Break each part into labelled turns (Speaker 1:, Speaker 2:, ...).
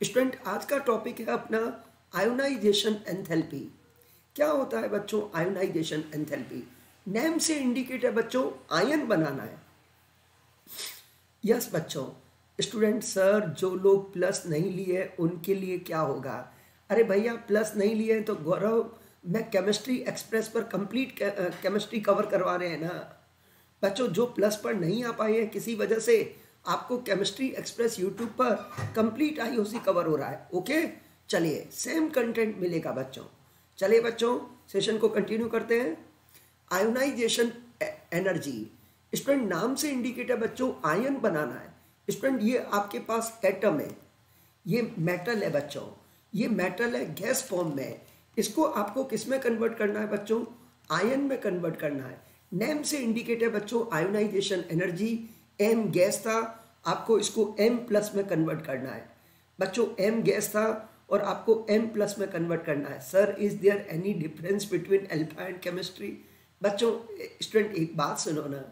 Speaker 1: Student, आज का topic है अपना आयोनाइजेशन एंथैल्पी। क्या होता है बच्चों आयोनाइजेशन एंथैल्पी? नेम से इंडिकेट है बच्चों आयन बनाना है। यस बच्चों स्टूडेंट सर जो लोग प्लस नहीं लिए, उनके लिए क्या होगा? अरे भैया प्लस नहीं लिए तो गौरव, मैं केमिस्ट्री एक्सप्रेस पर कंप्लीट केमिस्ट्री कवर करवा रहे हैं ना। बच्चों, जो प्लस पर नहीं आ पाए हैं, किसी वजह से आपको केमिस्ट्री एक्सप्रेस यूट्यूब पर कंप्लीट आई सी कवर हो रहा है। ओके चलिए सेम कंटेंट मिलेगा बच्चों। चलिए बच्चों सेशन को कंटिन्यू करते हैं। आयोनाइजेशन एनर्जी स्टूडेंट नाम से इंडिकेट है बच्चों आयन बनाना है। स्टूडेंट ये आपके पास एटम है। ये मेटल है बच्चों। ये मेटल है गैस फॉर्म में। इसको आपको किसमें कन्वर्ट करना है बच्चों? आयन में कन्वर्ट करना है। नेम से इंडिकेट है बच्चों आयोनाइजेशन एनर्जी एम गैस था, आपको इसको एम प्लस में कन्वर्ट करना है। बच्चों एम गैस था और आपको एम प्लस में कन्वर्ट करना है। Sir is there any difference between alpha and chemistry बच्चों स्टूडेंट एक बात सुनो ना।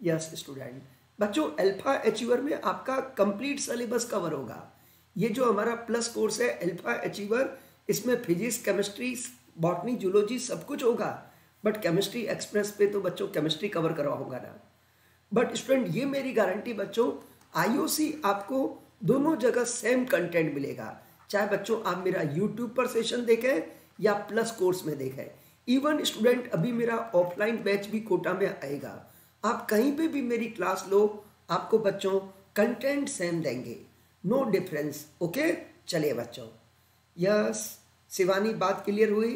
Speaker 1: यस स्टूडेंट बच्चों अल्फ़ा अचीवर में आपका कंप्लीट सिलेबस कवर होगा। ये जो हमारा प्लस कोर्स है अल्फ़ा अचीवर इसमें फिजिक्स केमिस्ट्री बॉटनी जूलॉजी सब कुछ होगा। बट केमिस्ट्री एक्सप्रेस पे तो बच्चों केमिस्ट्री कवर करवाऊँगा ना। बट स्टूडेंट ये मेरी गारंटी बच्चों आईओसी आपको दोनों जगह सेम कंटेंट मिलेगा। चाहे बच्चों आप मेरा यूट्यूब पर सेशन देखें या प्लस कोर्स में देखें। इवन स्टूडेंट अभी मेरा ऑफलाइन बैच भी कोटा में आएगा। आप कहीं पे भी मेरी क्लास लो, आपको बच्चों कंटेंट सेम देंगे। नो डिफरेंस ओके चलिए बच्चों। यस शिवानी बात क्लियर हुई।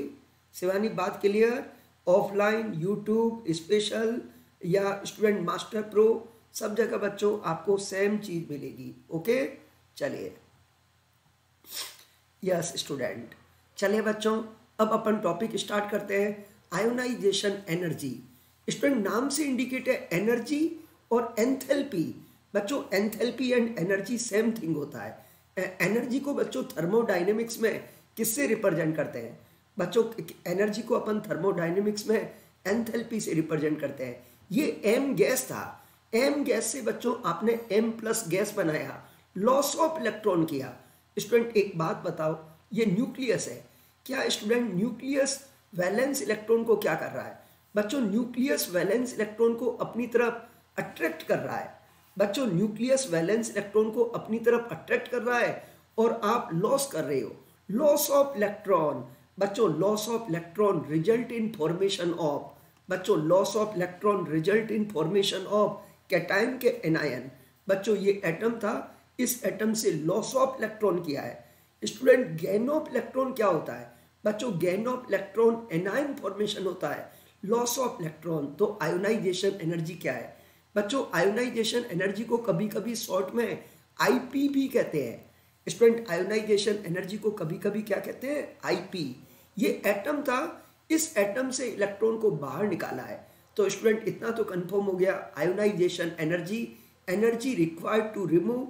Speaker 1: शिवानी बात क्लियर ऑफलाइन यूट्यूब स्पेशल या स्टूडेंट मास्टर प्रो, सब जगह बच्चों, आपको सेम चीज़ मिलेगी। ओके चलिए। यस स्टूडेंट चलिए बच्चों, अब अपन टॉपिक स्टार्ट करते हैं। आयोनाइजेशन एनर्जी स्टूडेंट नाम से इंडिकेट है एनर्जी और एंथैल्पी बच्चों enthalpy and energy same thing होता है। एनर्जी को बच्चों थर्मोडाइनेमिक्स में किससे रिप्रेजेंट करते हैं? बच्चों एनर्जी को अपन थर्मोडाइनेमिक्स में एंथैल्पी से रिप्रेजेंट करते हैं। ये एम गैस था। एम गैस से बच्चों, आपने एम प्लस गैस बनाया। लॉस ऑफ़ इलेक्ट्रॉन किया। स्टूडेंट एक बात बताओ, ये न्यूक्लियस है। क्या स्टूडेंट न्यूक्लियस वैलेंस इलेक्ट्रॉन को क्या कर रहा है? बच्चों न्यूक्लियस वैलेंस इलेक्ट्रॉन को अपनी तरफ़ अट्रैक्ट कर रहा है। बच्चों न्यूक्लियस वैलेंस इलेक्ट्रॉन को अपनी तरफ़ अट्रैक्ट कर रहा है और आप लॉस कर रहे हो। लॉस ऑफ़ इलेक्ट्रॉन बच्चों loss of electron result in formation of बच्चों loss of electron result in formation of cation के एनायन बच्चों, ये एटम था, इस एटम से लॉस ऑफ़ इलेक्ट्रॉन किया है। स्टूडेंट गेन ऑफ़ इलेक्ट्रॉन क्या होता है? बच्चों gain of electron anion formation होता है। लॉस ऑफ़ इलेक्ट्रॉन तो आयोनाइजेशन एनर्जी क्या है? बच्चों आयोनाइजेशन एनर्जी को कभी कभी शॉर्ट में आईपी भी कहते हैं। स्टूडेंट आयोनाइजेशन एनर्जी को कभी कभी क्या कहते हैं? आईपी ये एटम था इस एटम से इलेक्ट्रॉन को बाहर निकाला है। तो स्टूडेंट इतना तो कंफर्म हो गया। Ionisation energy energy required to remove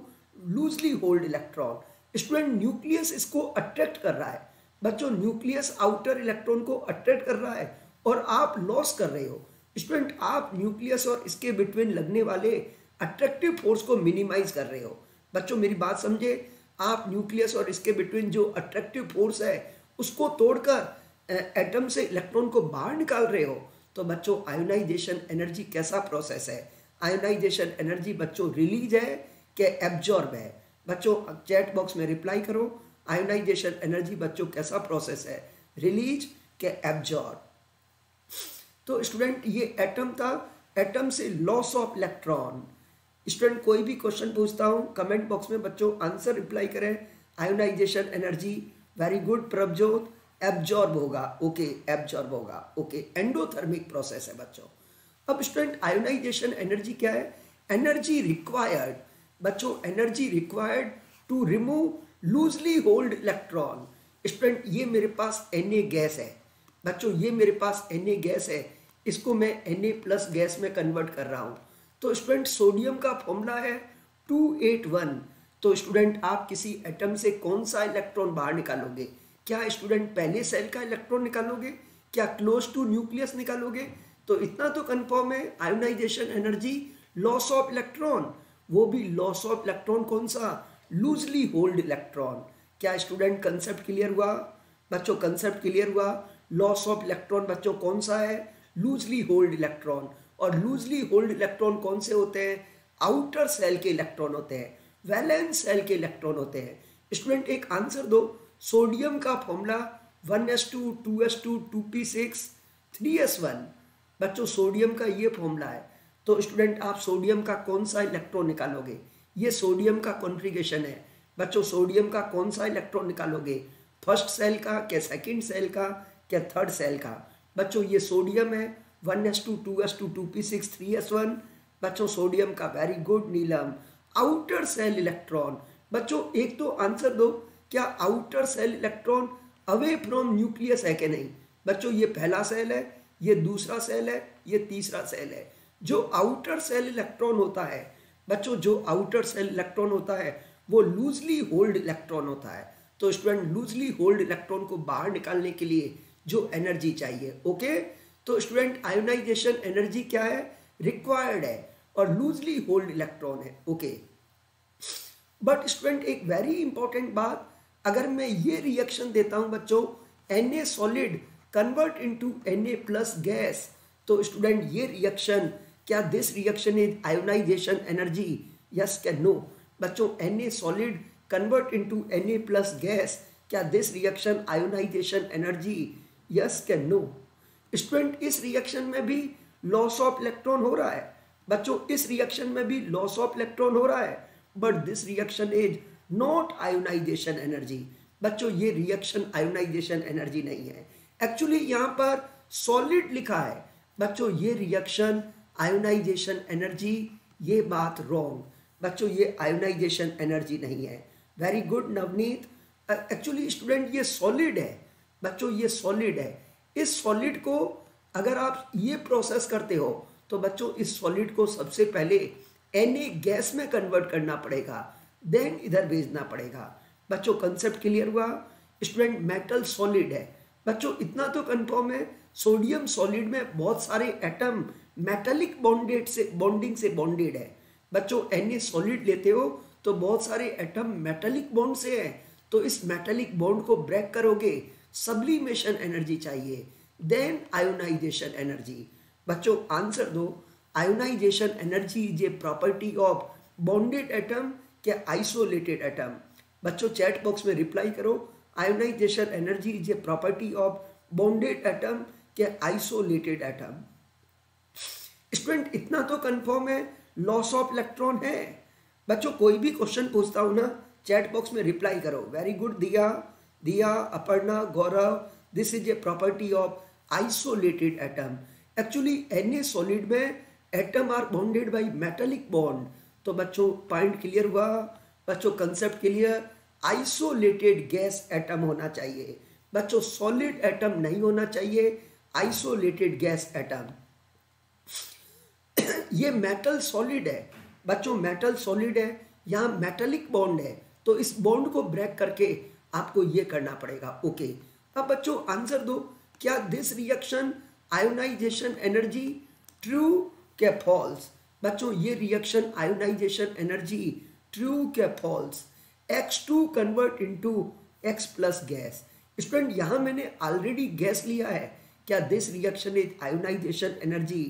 Speaker 1: loosely hold electron student nucleus इसको अट्रैक्ट कर रहा है। बच्चों न्यूक्लियस आउटर इलेक्ट्रॉन को अट्रैक्ट कर रहा है और आप लॉस कर रहे हो। स्टूडेंट आप न्यूक्लियस और इसके बिटवीन लगने वाले अट्रैक्टिव फोर्स को मिनिमाइज कर रहे हो। बच्चों, मेरी बात समझे? आप न्यूक्लियस और इसके बिटवीन जो अट्रैक्टिव फोर्स है, उसको तोड़कर एटम से इलेक्ट्रॉन को बाहर निकाल रहे हो तो बच्चों आयोनाइजेशन एनर्जी कैसा प्रोसेस है? आयोनाइजेशन एनर्जी बच्चों रिलीज़ है कि एब्जॉर्ब है? बच्चों चैट बॉक्स में रिप्लाई करो आयोनाइजेशन एनर्जी बच्चों कैसा प्रोसेस है? रिलीज़ के एब्जॉर्ब तो स्टूडेंट ये एटम था एटम से लॉस ऑफ़ इलेक्ट्रॉन स्टूडेंट कोई भी क्वेश्चन पूछता हूँ कमेंट बॉक्स में बच्चों आंसर रिप्लाई करें ionisation energy very good Prabhjot absorb होगा ओके एब्जॉर्ब होगा ओके एंडोथर्मिक प्रोसेस है बच्चों। अब स्टूडेंट आयोनाइजेशन एनर्जी क्या है? एनर्जी रिक्वायर्ड बच्चों energy required to remove loosely hold electron student ये मेरे पास एन गैस है। बच्चों, ये मेरे पास एन गैस है। इसको मैं एन प्लस गैस में कन्वर्ट कर रहा हूँ। तो स्टूडेंट सोडियम का फॉर्मूला है टू एट वन तो स्टूडेंट आप किसी एटम से कौन सा इलेक्ट्रॉन बाहर निकालोगे? क्या स्टूडेंट पहले सेल का इलेक्ट्रॉन निकालोगे? क्या क्लोज टू न्यूक्लियस निकालोगे? तो इतना तो कन्फर्म है ionisation energy loss of electron वो भी लॉस ऑफ़ इलेक्ट्रॉन कौन सा? लूजली होल्ड इलेक्ट्रॉन क्या स्टूडेंट कंसेप्ट क्लियर हुआ? बच्चों कंसेप्ट क्लियर हुआ? लॉस ऑफ़ इलेक्ट्रॉन बच्चों कौन सा है? लूजली होल्ड इलेक्ट्रॉन और लूजली होल्ड इलेक्ट्रॉन कौन से होते हैं? आउटर सेल के इलेक्ट्रॉन होते हैं वैलेंस सेल के इलेक्ट्रॉन होते हैं. स्टूडेंट एक आंसर दो. सोडियम का formula one s two two s two two p six, three s one. बच्चों, सोडियम का ये फॉर्मूला है। तो स्टूडेंट, आप सोडियम का कौन सा इलेक्ट्रॉन निकालोगे? ये सोडियम का कॉन्फ्रिगेशन है। बच्चों, सोडियम का कौन सा इलेक्ट्रॉन निकालोगे? फ़र्स्ट सेल का, क्या सेकंड सेल का, क्या थर्ड सेल का? बच्चों, ये सोडियम है। One s two two s two two p six, three s one. बच्चों, सोडियम का very good Neelam. Outer shell electron बच्चों, एक तो आंसर दो। क्या outer shell electron away from nucleus है कि नहीं? बच्चों, ये पहला सेल है, ये दूसरा सेल है, ये तीसरा सेल है। जो आउटर सेल इलेक्ट्रॉन होता है, बच्चों, जो आउटर सेल इलेक्ट्रॉन होता है, वो लूजली होल्ड इलेक्ट्रॉन होता है। तो स्टूडेंट लूजली होल्ड इलेक्ट्रॉन को बाहर निकालने के लिए जो एनर्जी चाहिए ओके तो स्टूडेंट आयोनाइजेशन एनर्जी क्या है? रिक्वायर्ड है और लूजली होल्ड इलेक्ट्रॉन है ओके बट स्टूडेंट एक वेरी इंपॉर्टेंट बात अगर मैं ये रिएक्शन देता हूँ बच्चों N A solid convert into N A plus gas तो स्टूडेंट ये रिएक्शन क्या this reaction is ionisation energy yes can no बच्चों N A solid convert into N A plus gas क्या this reaction ionisation energy yes can no student इस reaction में भी loss of electron हो रहा है। बच्चों, इस रिएक्शन में भी लॉस ऑफ़ इलेक्ट्रॉन हो रहा है। But this reaction is not ionisation energy बच्चों, ये रिएक्शन आयोनाइजेशन एनर्जी नहीं है। एक्चुअली यहाँ पर सॉलिड लिखा है। बच्चों, ये रिएक्शन आयोनाइजेशन एनर्जी ये बात रॉन्ग बच्चों, ये आयोनाइजेशन एनर्जी नहीं है। Very good Navneet actually student ये सॉलिड है। बच्चों, ये सॉलिड है। इस सॉलिड को अगर आप ये प्रोसेस करते हो तो बच्चों, इस सॉलिड को सबसे पहले एन गैस में कन्वर्ट करना पड़ेगा। देन इधर भेजना पड़ेगा। बच्चों कंसेप्ट क्लियर हुआ? स्टूडेंट मेटल सॉलिड है। बच्चों, इतना तो कंफर्म है सोडियम सॉलिड में बहुत सारे एटम मेटेलिक बॉन्डेड से बॉन्डिंग से बॉन्डेड है। बच्चों एन सॉलिड लेते हो तो बहुत सारे एटम मेटेलिक बॉन्ड से है। तो इस मेटेलिक बॉन्ड को ब्रेक करोगे। सब्लिमेशन एनर्जी चाहिए। देन आयोनाइजेशन एनर्जी बच्चों आंसर दो। Ionisation energy is a property of bonded atom क्या आइसोलेटेड एटम बच्चों चैट बॉक्स में रिप्लाई करो। Ionisation energy is a property of bonded atom क्या आइसोलेटेड एटम स्टूडेंट इतना तो कंफर्म है लॉस ऑफ़ इलेक्ट्रॉन है। बच्चों, कोई भी क्वेश्चन पूछता हूँ ना चैट बॉक्स में रिप्लाई करो। Very good Diya. Diya, Aparna, Gaurav this is a property of isolated atom actually N A solid में atom are bonded by metallic bond तो बच्चों पॉइंट क्लियर हुआ। बच्चों concept clear isolated gas atom होना चाहिए। बच्चों solid atom नहीं होना चाहिए। आइसोलेटेड गैस एटम ये मेटल सॉलिड है। बच्चों मेटल सॉलिड है। यहाँ मेटलिक बॉन्ड है। तो इस बॉन्ड को ब्रेक करके आपको ये करना पड़ेगा। ओके अब बच्चों आंसर दो। क्या this reaction ionisation energy true क्या फॉल्स बच्चों, ये रिएक्शन आयोनाइजेशन एनर्जी ट्रू क्या false X two convert into X plus gas student यहाँ मैंने ऑलरेडी गैस लिया है, क्या this reaction is ionisation energy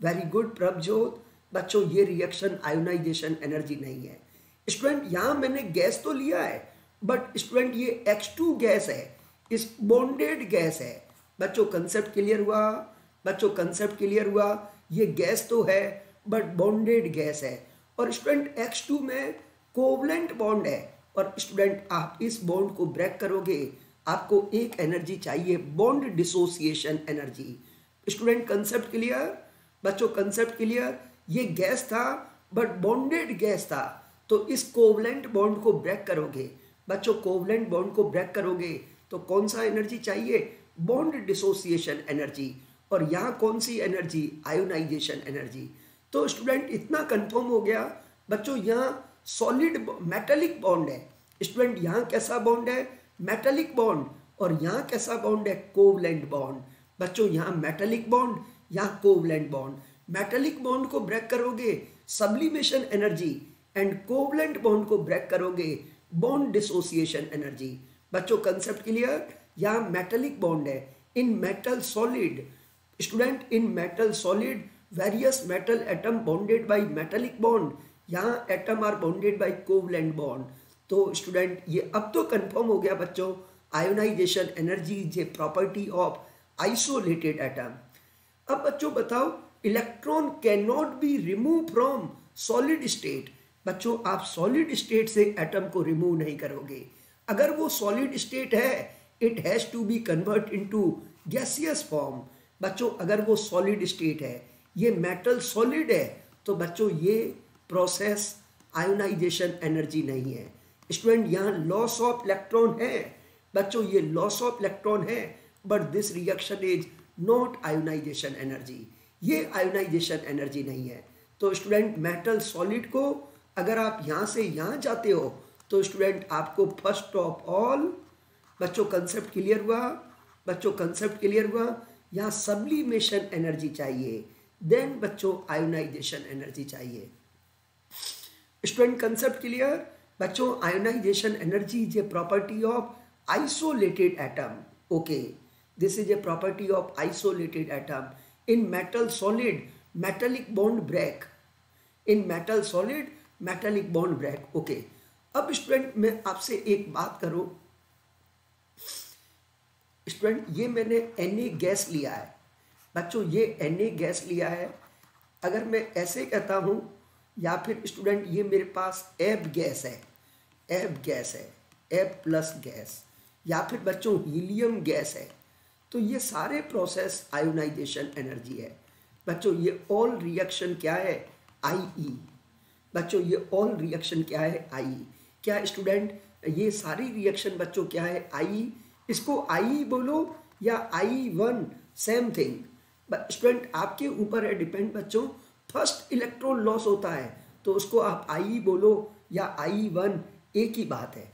Speaker 1: very good Prabhjot बच्चों, ये रिएक्शन आयोनाइजेशन एनर्जी नहीं है। स्टूडेंट यहाँ मैंने गैस तो लिया है बट स्टूडेंट ये एक्स टू गैस है, इस बॉन्डेड गैस है। बच्चों कंसेप्ट क्लियर हुआ? बच्चों कंसेप्ट क्लियर हुआ? ये गैस तो है बट बॉन्डेड गैस है। और स्टूडेंट X2 में कोवलेंट बॉन्ड है। और स्टूडेंट आप इस बॉन्ड को ब्रेक करोगे, आपको एक एनर्जी चाहिए bond dissociation energy student concept clear बच्चों कंसेप्ट क्लियर ये गैस था बट बॉन्डेड गैस था। तो इस कोवलेंट बॉन्ड को ब्रेक करोगे। बच्चों कोवलेंट बॉन्ड को ब्रेक करोगे तो कौन सा एनर्जी चाहिए? बॉन्ड डिसोसिएशन एनर्जी और यहाँ कौन सी एनर्जी आयोनाइजेशन एनर्जी तो स्टूडेंट इतना कंफर्म हो गया, बच्चों, यहाँ सॉलिड मेटेलिक बॉन्ड है। स्टूडेंट यहाँ कैसा बॉन्ड है? मेटेलिक बॉन्ड और यहाँ कैसा बॉन्ड है? कोवलेंट बॉन्ड बच्चों, यहाँ मेटेलिक बॉन्ड यहाँ कोवलेंट बॉन्ड मेटेलिक बॉन्ड को ब्रेक करोगे sublimation energy and covalent bond को ब्रेक करोगे बॉन्ड डिसोसिएशन एनर्जी बच्चों कंसेप्ट क्लियर यहाँ मेटेलिक बॉन्ड है। In metal solid student in metal solid various metal atom bonded by metallic bond यहाँ atom are bonded by covalent bond तो student ये अब तो कंफर्म हो गया बच्चों ionisation energy is a property of isolated atom अब बच्चों बताओ electron can not be remove from solid state बच्चों, आप सॉलिड स्टेट से एटम को रिमूव नहीं करोगे. अगर वो सॉलिड स्टेट है it has to be convert into gaseous form बच्चों, अगर वो सॉलिड स्टेट है ये मेटल सॉलिड है तो बच्चों, ये प्रोसेस आयोनाइजेशन एनर्जी नहीं है। स्टूडेंट यहाँ लॉस ऑफ़ इलेक्ट्रॉन है। बच्चों, ये लॉस ऑफ़ इलेक्ट्रॉन है but this reaction is not ionisation energy ये आयोनाइजेशन एनर्जी नहीं है। तो स्टूडेंट मेटल सॉलिड को अगर आप यहाँ से यहाँ जाते हो तो स्टूडेंट आपको फ़र्स्ट ऑफ़ ऑल बच्चों कंसेप्ट क्लियर हुआ। बच्चों कंसेप्ट क्लियर हुआ। यहाँ सब्लिमेशन एनर्जी चाहिए। देन बच्चों आयोनाइजेशन एनर्जी चाहिए। स्टूडेंट कंसेप्ट क्लियर बच्चों ionisation energy is a property of isolated atom okay this is a property of isolated atom in metal solid metallic bond break in metal solid metallic bond break okay अब student मैं आपसे एक बात करूँ। Student ये मैंने N gas लिया है। बच्चों, ये एन गैस लिया है अगर मैं ऐसे कहता हूँ, या फिर स्टूडेंट, ये मेरे पास एब गैस है एब गैस है एब प्लस गैस, या फिर बच्चों, हीलियम गैस है तो ये सारे प्रोसेस आयोनाइजेशन एनर्जी है बच्चों, ये ऑल रिएक्शन क्या है आई ई. बच्चों, ये ऑल रिएक्शन क्या है आई ई. क्या स्टूडेंट, ये सारी रिएक्शन बच्चों, क्या है आई ई e? इसको IE बोलो या I one same thing student आपके ऊपर है डिपेंड बच्चों फ़र्स्ट इलेक्ट्रॉन लॉस होता है। तो उसको आप आई बोलो या आई वन एक ही बात है।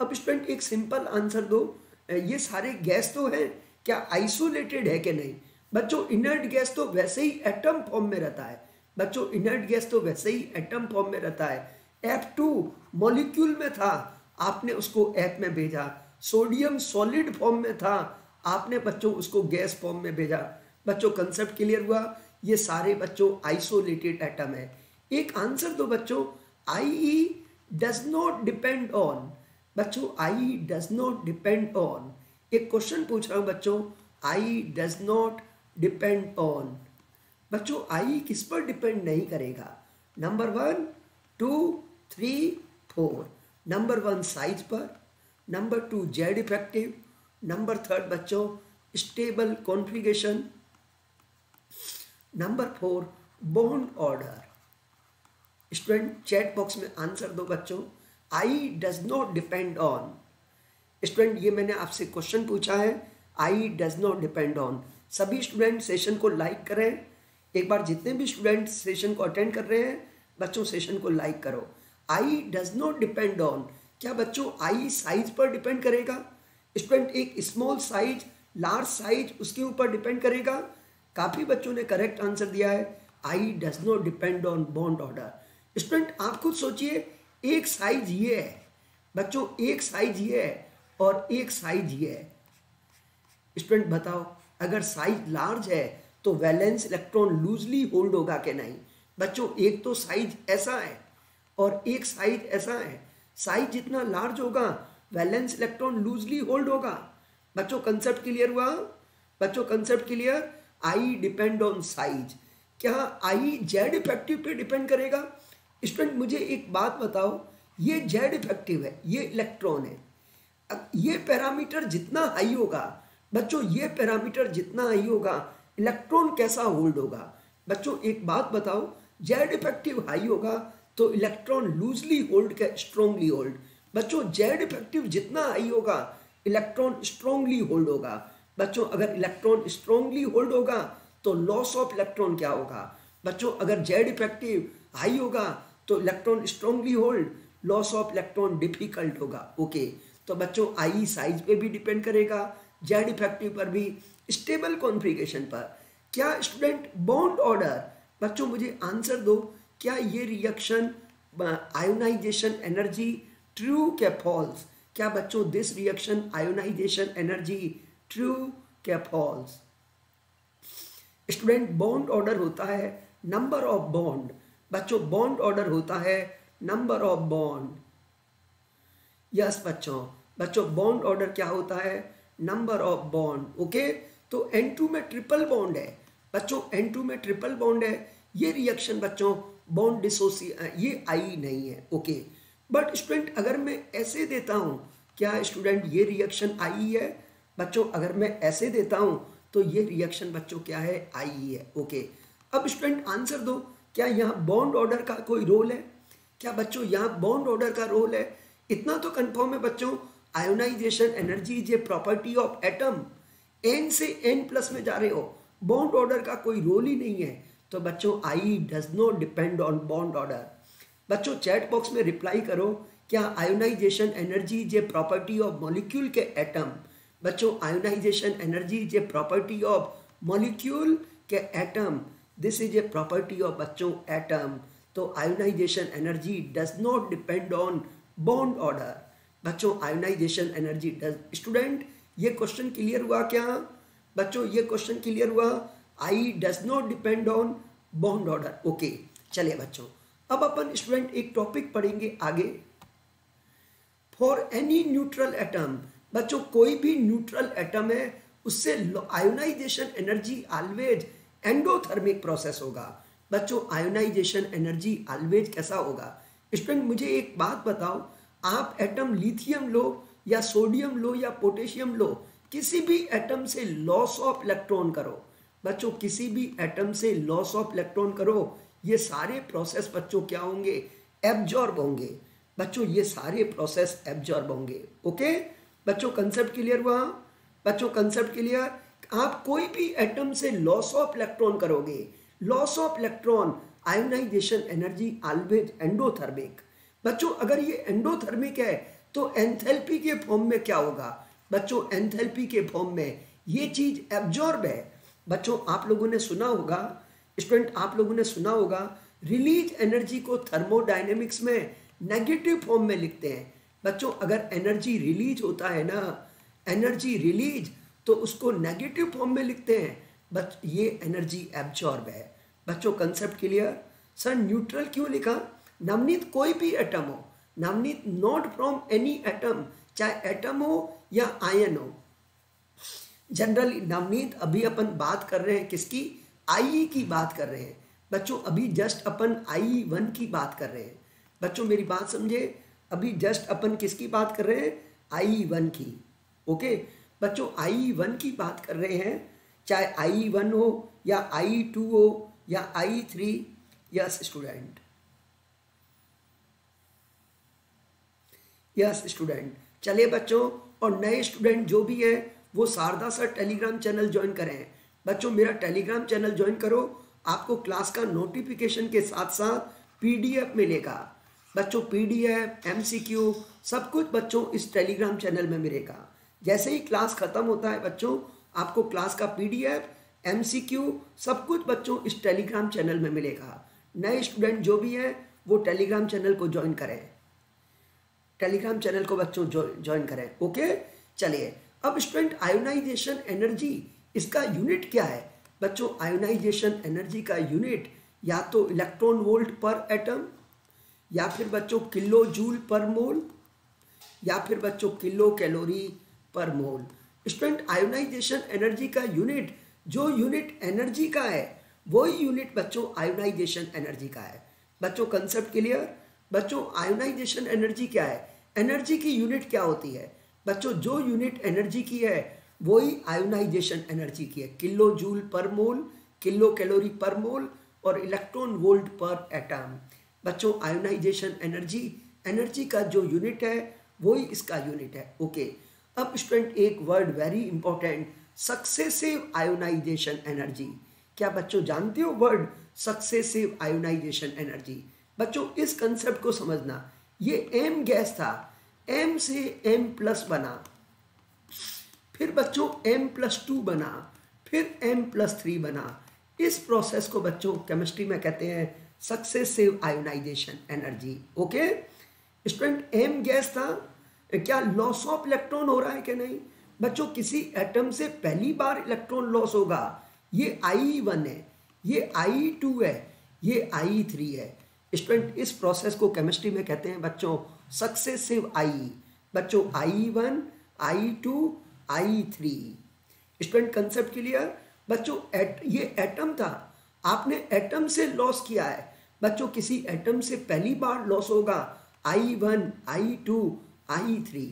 Speaker 1: अब स्टूडेंट एक सिंपल आंसर दो। ये सारे गैस तो हैं, क्या आइसोलेटेड है कि नहीं? बच्चों इनर्ट गैस तो वैसे ही एटम फॉर्म में रहता है। बच्चों इनर्ट गैस तो वैसे ही एटम फॉर्म में रहता है। एफ़ टू मॉलिक्यूल में था, आपने उसको एफ़ में भेजा। सोडियम सॉलिड फॉर्म में था, आपने बच्चों, उसको गैस फॉर्म में भेजा। बच्चों कंसेप्ट क्लियर हुआ। ये सारे बच्चों आइसोलेटेड एटम है। एक आंसर दो बच्चों। I E does not depend on बच्चों I does not depend on एक क्वेश्चन पूछ रहा हूँ बच्चों। I does not depend on बच्चों आई किस पर डिपेंड नहीं करेगा? Number one two three four number one size पर। Number two Z effective number third बच्चों stable configuration number four bond order student chat box में आंसर दो बच्चों। I does not depend on student ये मैंने आपसे क्वेश्चन पूछा है। I does not depend on सभी स्टूडेंट सेशन को लाइक करें। एक बार जितने भी स्टूडेंट सेशन को अटेंड कर रहे हैं, बच्चों सेशन को लाइक करो। I does not depend on क्या बच्चों आई साइज़ पर डिपेंड करेगा? स्टूडेंट एक स्मॉल साइज़ लार्ज साइज़ उसके ऊपर डिपेंड करेगा? काफ़ी बच्चों ने करेक्ट आंसर दिया है। I does not depend on bond order student आप खुद सोचिए, एक साइज़ ये है। बच्चों, एक साइज़ ये है और एक साइज़ ये है। स्टूडेंट बताओ, अगर साइज़ लार्ज है तो वैलेंस इलेक्ट्रॉन लूजली होल्ड होगा कि नहीं? बच्चों, एक तो साइज़ ऐसा है और एक साइज़ ऐसा है। साइज़ जितना लार्ज होगा वैलेंस इलेक्ट्रॉन लूजली होल्ड होगा। बच्चों कंसेप्ट क्लियर हुआ? बच्चों concept clear I depend on size क्या आई जेड इफ़ेक्टिव पे डिपेंड करेगा? स्टूडेंट मुझे एक बात बताओ। ये जेड इफ़ेक्टिव है, ये इलेक्ट्रॉन है। ये पैरामीटर जितना हाई होगा, बच्चों, ये पैरामीटर जितना हाई होगा इलेक्ट्रॉन कैसा होल्ड होगा? बच्चों, एक बात बताओ। जेड इफ़ेक्टिव हाई होगा तो इलेक्ट्रॉन लूजली होल्ड के स्ट्रोंगली होल्ड बच्चों जेड इफ़ेक्टिव जितना हाई होगा इलेक्ट्रॉन स्ट्रोंगली होल्ड होगा। बच्चों, अगर इलेक्ट्रॉन स्ट्रोंगली होल्ड होगा तो लॉस ऑफ़ इलेक्ट्रॉन क्या होगा? बच्चों, अगर जेड इफ़ेक्टिव हाई होगा तो electron strongly hold loss of electron difficult होगा। ओके तो बच्चों आई साइज़ पे भी डिपेंड करेगा जेड इफ़ेक्टिव पर भी स्टेबल कॉन्फ़िगरेशन पर। क्या स्टूडेंट बॉन्ड ऑर्डर बच्चों, मुझे आंसर दो, क्या ये रिएक्शन आयोनाइजेशन एनर्जी ट्रू क्या फॉल्स क्या बच्चों this reaction ionization energy true क्या फॉल्स स्टूडेंट बॉन्ड ऑर्डर होता है नंबर ऑफ़ बॉन्ड बच्चों बॉन्ड ऑर्डर होता है नंबर ऑफ़ बॉन्ड यस बच्चों. बच्चों बॉन्ड ऑर्डर क्या होता है? नंबर ऑफ़ बॉन्ड ओके तो एन टू में ट्रिपल बॉन्ड है. बच्चों एन टू में ट्रिपल बॉन्ड है. ये रिएक्शन बच्चों बॉन्ड डिसोसी ये आई नहीं है. ओके बट स्टूडेंट अगर मैं ऐसे देता हूँ, क्या स्टूडेंट ये रिएक्शन आई है? बच्चों, अगर मैं ऐसे देता हूँ तो ये रिएक्शन बच्चों क्या है? आई है ओके अब स्टूडेंट आंसर दो, क्या यहाँ बॉन्ड ऑर्डर का कोई रोल है? क्या बच्चों, यहाँ बॉन्ड ऑर्डर का रोल है? इतना तो कंफर्म है बच्चों ionization energy a property of atom N से एन प्लस में जा रहे हो बॉन्ड ऑर्डर का कोई रोल ही नहीं है. तो बच्चों I does not depend on bond order बच्चों चैट बॉक्स में रिप्लाई करो, क्या ionization energy a property of molecule के एटम बच्चों ionization energy is a property of molecule के atom this is a property of बच्चों एटम तो ionization energy does not depend on bond order बच्चों ionisation energy does student ये question clear हुआ क्या? बच्चों, ये क्वेश्चन क्लियर हुआ? I does not depend on bond order okay चलिए बच्चों, अब अपन स्टूडेंट एक टॉपिक पढ़ेंगे आगे. फॉर एनी न्यूट्रल एटम बच्चों, कोई भी न्यूट्रल एटम है, उससे ionization energy always endothermic process होगा। बच्चों आयोनाइजेशन एनर्जी ऑलवेज कैसा होगा? स्टूडेंट मुझे एक बात बताओ, आप एटम लिथियम लो या सोडियम लो या पोटेशियम लो, किसी भी एटम से लॉस ऑफ़ इलेक्ट्रॉन करो। बच्चों, किसी भी एटम से लॉस ऑफ़ इलेक्ट्रॉन करो, ये सारे प्रोसेस बच्चों क्या होंगे? एब्जॉर्ब होंगे। बच्चों, ये सारे प्रोसेस एब्जॉर्ब होंगे। ओके बच्चों कंसेप्ट क्लियर हुआ? बच्चों कंसेप्ट क्लियर आप कोई भी एटम से लॉस ऑफ़ इलेक्ट्रॉन करोगे। Loss of electron ionization energy always endothermic बच्चों, अगर ये एंडोथर्मिक है तो एंथैल्पी के फॉर्म में क्या होगा? बच्चों एंथैल्पी के फॉर्म में ये चीज़ एब्जॉर्ब है। बच्चों, आप लोगों ने सुना होगा स्टूडेंट आप लोगों ने सुना होगा रिलीज़ एनर्जी को थर्मोडाइनेमिक्स में नेगेटिव फॉर्म में लिखते हैं। बच्चों, अगर एनर्जी रिलीज़ होता है ना एनर्जी रिलीज़ तो उसको नेगेटिव फॉर्म में लिखते हैं। बच, ये एनर्जी एब्जॉर्ब है। बच्चों कंसेप्ट क्लियर सर न्यूट्रल क्यों लिखा? नवनीत कोई भी एटम हो Navneet not from any atom चाहे एटम हो या आयन हो। जनरली नवनीत अभी अपन बात कर रहे हैं किसकी? आईई की बात कर रहे हैं। बच्चों, अभी जस्ट अपन आई वन की बात कर रहे हैं। बच्चों, मेरी बात समझे? अभी जस्ट अपन किसकी बात कर रहे हैं? आई वन की। ओके बच्चों आई वन की बात कर रहे हैं। चाहे आई वन हो, या आई टू हो, या I three yes student yes student चलिए बच्चों, और नए स्टूडेंट जो भी है, वो Sharda sir Telegram channel join करें। बच्चों, मेरा टेलीग्राम चैनल ज्वाइन करो। आपको क्लास का नोटिफिकेशन के साथ साथ पीडीएफ मिलेगा। बच्चों पीडीएफ एमसीक्यू सब कुछ बच्चों इस टेलीग्राम चैनल में मिलेगा। जैसे ही क्लास खत्म होता है बच्चों, आपको क्लास का पीडीएफ एमसीक्यू सब कुछ बच्चों इस टेलीग्राम चैनल में मिलेगा। नए स्टूडेंट जो भी हैं, वो टेलीग्राम चैनल को ज्वाइन करें। टेलीग्राम चैनल को बच्चों ज्वाइन करें। ओके चलिए, अब स्टूडेंट आयोनाइजेशन एनर्जी इसका यूनिट क्या है? बच्चों आयोनाइजेशन एनर्जी का यूनिट या तो इलेक्ट्रॉन वोल्ट पर एटम या फिर बच्चों किलो जूल पर मोल, या फिर बच्चों kilo calorie per mole. Student ionization energy का यूनिट, जो यूनिट एनर्जी का है, वही यूनिट बच्चों आयोनाइजेशन एनर्जी का है। बच्चों कंसेप्ट क्लियर? बच्चों आयोनाइजेशन एनर्जी क्या है? एनर्जी की यूनिट क्या होती है? बच्चों, जो यूनिट एनर्जी की है, वही आयोनाइजेशन एनर्जी की है। किलो जूल पर मोल, किलो कैलोरी पर मोल, और इलेक्ट्रॉन वोल्ट पर एटम। बच्चों आयोनाइजेशन एनर्जी एनर्जी का जो यूनिट है, वही इसका यूनिट है। ओके अब स्टूडेंट एक word very important successive ionization energy क्या बच्चों जानते हो वर्ड सक्सेसिव आयोनाइजेशन एनर्जी बच्चों, इस कंसेप्ट को समझना। ये एम गैस था। एम से एम प्लस बना। फिर बच्चों एम प्लस टू बना। फिर एम प्लस थ्री बना। इस प्रोसेस को बच्चों केमिस्ट्री में कहते हैं successive ionization energy okay student M gas था क्या लॉस ऑफ़ इलेक्ट्रॉन हो रहा है कि नहीं? बच्चों किसी एटम से पहली बार इलेक्ट्रॉन लॉस होगा। ये आई वन है ये आई टू है ये आई थ्री है। स्टूडेंट इस प्रोसेस को केमिस्ट्री में कहते हैं बच्चों सक्सेसिव आई बच्चों I one I two I three student concept clear बच्चों एट, ये एटम था आपने एटम से लॉस किया है। बच्चों, किसी एटम से पहली बार लॉस होगा। I one I two I three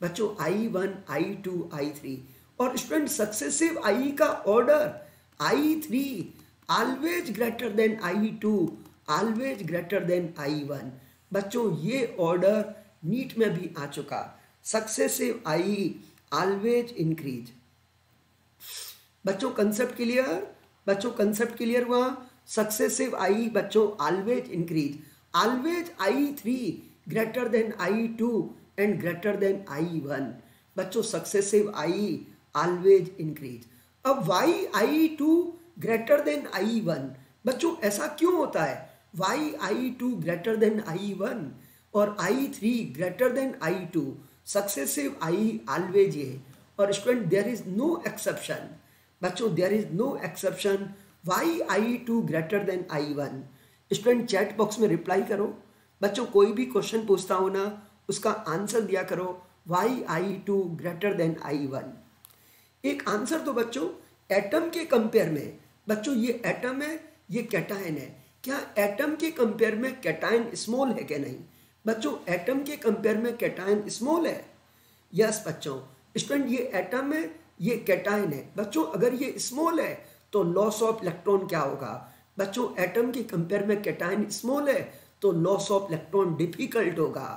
Speaker 1: बच्चों I one I two I three और स्टूडेंट सक्सेसिव आई का order I three always greater than I two always greater than I one बच्चों, ये ऑर्डर नीट में भी आ चुका। सक्सेसिव आई ऑलवेज इंक्रीज बच्चों कंसेप्ट क्लियर बच्चों कंसेप्ट क्लियर हुआ सक्सेसिव आई बच्चों always increase always I three greater than I two and greater than I one बच्चों सक्सेसिव आई ऑलवेज इंक्रीज अब why I two greater than I one बच्चों, ऐसा क्यों होता है? Why I two greater than I one और I three greater than I two successive I always ये और student there is no exception बच्चों there is no exception why I two greater than I one student chat box में reply करो। बच्चों कोई भी question पूछता हो ना, उसका आंसर दिया करो। Why I two greater than I one एक आंसर तो बच्चों एटम के कंपेयर में। बच्चों, ये एटम है, ये कैटाइन है। क्या एटम के कंपेयर में कैटाइन स्मॉल है क्या नहीं? बच्चों एटम के कंपेयर में कैटाइन स्मॉल है। यस बच्चों स्टूडेंट ये एटम है ये कैटायन है। बच्चों, अगर ये स्मॉल है तो लॉस ऑफ़ इलेक्ट्रॉन क्या होगा? बच्चों एटम के कंपेयर में कैटायन स्मॉल है तो लॉस ऑफ़ इलेक्ट्रॉन डिफ़िकल्ट होगा।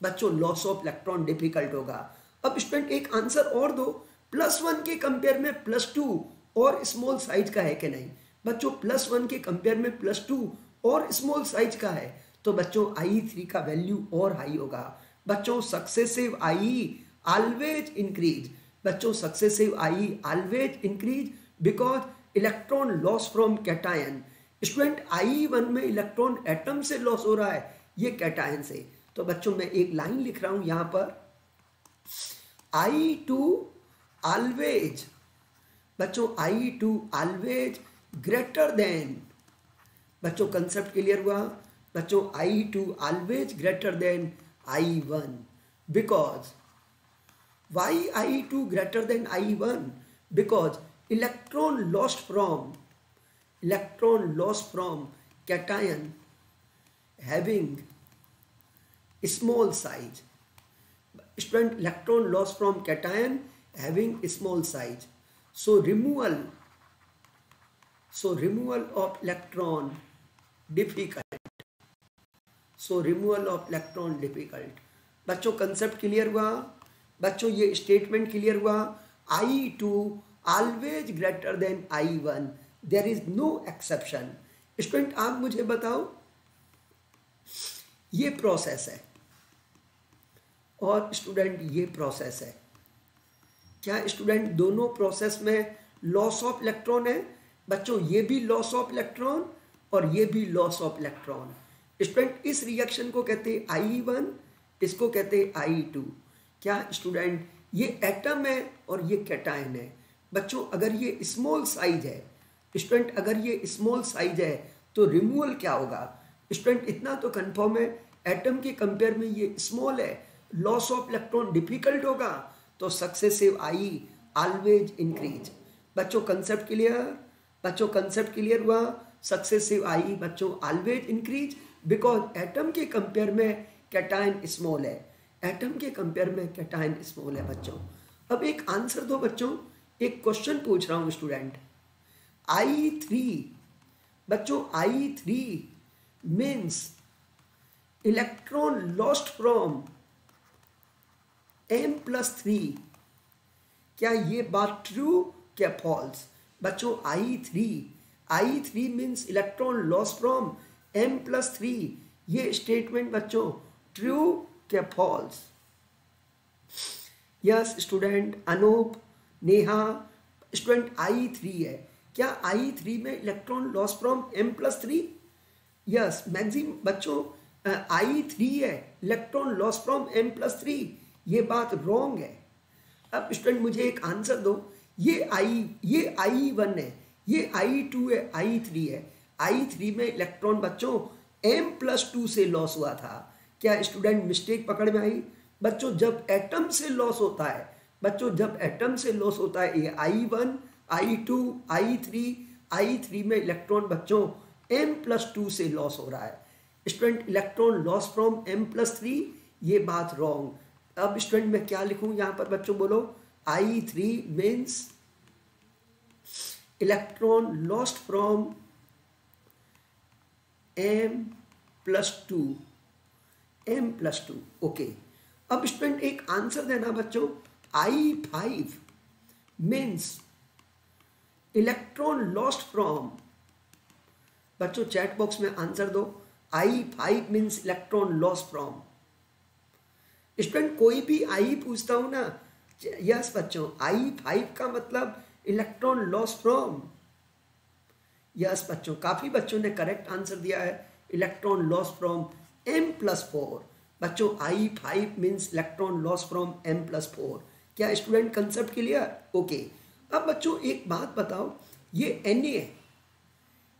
Speaker 1: बच्चों लॉस ऑफ़ इलेक्ट्रॉन डिफ़िकल्ट होगा। अब स्टूडेंट एक आंसर और दो। प्लस वन के कंपेयर में प्लस टू और स्मॉल साइज़ का है कि नहीं? बच्चों प्लस वन के कंपेयर में प्लस टू और स्मॉल साइज़ का है तो बच्चों आई थ्री का वैल्यू और हाई होगा। बच्चों सक्सेसिव आई ऑलवेज इंक्रीज बच्चों successive I always increase because electron loss from cation student I one में इलेक्ट्रॉन एटम से लॉस हो रहा है, ये कैटायन से। तो बच्चों, मैं एक लाइन लिख रहा हूँ यहाँ पर। आई टू ऑलवेज बच्चों I two always greater than बच्चों कंसेप्ट क्लियर हुआ? बच्चों I two always greater than I one because two greater than I one because electron lost from electron lost from cation having small size student electron loss from cation having small size so removal so removal of electron difficult so removal of electron difficult बच्चों concept clear हुआ बच्चों, ये statement clear हुआ I two always greater than I one there is no exception student आप मुझे बताओ, ये process है। और स्टूडेंट ये प्रोसेस है। क्या स्टूडेंट दोनों प्रोसेस में लॉस ऑफ़ इलेक्ट्रॉन है? बच्चों, ये भी लॉस ऑफ़ इलेक्ट्रॉन और ये भी लॉस ऑफ़ इलेक्ट्रॉन स्टूडेंट इस रिएक्शन को कहते हैं आई वन इसको कहते हैं आई टू क्या स्टूडेंट, ये एटम है और ये कैटायन है। बच्चों, अगर ये स्मॉल साइज़ है, स्टूडेंट, अगर ये स्मॉल साइज़ है तो रिमूवल क्या होगा? स्टूडेंट, इतना तो कंफर्म है एटम के कंपेयर में ये स्मॉल है लॉस ऑफ़ इलेक्ट्रॉन डिफ़िकल्ट होगा तो सक्सेसिव आई ऑलवेज इंक्रीज बच्चों कंसेप्ट क्लियर बच्चों कंसेप्ट क्लियर हुआ? सक्सेसिव आई बच्चों ऑलवेज इंक्रीज बिकॉज़ एटम के कंपेयर में कैटाइन स्मॉल है। एटम के कंपेयर में कैटाइन स्मॉल है बच्चों। अब एक आंसर दो बच्चों। एक क्वेश्चन पूछ रहा हूँ स्टूडेंट आई थ्री बच्चों I three means electron lost from M plus three क्या ये बात ट्रू क्या फॉल्स बच्चों I three I three means electron loss from M plus three ये स्टेटमेंट बच्चों ट्रू क्या false yes student Anoop Neha student I three है। क्या आई थ्री में electron loss from M plus three yes Maxim बच्चों I three है electron loss from M plus three ये बात रॉन्ग है। अब स्टूडेंट मुझे एक आंसर दो। ये आई ये आई वन है, ये आई टू है आई थ्री है। आई थ्री में इलेक्ट्रॉन बच्चों एम प्लस टू से लॉस हुआ था। क्या स्टूडेंट मिस्टेक पकड़ में आई? बच्चों, जब एटम से लॉस होता है, बच्चों, जब एटम से लॉस होता है, ये I one I two I three I three में इलेक्ट्रॉन बच्चों एम प्लस टू से लॉस हो रहा है। Student electron loss from M plus three ये बात रॉन्ग अब स्टूडेंट मैं क्या लिखूं यहाँ पर बच्चों, बोलो I three means electron lost from M plus two M plus two okay अब स्टूडेंट एक आंसर देना बच्चों. I five means electron lost from बच्चों चैट बॉक्स में आंसर दो. I five means electron loss from student कोई भी आई पूछता हूँ ना. यस बच्चों. आई फाइव का मतलब इलेक्ट्रॉन लॉस फ्रॉम यस बच्चों. काफ़ी बच्चों ने करेक्ट आंसर दिया है. Electron loss from M plus four बच्चों I five means electron loss from M plus four क्या स्टूडेंट कंसेप्ट क्लियर ओके अब बच्चों, एक बात बताओ। ये एन ए है।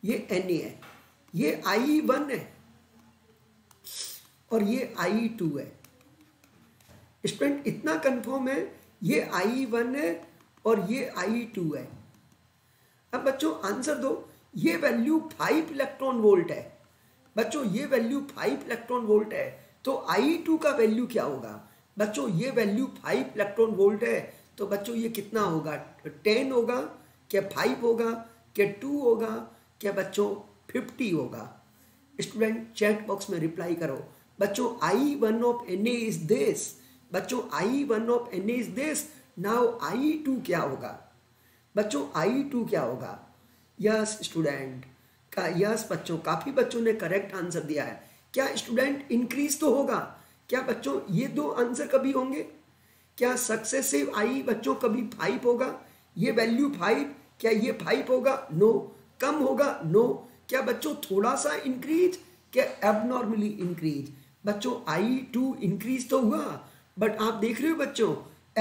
Speaker 1: ये एन ए है। ये आई वन है। और ये आई टू है। स्टूडेंट इतना कंफर्म है, ये आई वन है और ये आई टू है। अब बच्चों आंसर दो। ये वैल्यू फाइव इलेक्ट्रॉन वोल्ट है। बच्चों, ये वैल्यू फाइव इलेक्ट्रॉन वोल्ट है तो आई टू का वैल्यू क्या होगा? बच्चों, ये वैल्यू फाइव इलेक्ट्रॉन वोल्ट है तो बच्चों, ये कितना होगा? टेन होगा, क्या फाइव होगा, क्या टू होगा, क्या बच्चों फिफ्टी होगा। स्टूडेंट चैट बॉक्स में रिप्लाई करो। बच्चों I one of N A is this बच्चों I one of N A is this now I two क्या होगा? बच्चों आई टू क्या होगा? यस स्टूडेंट का, यस बच्चों, काफ़ी बच्चों ने करेक्ट आंसर दिया है। क्या स्टूडेंट इंक्रीज तो होगा? क्या बच्चों, ये दो आंसर कभी होंगे? क्या सक्सेसिव आई बच्चों कभी फाइव होगा? ये वैल्यू फाइव क्या ये फाइव होगा? नो कम होगा? नो क्या बच्चों थोड़ा सा इंक्रीज क्या एबनॉर्मली इंक्रीज बच्चों आई टू इंक्रीज तो हुआ बट आप देख रहे हो बच्चों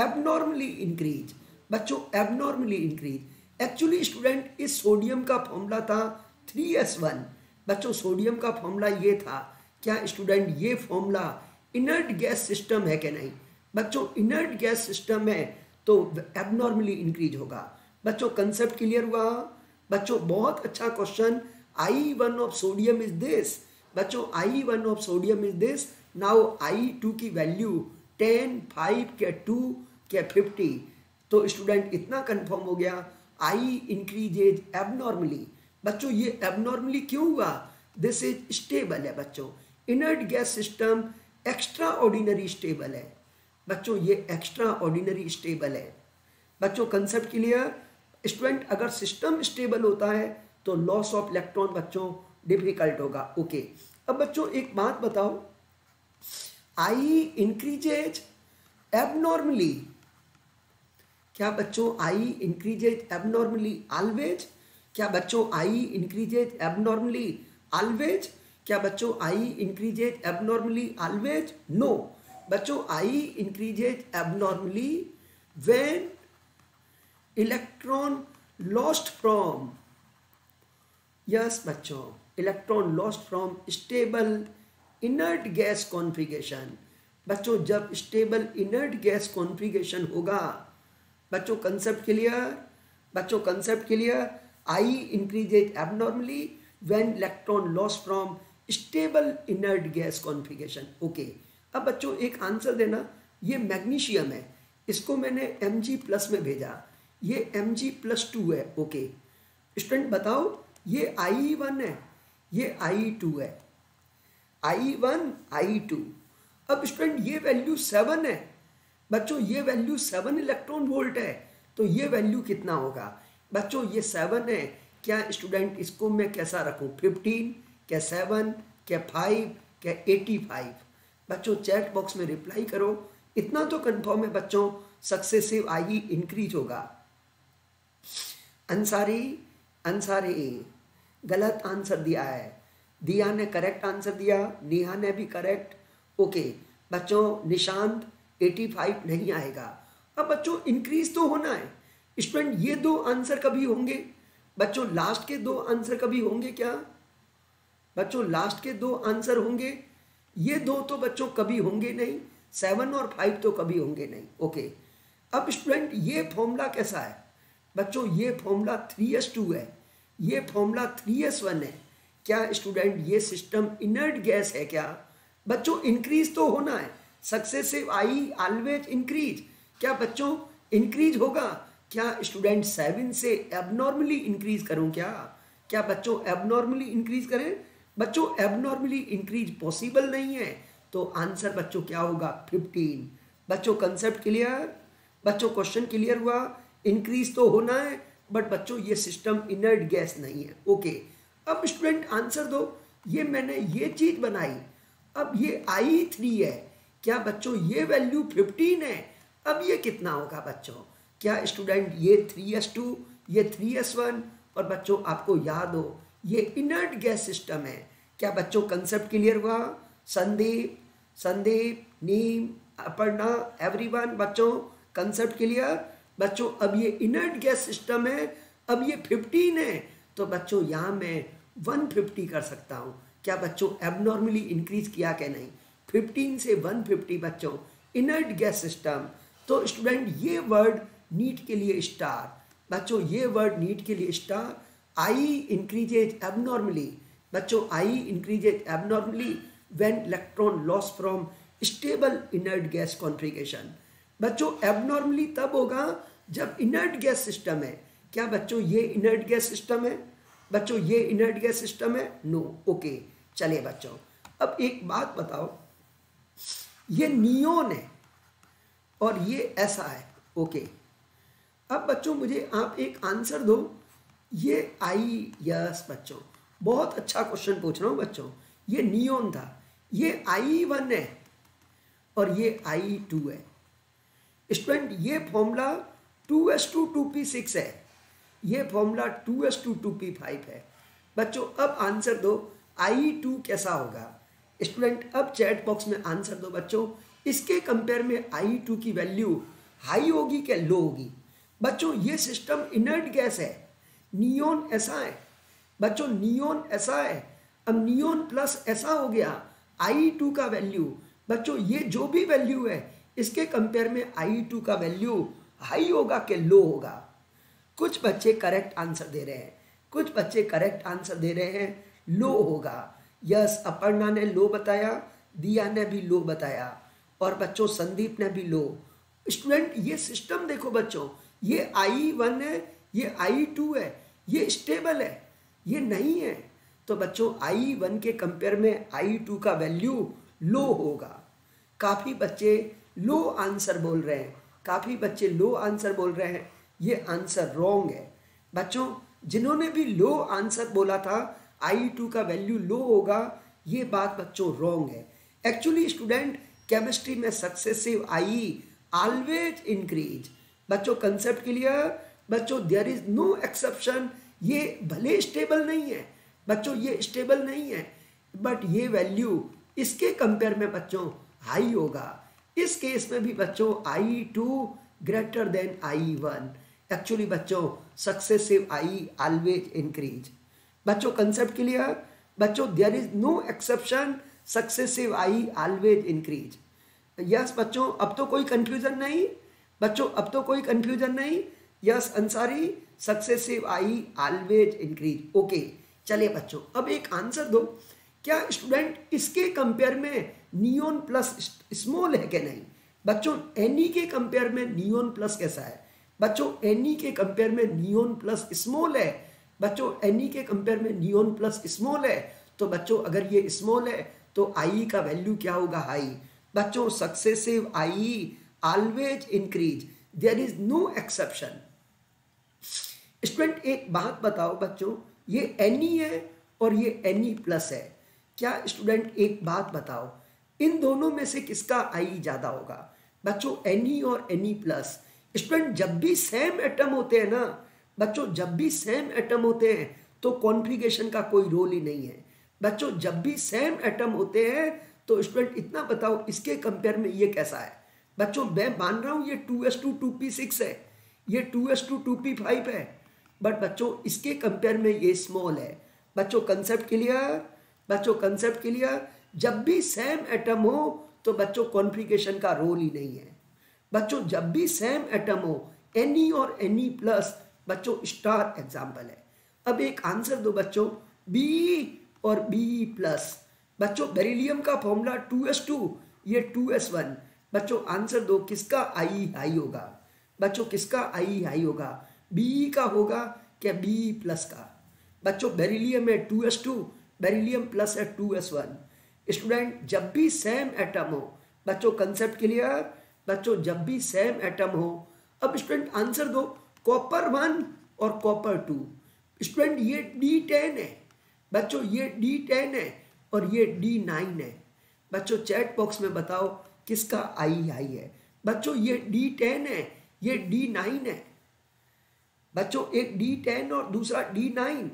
Speaker 1: एबनॉर्मली इंक्रीज बच्चों एबनॉर्मली इंक्रीज एक्चुअली स्टूडेंट इस सोडियम का फॉर्मूला था थ्री एस वन बच्चों सोडियम का फॉर्मूला ये था, क्या स्टूडेंट ये फॉर्मूला इनर्ट गैस सिस्टम है क्या नहीं? बच्चों इनर्ट गैस सिस्टम है तो एबनॉर्मली इंक्रीज होगा। बच्चों कंसेप्ट क्लियर हुआ? बच्चों, बहुत अच्छा question I one of sodium is this बच्चों I one of sodium is this now I two की वैल्यू टेन फाइव के टू के फिफ्टी तो स्टूडेंट इतना कंफर्म हो गया। आई इंक्रीज एज एबनॉर्मली बच्चों, ये एबनॉर्मली क्यों हुआ? दिस इज़ स्टेबल है बच्चों। Inert gas system extraordinary stable है। बच्चों, ये एक्स्ट्रा ऑर्डिनरी स्टेबल है। बच्चों कंसेप्ट क्लियर स्टूडेंट अगर सिस्टम स्टेबल होता है तो लॉस ऑफ़ इलेक्ट्रॉन बच्चों डिफ़िकल्ट होगा। ओके अब बच्चों, एक बात बताओ। आई इंक्रीजेज एबनॉर्मली क्या बच्चों आई इंक्रीजेज एबनॉर्मली ऑलवेज क्या बच्चों आई इंक्रीजेज एबनॉर्मली ऑलवेज क्या बच्चों I increases abnormally always no बच्चों I increases abnormally when electron lost from yes बच्चों electron lost from stable inert gas configuration बच्चों, जब स्टेबल इनर्ट गैस कॉन्फ़िगरेशन होगा, बच्चों कंसेप्ट क्लियर बच्चों concept clear I increases abnormally when electron loss from stable inert gas configuration okay अब बच्चों, एक answer देना। ये मैग्नीशियम है। इसको मैंने एम जी प्लस में भेजा। ये एम जी प्लस टू है। ओके स्टूडेंट बताओ, ये आई वन है। ये आई टू है। आई वन आई टू अब स्टूडेंट ये वैल्यू सेवन है। बच्चों, ये वैल्यू सेवन इलेक्ट्रॉन वोल्ट है। तो ये वैल्यू कितना होगा? बच्चों, ये सेवन है। क्या स्टूडेंट इसको मैं कैसा रखूँ? फिफ्टीन क्या सेवन क्या फाइव क्या एटी फाइव बच्चों चैट बॉक्स में रिप्लाई करो। इतना तो कन्फर्म है बच्चों सक्सेसिव आई इंक्रीज होगा। अंसारी अंसारी, गलत आंसर दिया है। दिया ने करेक्ट आंसर दिया, नेहा ने भी करेक्ट ओके बच्चों, निशांत 85 नहीं आएगा। अब बच्चों इंक्रीज तो होना है। स्टूडेंट, ये दो आंसर कभी होंगे? बच्चों लास्ट के दो आंसर कभी होंगे क्या? बच्चों लास्ट के दो आंसर होंगे? ये दो तो बच्चों कभी होंगे नहीं सेवन और फाइव तो कभी होंगे नहीं ओके अब स्टूडेंट, ये फॉर्मूला कैसा है? बच्चों, ये फॉर्मूला थ्री एस टू है, ये फॉर्मूला थ्री एस वन है। क्या स्टूडेंट, ये सिस्टम इनर्ट गैस है क्या? बच्चों इंक्रीज तो होना है सक्सेसिव आई ऑलवेज इंक्रीज क्या बच्चों इंक्रीज होगा? क्या स्टूडेंट सेवन से एबनॉर्मली इंक्रीज करूँ क्या? क्या बच्चों एबनॉर्मली इंक्रीज करें? बच्चों एबनॉर्मली इंक्रीज पॉसिबल नहीं है। तो आंसर बच्चों क्या होगा? फिफ्टीन बच्चों कंसेप्ट क्लियर बच्चों क्वेश्चन क्लियर हुआ? इंक्रीज तो होना है बट बच्चों ये सिस्टम इनर्ट गैस नहीं है। ओके अब स्टूडेंट आंसर दो। ये मैंने ये चीज़ बनाई। अब ये आई थ्री है। क्या बच्चों ये वैल्यू फिफ्टीन है? अब ये कितना होगा बच्चों? क्या स्टूडेंट ये थ्री एस टू ये थ्री एस वन और बच्चों, आपको याद हो, ये इनर्ट गैस सिस्टम है। क्या बच्चों कंसेप्ट क्लियर हुआ? संदीप संदीप, नीम, अपर्णा एवरीवन बच्चों कंसेप्ट क्लियर बच्चों, अब ये इनर्ट गैस सिस्टम है, अब ये 15 है। तो बच्चों, यहाँ मैं 150 कर सकता हूँ। क्या बच्चों एबनॉर्मली इंक्रीज किया क्या नहीं? 15 से 150 बच्चों इनर्ट गैस सिस्टम तो स्टूडेंट ये वर्ड नीट के लिए स्टार बच्चों, ये वर्ड नीट के लिए स्टार आई इंक्रीजेज एबनॉर्मली बच्चों I increases abnormally when electron loss from stable inert gas configuration बच्चों एबनॉर्मली तब होगा जब इनर्ट गैस सिस्टम है। क्या बच्चों, ये इनर्ट गैस सिस्टम है? बच्चों, ये इनर्ट गैस सिस्टम है? नो ओके चलिए बच्चों, अब एक बात बताओ। ये नियोन है और ये ऐसा है। ओके अब बच्चों, मुझे आप एक आंसर दो। ये आई यस बच्चों। बहुत अच्छा क्वेश्चन पूछ रहा हूँ, बच्चों। ये नियोन था। ये आई वन है और ये आई टू है। स्टूडेंट ये formula two S two two P six है। ये formula two S two two P five है। बच्चों, अब आंसर दो। आई टू कैसा होगा? स्टूडेंट अब चैट बॉक्स में आंसर दो, बच्चों। इसके कंपेयर में आई टू की वैल्यू हाई होगी क्या लो होगी? बच्चों, ये सिस्टम इनर्ट गैस है। नियोन ऐसा है। बच्चों नियोन ऐसा है। अब नियोन प्लस ऐसा हो गया आई टू का वैल्यू बच्चों, ये जो भी वैल्यू है, इसके कंपेयर में आई टू का वैल्यू हाई होगा कि लो होगा? कुछ बच्चे करेक्ट आंसर दे रहे हैं। कुछ बच्चे करेक्ट आंसर दे रहे हैं लो होगा। यस अपर्णा ने लो बताया, दिया ने भी लो बताया, और बच्चों, संदीप ने भी लो स्टूडेंट ये सिस्टम देखो बच्चों ये आई वन है, ये आई टू है, ये स्टेबल है, ये नहीं है। तो बच्चों आई वन के कंपेयर में आई टू का वैल्यू लो होगा। काफ़ी बच्चे लो आंसर बोल रहे हैं। काफ़ी बच्चे लो आंसर बोल रहे हैं। ये आंसर रॉन्ग है। बच्चों, जिन्होंने भी लो आंसर बोला था आई टू का वैल्यू लो होगा, ये बात बच्चों रॉन्ग है। एक्चुअली स्टूडेंट केमिस्ट्री में सक्सेसिव आई ऑलवेज इंक्रीज बच्चों कंसेप्ट क्लियर बच्चों देयर इज़ नो एक्सेप्शन ये भले स्टेबल नहीं है, बच्चों ये स्टेबल नहीं है बट ये वैल्यू इसके कंपेयर में बच्चों हाई होगा। इस केस में भी बच्चों I two greater than I one actually बच्चों सक्सेसिव आई ऑलवेज इंक्रीज बच्चों कंसेप्ट क्लियर बच्चों there is no exception successive I always increase yes बच्चों, अब तो कोई कंफ्यूजन नहीं। बच्चों, अब तो कोई कंफ्यूजन नहीं। Yes Ansari successive I always increase okay चलिए बच्चों, अब एक आंसर दो। क्या स्टूडेंट इसके कंपेयर में नियोन प्लस स्मॉल है क्या नहीं? बच्चों एनी के कंपेयर में नियोन प्लस कैसा है? बच्चों एनी के कंपेयर में नियोन प्लस स्मॉल है। बच्चों एनी के कंपेयर में नियोन प्लस स्मॉल है। तो बच्चों, अगर ये स्मॉल है तो आईई का वैल्यू क्या होगा? हाई बच्चों successive I always increase there is no exception student एक बात बताओ बच्चों, ये एनी है और ये एनी प्लस है। क्या स्टूडेंट एक बात बताओ, इन दोनों में से किसका आई ज़्यादा होगा? बच्चों एनी और एनी प्लस स्टूडेंट जब भी सेम एटम होते हैं ना, बच्चों, जब भी सेम एटम होते हैं तो कॉन्फ़िगरेशन का कोई रोल ही नहीं है। बच्चों, जब भी सेम एटम होते हैं तो स्टूडेंट इतना बताओ, इसके कंपेयर में ये कैसा है? बच्चों, मैं मान रहा हूँ ये two S two two P six है, ये two S two two P five है बट बच्चों, इसके कंपेयर में ये स्मॉल है। बच्चों कंसेप्ट क्लियर बच्चों कंसेप्ट क्लियर जब भी सेम एटम हो तो बच्चों कॉन्फ्लिकेशन का रोल ही नहीं है। बच्चों, जब भी सेम एटम हो एनी और एनी प्लस बच्चों स्टार एग्ज़ाम्पल है। अब एक आंसर दो बच्चों बी और बी प्लस बच्चों बेरिलियम का फॉर्मूला टू एस टू, ये टू एस वन। बच्चों आंसर दो, किसका आई हाई होगा? बच्चों, किसका आई हाई होगा? बी का होगा क्या बी प्लस का? बच्चों बेरिलियम है two S two beryllium plus है टू एस वन स्टूडेंट जब भी सेम एटम हो, बच्चों कंसेप्ट क्लियर बच्चों, जब भी सेम एटम हो, अब स्टूडेंट आंसर दो कॉपर वन और कॉपर टू स्टूडेंट ये डी टेन है। बच्चों, ये डी टेन है और ये डी नाइन है। बच्चों चैट बॉक्स में बताओ किसका आई आई है? बच्चों, ये डी टेन है, ये डी नाइन है। बच्चों, एक डी टेन और दूसरा डी नाइन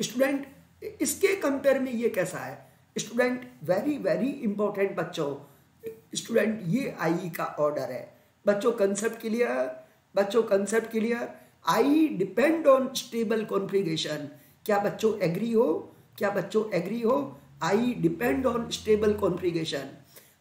Speaker 1: स्टूडेंट, इसके कंपेयर में ये कैसा है? स्टूडेंट वेरी वेरी इंपॉर्टेंट बच्चों। स्टूडेंट, ये आई का ऑर्डर है। बच्चों कंसेप्ट क्लियर बच्चों concept clear I depend on stable configuration क्या बच्चों एग्री हो? क्या बच्चों एग्री हो? I depend on stable configuration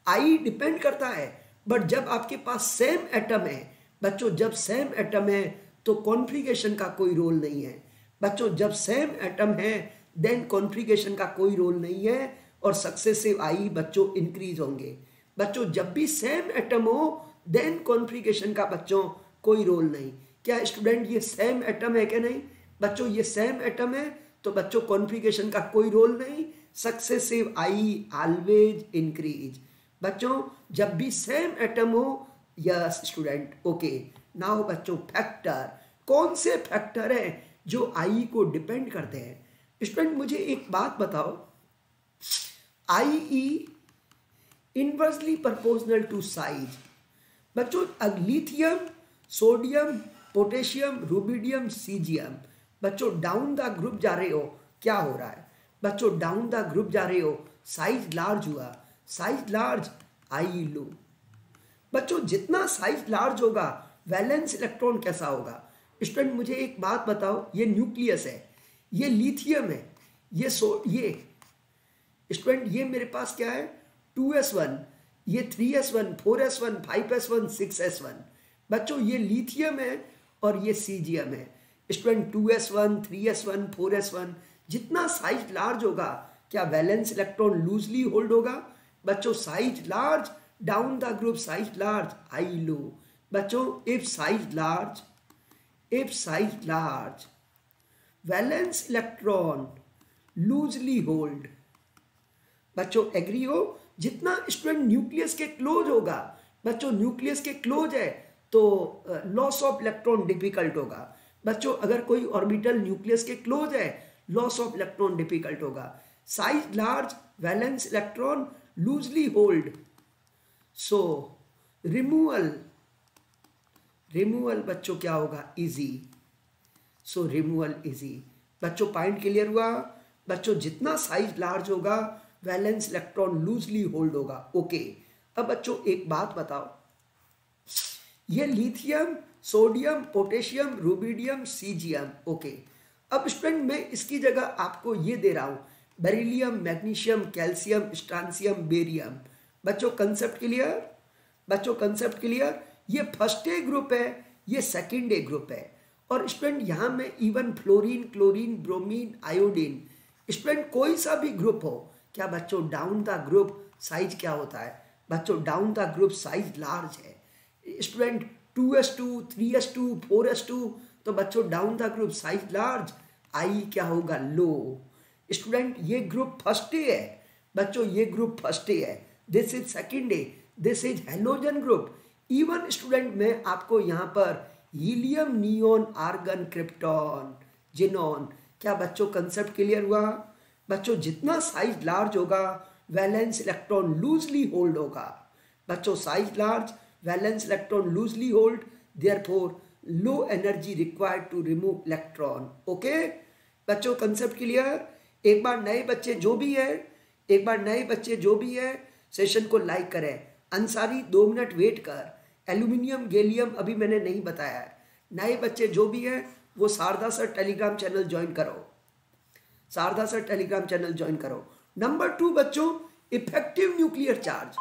Speaker 1: I depend करता है। बट जब आपके पास सेम एटम है, बच्चों, जब सेम एटम है तो कॉन्फ़िगरेशन का कोई रोल नहीं है। बच्चों, जब सेम एटम है देन कॉन्फ़िगरेशन का कोई रोल नहीं है और सक्सेसिव आई बच्चों इंक्रीज होंगे। बच्चों, जब भी सेम एटम हो देन कॉन्फ़िगरेशन का बच्चों कोई रोल नहीं। क्या स्टूडेंट ये सेम एटम है क्या नहीं? बच्चों, ये सेम एटम है तो बच्चों कॉन्फ़िगरेशन का कोई रोल नहीं। सक्सेसिव आई ऑलवेज इंक्रीज बच्चों, जब भी सेम एटम हो यस स्टूडेंट ओके नाउ बच्चों फैक्टर कौन से फैक्टर हैं जो आई को डिपेंड करते हैं? स्टूडेंट मुझे एक बात बताओ। I E inversely proportional to size बच्चों lithium sodium potassium rubidium caesium बच्चों डाउन द ग्रुप जा रहे हो, क्या हो रहा है? बच्चों डाउन द ग्रुप जा रहे हो साइज़ लार्ज हुआ। Size large, I low. बच्चों, जितना साइज़ लार्ज होगा, वैलेंस इलेक्ट्रॉन कैसा होगा? स्टूडेंट, मुझे एक बात बताओ, ये न्यूक्लियस है, ये लिथियम है, ये सो, ये, स्टूडेंट, ये मेरे पास क्या है? टू एस वन, ये three S one, four S one, five S one, six S one. बच्चों, ये लिथियम है और ये सीजियम है। Student, two S one, three S one, four S one, जितना साइज़ लार्ज होगा, क्या वैलेंस इलेक्ट्रॉन लूजली होल्ड होगा? बच्चों size large down the group size large I low बच्चों if size large if size large valence electron loosely hold बच्चों agree हो? जितना student nucleus के क्लोज होगा, बच्चों न्यूक्लियस के क्लोज है तो लॉस ऑफ़ इलेक्ट्रॉन डिफ़िकल्ट होगा. बच्चों, अगर कोई ऑर्बिटल न्यूक्लियस के क्लोज है लॉस ऑफ़ इलेक्ट्रॉन डिफ़िकल्ट होगा. Size large valence electron loosely hold so removal removal बच्चों क्या होगा? इजी सो रिमूवल इजी बच्चों पॉइंट क्लियर हुआ? बच्चों जितना साइज़ लार्ज होगा वैलेंस इलेक्ट्रॉन लूजली होल्ड होगा. ओके अब बच्चों एक बात बताओ। ये lithium sodium potassium rubidium caesium okay अब स्टूडेंट मैं इसकी जगह आपको ये दे रहा हूँ। Beryllium magnesium calcium strontium barium बच्चों कंसेप्ट क्लियर बच्चों कंसेप्ट क्लियर ये फ़र्स्ट ए ग्रुप है, ये सेकेंड ए ग्रुप है। और स्टूडेंट यहाँ में even fluorine chlorine bromine iodine student कोई सा भी ग्रुप हो, क्या बच्चों डाउन द ग्रुप साइज़ क्या होता है? बच्चों down the group size large है। Student two S two three S two four S two तो बच्चों down the group size large I क्या होगा? लो स्टूडेंट, ये ग्रुप फ़र्स्ट ए है। बच्चों, ये ग्रुप फ़र्स्ट ए है। This is second A this is halogen group even student में आपको यहाँ पर helium neon argon krypton xenon क्या बच्चों कंसेप्ट क्लियर हुआ? बच्चों, जितना साइज़ लार्ज होगा वैलेंस इलेक्ट्रॉन लूजली होल्ड होगा। बच्चों size large valence electron loosely hold therefore low energy required to remove electron okay बच्चों कंसेप्ट क्लियर एक बार नए बच्चे जो भी है, एक बार नए बच्चे जो भी है सेशन को लाइक करें। अंसारी, दो मिनट वेट कर। एल्यूमिनियम गैलियम अभी मैंने नहीं बताया है। नए बच्चे जो भी है, वो Sharda sir Telegram channel join करो। Sharda sir Telegram channel join करो। नंबर टू बच्चों effective nuclear charge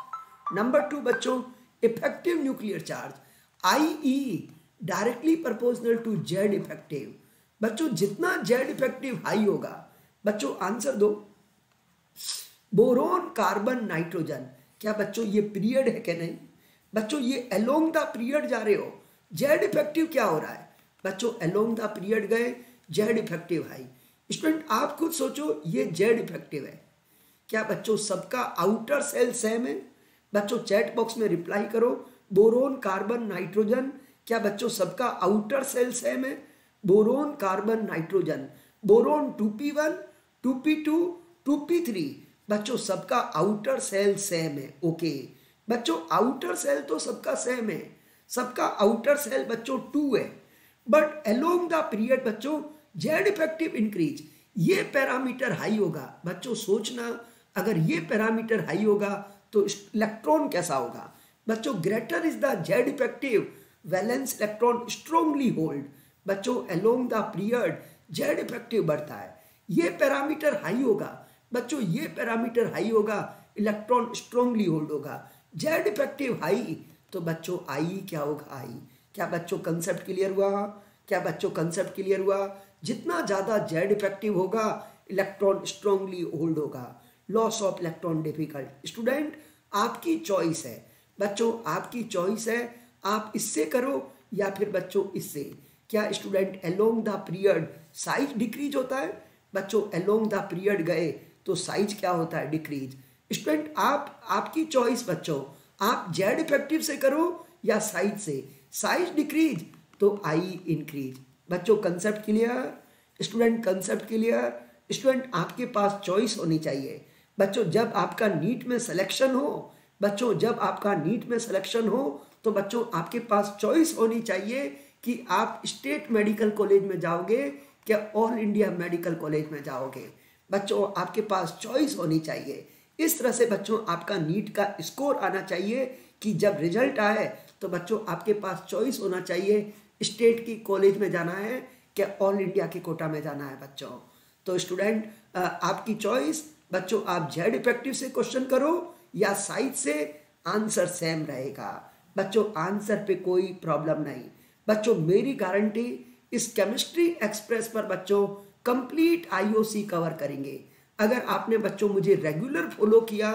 Speaker 1: number two बच्चों effective nuclear charge I E directly proportional to Z effective बच्चों, जितना जेड इफ़ेक्टिव हाई होगा बच्चों, आंसर दो। Boron carbon nitrogen. क्या बच्चों, ये पीरियड है क्या नहीं? बच्चों, ये अलोंग द पीरियड जा रहे हो। जेड इफ़ेक्टिव क्या हो रहा है? बच्चों अलोंग द पीरियड गए जेड इफ़ेक्टिव हाई स्टूडेंट, आप खुद सोचो, ये जेड इफ़ेक्टिव है। क्या बच्चों, सबका आउटर सेल सेम है? बच्चों चैट बॉक्स में रिप्लाई करो। Boron carbon nitrogen. क्या बच्चों, सबका आउटर सेल सेम है? Boron carbon nitrogen. Boron two P one two P two two P three. बच्चों, सबका आउटर सेल सेम है ओके बच्चों आउटर सेल तो सबका सेम है। सबका आउटर सेल बच्चों टू है। बट अलोंग द पीरियड बच्चों जेड इफ़ेक्टिव इंक्रीज ये पैरामीटर हाई होगा। बच्चों, सोचना, अगर ये पैरामीटर हाई होगा तो इलेक्ट्रॉन कैसा होगा? बच्चों greater is the Z effective valence electron strongly hold बच्चों along the period Z effective बढ़ता है। ये पैरामीटर हाई होगा। बच्चों, ये पैरामीटर हाई होगा, इलेक्ट्रॉन स्ट्रोंगली होल्ड होगा। जेड इफ़ेक्टिव हाई तो बच्चों, आई क्या होगा आई क्या बच्चों कंसेप्ट क्लियर हुआ? क्या बच्चों कंसेप्ट क्लियर हुआ? जितना ज़्यादा जेड इफ़ेक्टिव होगा, इलेक्ट्रॉन स्ट्रोंगली होल्ड होगा। Loss of electron difficult student आपकी चॉइस है। बच्चों, आपकी चॉइस है। आप इससे करो या फिर बच्चों, इससे। क्या student along the period size decrease होता है? बच्चों अलोंग द पीरियड गए तो साइज़ क्या होता है? डिक्रीज स्टूडेंट आप, आपकी चॉइस बच्चों, आप जेड इफ़ेक्टिव से करो या साइज़ से? साइज़ डिक्रीज तो आई इंक्रीज बच्चों concept clear student concept clear student आपके पास चॉइस होनी चाहिए। बच्चों, जब आपका नीट में सिलेक्शन हो, बच्चों, जब आपका नीट में सिलेक्शन हो तो बच्चों, आपके पास चॉइस होनी चाहिए कि आप स्टेट मेडिकल कॉलेज में जाओगे क्या ऑल इंडिया मेडिकल कॉलेज में जाओगे। बच्चों, आपके पास चॉइस होनी चाहिए। इस तरह से बच्चों, आपका नीट का स्कोर आना चाहिए कि जब रिज़ल्ट आए तो बच्चों, आपके पास चॉइस होना चाहिए। स्टेट की कॉलेज में जाना है क्या ऑल इंडिया के कोटा में जाना है बच्चों। तो स्टूडेंट आपकी चॉइस बच्चों, आप जेड इफ़ेक्टिव से क्वेश्चन करो या साइज़ से आंसर सेम रहेगा। बच्चों आंसर पे कोई प्रॉब्लम नहीं। बच्चों, मेरी गारंटी इस केमिस्ट्री एक्सप्रेस पर बच्चों कंप्लीट आईओसी कवर करेंगे। अगर आपने बच्चों मुझे रेगुलर फॉलो किया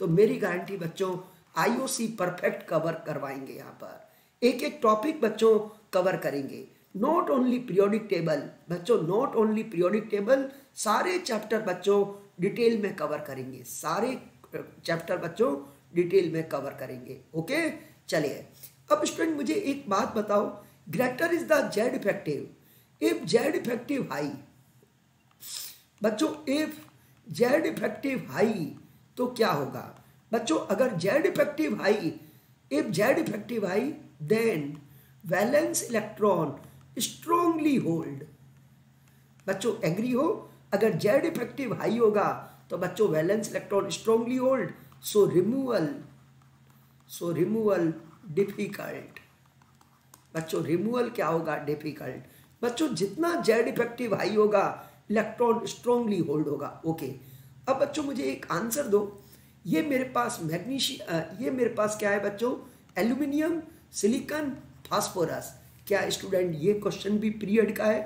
Speaker 1: तो मेरी गारंटी बच्चों आईओसी परफेक्ट कवर करवाएँगे यहाँ पर। एक एक टॉपिक बच्चों कवर करेंगे। नॉट ओनली पीरियोडिक टेबल बच्चों नॉट ओनली पीरियोडिक टेबल सारे चैप्टर बच्चों डिटेल में कवर करेंगे। सारे चैप्टर बच्चों डिटेल में कवर करेंगे। ओके चलिए, अब स्टूडेंट मुझे एक बात बताओ greater is the Z effective if Z effective high बच्चों इफ़ जेड इफ़ेक्टिव हाई तो क्या होगा? बच्चों, अगर Z effective high if Z effective high then valence electron strongly hold बच्चों एग्री हो? अगर जेड इफ़ेक्टिव हाई होगा तो बच्चों valence electron strongly hold so removal so removal difficult बच्चों रिमूवल क्या होगा? डिफ़िकल्ट बच्चों, जितना जेड इफ़ेक्टिव हाई होगा इलेक्ट्रॉन स्ट्रोंगली होल्ड होगा। ओके अब बच्चों, मुझे एक आंसर दो। ये मेरे पास मैग्नीशियम ये मेरे पास क्या है बच्चों? एल्यूमिनियम सिलिकन फास्फोरस क्या स्टूडेंट ये क्वेश्चन भी पीरियड का है?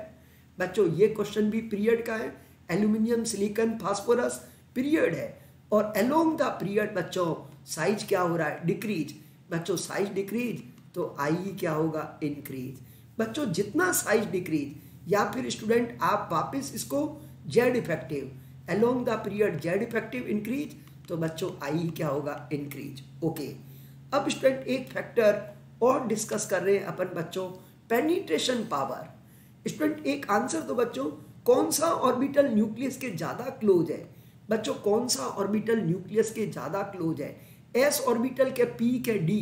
Speaker 1: बच्चों, ये क्वेश्चन भी पीरियड का है। एल्यूमिनियम सिलिकन फास्फोरस पीरियड है। और अलोंग द पीरियड बच्चों साइज़ क्या हो रहा है? डिक्रीज बच्चों साइज़ डिक्रीज तो आई क्या होगा? इंक्रीज बच्चों, जितना साइज़ डिक्रीज या फिर स्टूडेंट आप वापस इसको Z effective along the period Z effective increase तो बच्चों आई क्या होगा? इंक्रीज ओके अब स्टूडेंट एक फैक्टर और डिस्कस कर रहे हैं अपन बच्चों पेनिट्रेशन पावर स्टूडेंट एक आंसर तो बच्चों, कौन सा ऑर्बिटल न्यूक्लियस के ज़्यादा क्लोज है? बच्चों, कौन सा ऑर्बिटल न्यूक्लियस के ज़्यादा क्लोज है? एस ऑर्बिटल के पी के डी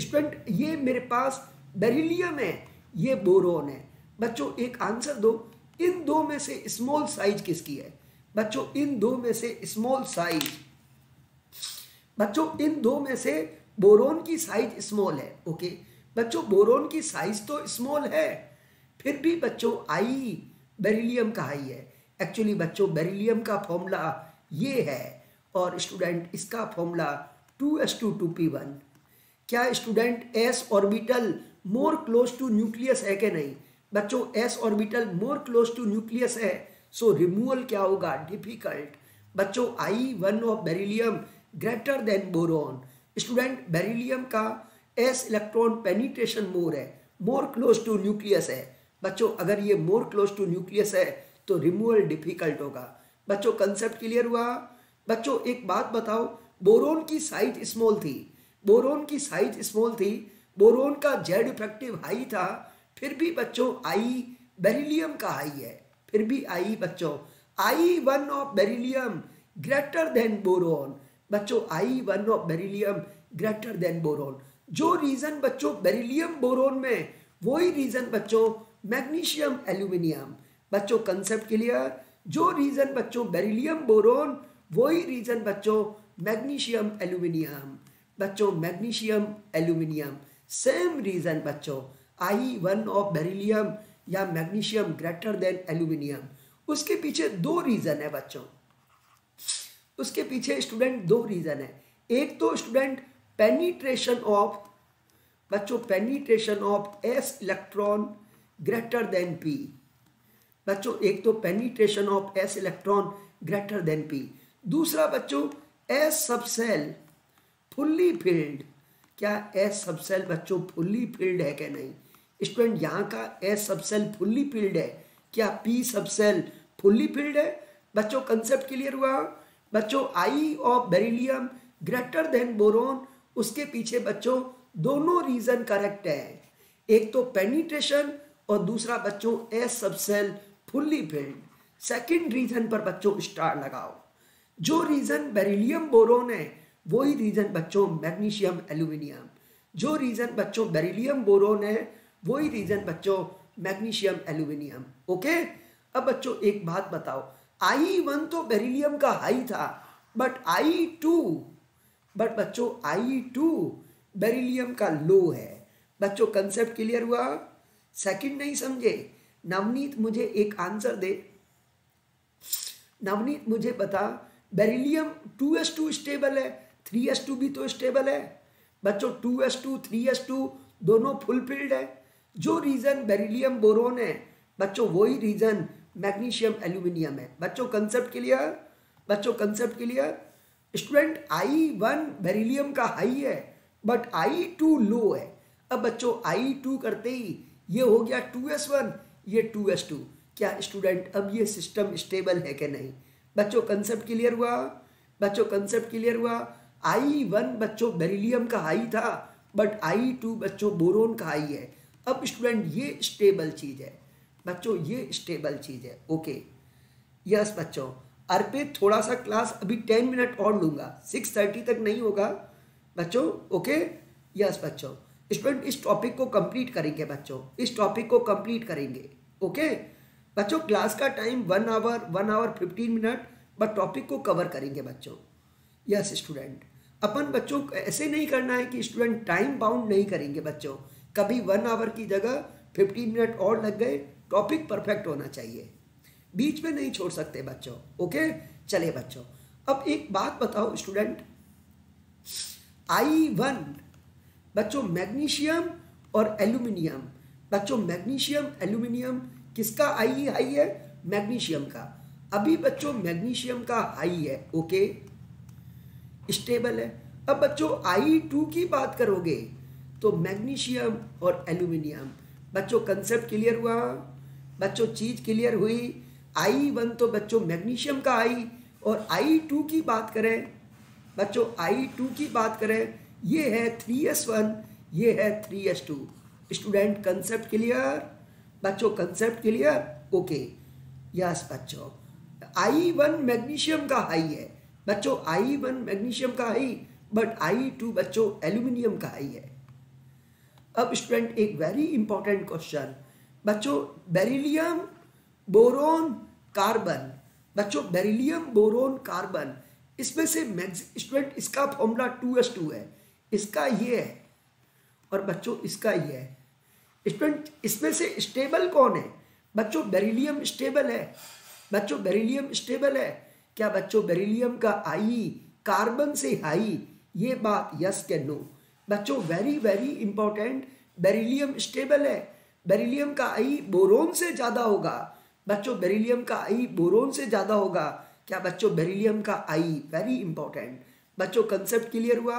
Speaker 1: स्टूडेंट, ये मेरे पास बेरिलियम है, ये बोरोन है। बच्चों, एक आंसर दो। इन दो में से स्मॉल साइज़ किसकी है? बच्चों, इन दो में से स्मॉल साइज़। बच्चों, इन दो में से बोरोन की साइज़ स्मॉल है, ओके? बच्चों, बोरोन की साइज़ तो स्मॉल है। फिर भी बच्चों, आई, बेरिलियम का आई है। एक्चुअली बच्चों, बेरिलियम का फॉर्मूला ये है। और स्टूडेंट, इसका formula two s two two p one. क्या student s orbital more close to nucleus है कि नहीं? बच्चों s orbital more close to nucleus है। सो so, रिमूवल क्या होगा? डिफ़िकल्ट बच्चों I one of beryllium greater than boron student beryllium का एस इलेक्ट्रॉन पेनिट्रेशन मोर है। मोर क्लोज टू न्यूक्लियस है। बच्चों अगर ये मोर क्लोज टू न्यूक्लियस है तो रिमूवल डिफ़िकल्ट होगा। बच्चों कंसेप्ट क्लियर हुआ? बच्चों एक बात बताओ। बोरोन की साइज़ स्मॉल थी। बोरोन की साइज़ स्मॉल थी, बोरोन का जेड इफ़ेक्टिव हाई था, फिर भी बच्चों आई बेरिलियम का हाई है, फिर भी आई बच्चों I one of beryllium greater than boron बच्चों I one of beryllium greater than boron जो रीजन बच्चों बेरिलियम बोरोन में, वही रीजन बच्चों मैग्नीशियम एल्यूमिनियम बच्चों कंसेप्ट क्लियर जो रीजन बच्चों बेरिलियम बोरोन वही रीजन बच्चों मैग्नीशियम एल्यूमिनियम बच्चों, मैग्नीशियम, एल्यूमिनियम। सेम रीजन बच्चों आई वन ऑफ़ बेरिलियम या मैग्नीशियम ग्रेटर देन एल्यूमिनियम उसके पीछे दो रीजन है बच्चों। उसके पीछे स्टूडेंट दो रीजन है। एक तो स्टूडेंट पेनिट्रेशन ऑफ़ बच्चों penetration of s electron greater than p बच्चों, एक तो penetration of s electron greater than p दूसरा बच्चों एस सबसेल फुल्ली फिल्ड, क्या एस सबसेल बच्चों फुल्ली फिल्ड है क्या नहीं? स्टूडेंट, यहाँ का एस सबसेल फुल्ली फिल्ड है, क्या पी सबसेल फुल्ली फिल्ड है? बच्चों कंसेप्ट क्लियर हुआ? बच्चों I of beryllium greater than boron उसके पीछे बच्चों दोनों रीजन करेक्ट है। एक तो पेनिट्रेशन और दूसरा बच्चों s subshell fully filled. Second reason पर बच्चों स्टार लगाओ। जो रीजन बेरिलियम बोरोन है वही रीजन बच्चों मैग्नीशियम एल्यूमिनियम जो रीजन बच्चों बेरिलियम बोरोन है, वही रीजन बच्चों मैग्नीशियम एल्यूमिनियम ओके अब बच्चों, एक बात बताओ। आई वन तो बेरिलियम का हाई था बट आई टू बट बच्चों आई टू बेरिलियम का लो है। बच्चों कंसेप्ट क्लियर हुआ? सेकंड नहीं समझे? नवनीत, मुझे एक आंसर दे। नवनीत, मुझे बता। Beryllium two s two stable है थ्री एस टू भी तो स्टेबल है। बच्चों two s two three s two दोनों फुलफिल्ड है। जो रीजन बेरिलियम बोरोन है, बच्चों, वही रीजन मैग्नीशियम एल्यूमिनियम है। बच्चों कंसेप्ट क्लियर बच्चों concept clear student I one beryllium का हाई है बट आई टू लो है। अब बच्चों आई टू करते ही, ये हो गया टू एस वन ये टू एस टू क्या स्टूडेंट अब ये सिस्टम स्टेबल है कि नहीं? बच्चों कंसेप्ट क्लियर हुआ? बच्चों कंसेप्ट क्लियर हुआ? आई वन बच्चों बेरिलियम का हाई था बट आई टू बच्चों बोरोन का हाई है। अब स्टूडेंट ये स्टेबल चीज़ है। बच्चों, ये स्टेबल चीज़ है। ओके यस बच्चों. अर्पित थोड़ा सा क्लास अभी टेन मिनट और लूँगा। सिक्स थर्टी तक नहीं होगा। बच्चों ओके यस बच्चों. स्टूडेंट इस टॉपिक को कंप्लीट करेंगे बच्चों। इस टॉपिक को कंप्लीट करेंगे। ओके बच्चों क्लास का time one hour one hour fifteen minute but topic को कवर करेंगे बच्चों। यस स्टूडेंट अपन बच्चों को ऐसे नहीं करना है कि स्टूडेंट टाइम बाउंड नहीं करेंगे बच्चों। कभी वन आवर की जगह फिफ्टीन मिनट और लग गए टॉपिक परफेक्ट होना चाहिए। बीच में नहीं छोड़ सकते बच्चों ओके चले बच्चों, अब एक बात बताओ स्टूडेंट आई वन बच्चों मैग्नीशियम और एल्यूमिनियम बच्चों मैग्नीशियम एल्यूमिनियम किसका आई हाई है मैग्नीशियम का। अभी बच्चों मैग्नीशियम का हाई है ओके स्टेबल है। अब बच्चों आई टू की बात करोगे तो मैग्नीशियम और एल्यूमिनियम। बच्चों कंसेप्ट क्लियर हुआ? बच्चों, चीज़ क्लियर हुई? आई वन तो बच्चों, मैग्नीशियम का आई और आई टू की बात करें। बच्चों आई टू की बात करें। ये है थ्री एस वन ये है three s two student concept clear बच्चों कंसेप्ट क्लियर ओके यस बच्चों। आई वन मैग्नीशियम का हाई है। बच्चों आई वन मैग्नीशियम का हाई बट आई टू बच्चों एल्यूमिनियम का हाई है। अब स्टूडेंट एक वेरी इंपॉर्टेंट क्वेश्चन बच्चों बेरिलियम बोरोन कार्बन बच्चों बेरिलियम बोरोन कार्बन इसमें से स्टूडेंट इसका फॉर्मूला टू एस टू है। इसका ये है। और बच्चों, इसका ये है। स्टूडेंट इसमें से स्टेबल कौन है? बच्चों बेरिलियम स्टेबल है। बच्चों बेरिलियम स्टेबल है। क्या बच्चों बेरिलियम का आई कार्बन से हाई ये बात यस के नो बच्चों very very important beryllium stable है। बेरिलियम का आई बोरोन से ज़्यादा होगा। बच्चों बेरिलियम का आई बोरोन से ज़्यादा होगा। क्या बच्चों बेरिलियम का आई वेरी इंपॉर्टेंट बच्चों कंसेप्ट क्लियर हुआ?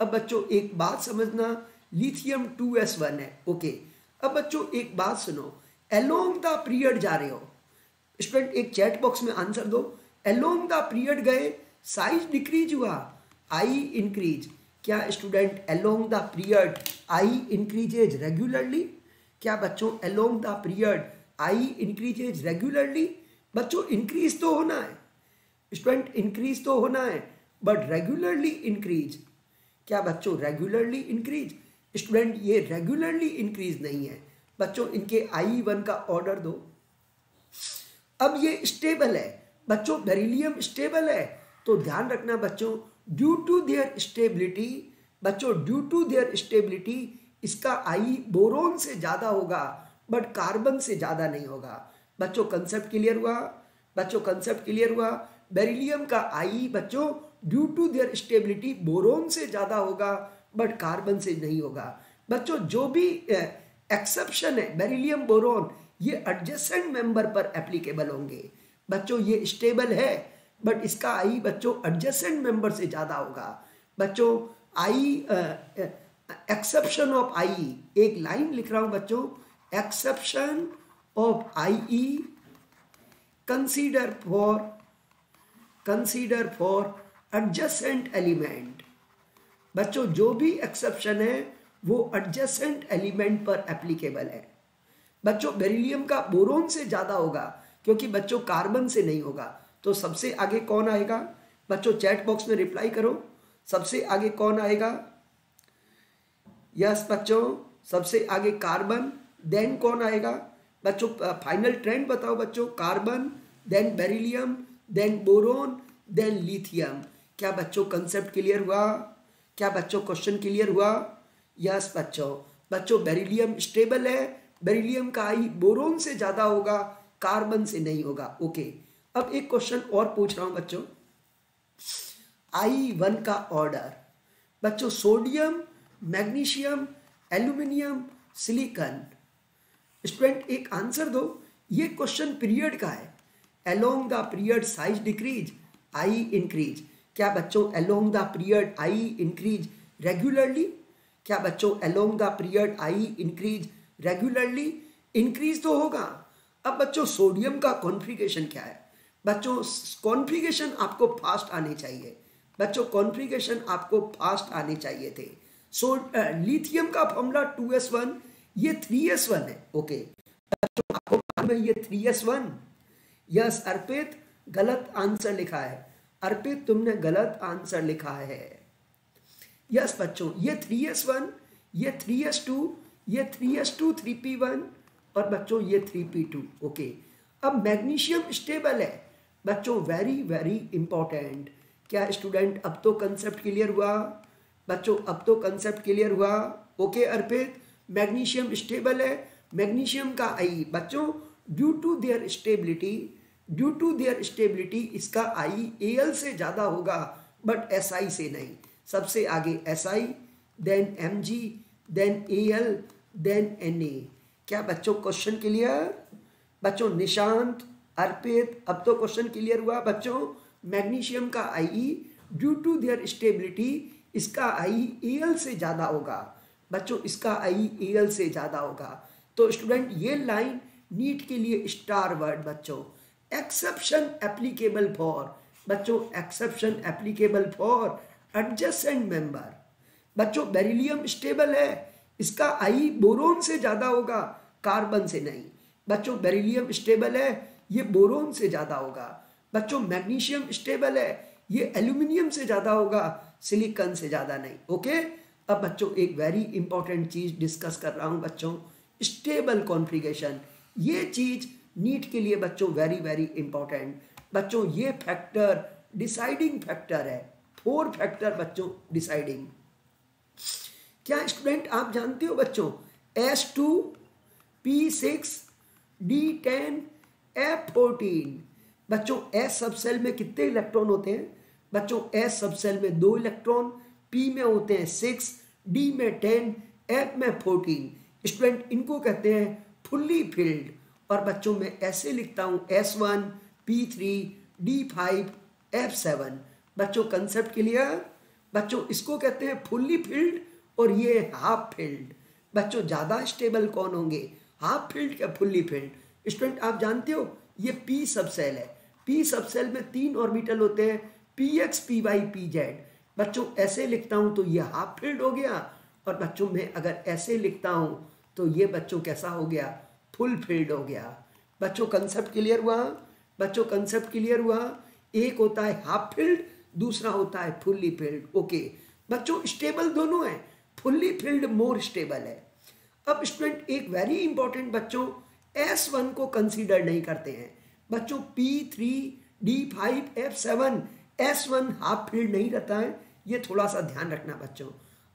Speaker 1: अब बच्चों, एक बात समझना लिथियम टू एस वन है। ओके अब बच्चों, एक बात सुनो। एलोंग द पीरियड जा रहे हो। स्टूडेंट एक चैट बॉक्स में आंसर दो। एलोंग द पीरियड गए साइज़ डिक्रीज हुआ आई इंक्रीज क्या student along the period I increases regularly क्या बच्चों along the period I increases regularly बच्चों इंक्रीज तो होना है स्टूडेंट इंक्रीज तो होना है बट रेगुलरली इंक्रीज क्या बच्चों रेगुलरली इंक्रीज स्टूडेंट ये रेगुलरली इंक्रीज नहीं है बच्चों इनके आई वन का ऑर्डर दो अब ये स्टेबल है बच्चों बेरिलियम स्टेबल है। तो ध्यान रखना बच्चों ड्यू टू देयर स्टेबिलिटी बच्चों ड्यू टू देयर स्टेबिलिटी इसका आई बोरोन से ज़्यादा होगा बट कार्बन से ज़्यादा नहीं होगा। बच्चों कंसेप्ट क्लियर हुआ? बच्चों कंसेप्ट क्लियर हुआ? बेरिलियम का आई बच्चों due to their stability boron से ज़्यादा होगा बट कार्बन से नहीं होगा। बच्चों, जो भी एक्सेप्शन है बेरिलियम बोरोन ये एडजस्टेंट मेंबर पर एप्लीकेबल होंगे। बच्चों, ये स्टेबल है बट इसका आई बच्चों एडजस्टेंट मेंबर से ज़्यादा होगा। बच्चों आई एक्सेप्शन ऑफ़ आई एक लाइन लिख रहा हूँ बच्चों exception of I E consider for consider for adjacent element बच्चों, जो भी एक्सेप्शन है, वो एडजस्टेंट एलिमेंट पर एप्लीकेबल है। बच्चों बेरिलियम का बोरोन से ज़्यादा होगा। क्योंकि बच्चों कार्बन से नहीं होगा। तो सबसे आगे कौन आएगा? बच्चों चैट बॉक्स में रिप्लाई करो। सबसे आगे कौन आएगा? यस बच्चों, सबसे आगे कार्बन देन कौन आएगा? बच्चों फाइनल ट्रेंड बताओ बच्चों। Carbon than beryllium than boron than lithium क्या बच्चों कंसेप्ट क्लियर हुआ? क्या बच्चों क्वेश्चन क्लियर हुआ? यस बच्चों। बच्चों बेरिलियम स्टेबल है। बेरिलियम का आई बोरोन से ज़्यादा होगा। कार्बन से नहीं होगा। ओके अब एक क्वेश्चन और पूछ रहा हूँ बच्चों। आई वन का ऑर्डर बच्चों sodium magnesium aluminium silicon student एक आंसर दो। ये क्वेश्चन पीरियड का है। Along the period size decrease I increase क्या बच्चों along the period I increase regularly क्या बच्चों along the period I increase regularly increase तो होगा। अब बच्चों, सोडियम का कॉन्फ़िगरेशन क्या है? बच्चों, कॉन्फ़िगरेशन आपको फास्ट आने चाहिए। बच्चों, कॉन्फ़िगरेशन आपको फास्ट आने चाहिए थे। सो लिथियम का फॉर्मूला टू एस वन, ये थ्री एस वन है, ओके? बच्चों, आपको है ये three s one? Yes, Arpit, गलत आंसर लिखा है। अर्पित, तुमने गलत आंसर लिखा है। यस, बच्चों, ये थ्री एस वन, ये थ्री एस टू, ये three s two, three p one और बच्चों, ये थ्री पी टू, ओके। अब मैग्नीशियम स्टेबल है। बच्चों वेरी वेरी इंपॉर्टेंट क्या स्टूडेंट अब तो कंसेप्ट क्लियर हुआ? बच्चों, अब तो कंसेप्ट क्लियर हुआ। ओके, अर्पित, मैग्नीशियम स्टेबल है। मैग्नीशियम का आई बच्चों due to their stability due to their stability इसका आई ए से ज़्यादा होगा बट एस आई से नहीं। सबसे आगे S I than M G than A L than N A क्या बच्चों क्वेश्चन क्लियर बच्चों, निशांत, अर्पित, अब तो क्वेश्चन क्लियर हुआ। बच्चों, मैग्नीशियम का I due to their stability इसका आई ए से ज़्यादा होगा। बच्चों, इसका आई ए से ज़्यादा होगा। तो स्टूडेंट ये लाइन नीट के लिए स्टार वर्ड बच्चों। एक्सेप्शन एप्लीकेबल फॉर बच्चों exception applicable for adjacent member बच्चों बेरिलियम स्टेबल है। इसका आई बोरोन से ज़्यादा होगा, कार्बन से नहीं। बच्चों बेरिलियम स्टेबल है, ये बोरोन से ज़्यादा होगा। बच्चों मैग्नीशियम स्टेबल है, ये एल्यूमिनियम से ज़्यादा होगा सिलिकन से ज़्यादा नहीं ओके अब बच्चों, एक वेरी इंपॉर्टेंट चीज़ डिस्कस कर रहा हूँ बच्चों स्टेबल कॉन्फ़िगरेशन ये चीज़ नीट के लिए बच्चों वेरी वेरी इंपॉर्टेंट बच्चों, ये फैक्टर डिसाइडिंग फैक्टर है फोर फैक्टर बच्चों डिसाइडिंग क्या स्टूडेंट आप जानते हो बच्चों? S two p six d ten f fourteen बच्चों एस सब सेल में कितने इलेक्ट्रॉन होते हैं? बच्चों एस सब सेल में दो इलेक्ट्रॉन पी में होते हैं सिक्स डी में टेन एफ़ में फोर्टीन स्टूडेंट, इनको कहते हैं फुल्ली फिल्ड और बच्चों, में ऐसे लिखता हूँ s one p three d five f seven बच्चों कंसेप्ट क्लियर बच्चों, इसको कहते हैं फुल्ली फिल्ड और ये हाफ़ फ़ील्ड बच्चों, ज़्यादा स्टेबल कौन होंगे? हाफ़ फ़ील्ड या फुल्ली फ़ील्ड स्टूडेंट आप जानते हो, ये पी सब सेल है। पी सब सेल में तीन ऑर्बिटल होते हैं p x p y p z बच्चों, ऐसे लिखता हूँ तो ये हाफ़ फ़ील्ड हो गया। और बच्चों, में अगर ऐसे लिखता हूँ तो ये बच्चों कैसा हो गया? फुल फ़ील्ड हो गया। बच्चों कंसेप्ट क्लियर हुआ? बच्चों कंसेप्ट क्लियर हुआ? एक होता है हाफ़ फ़ील्ड दूसरा होता है फुल्ली फ़ील्ड ओके बच्चों स्टेबल दोनों है। फुल्ली फ़ील्ड मोर स्टेबल है। अब स्टूडेंट, एक वेरी इंपॉर्टेंट बच्चों एस वन को कंसीडर नहीं करते हैं। बच्चों p three d five f seven s one half filled नहीं रहता है। ये थोड़ा सा ध्यान रखना बच्चों।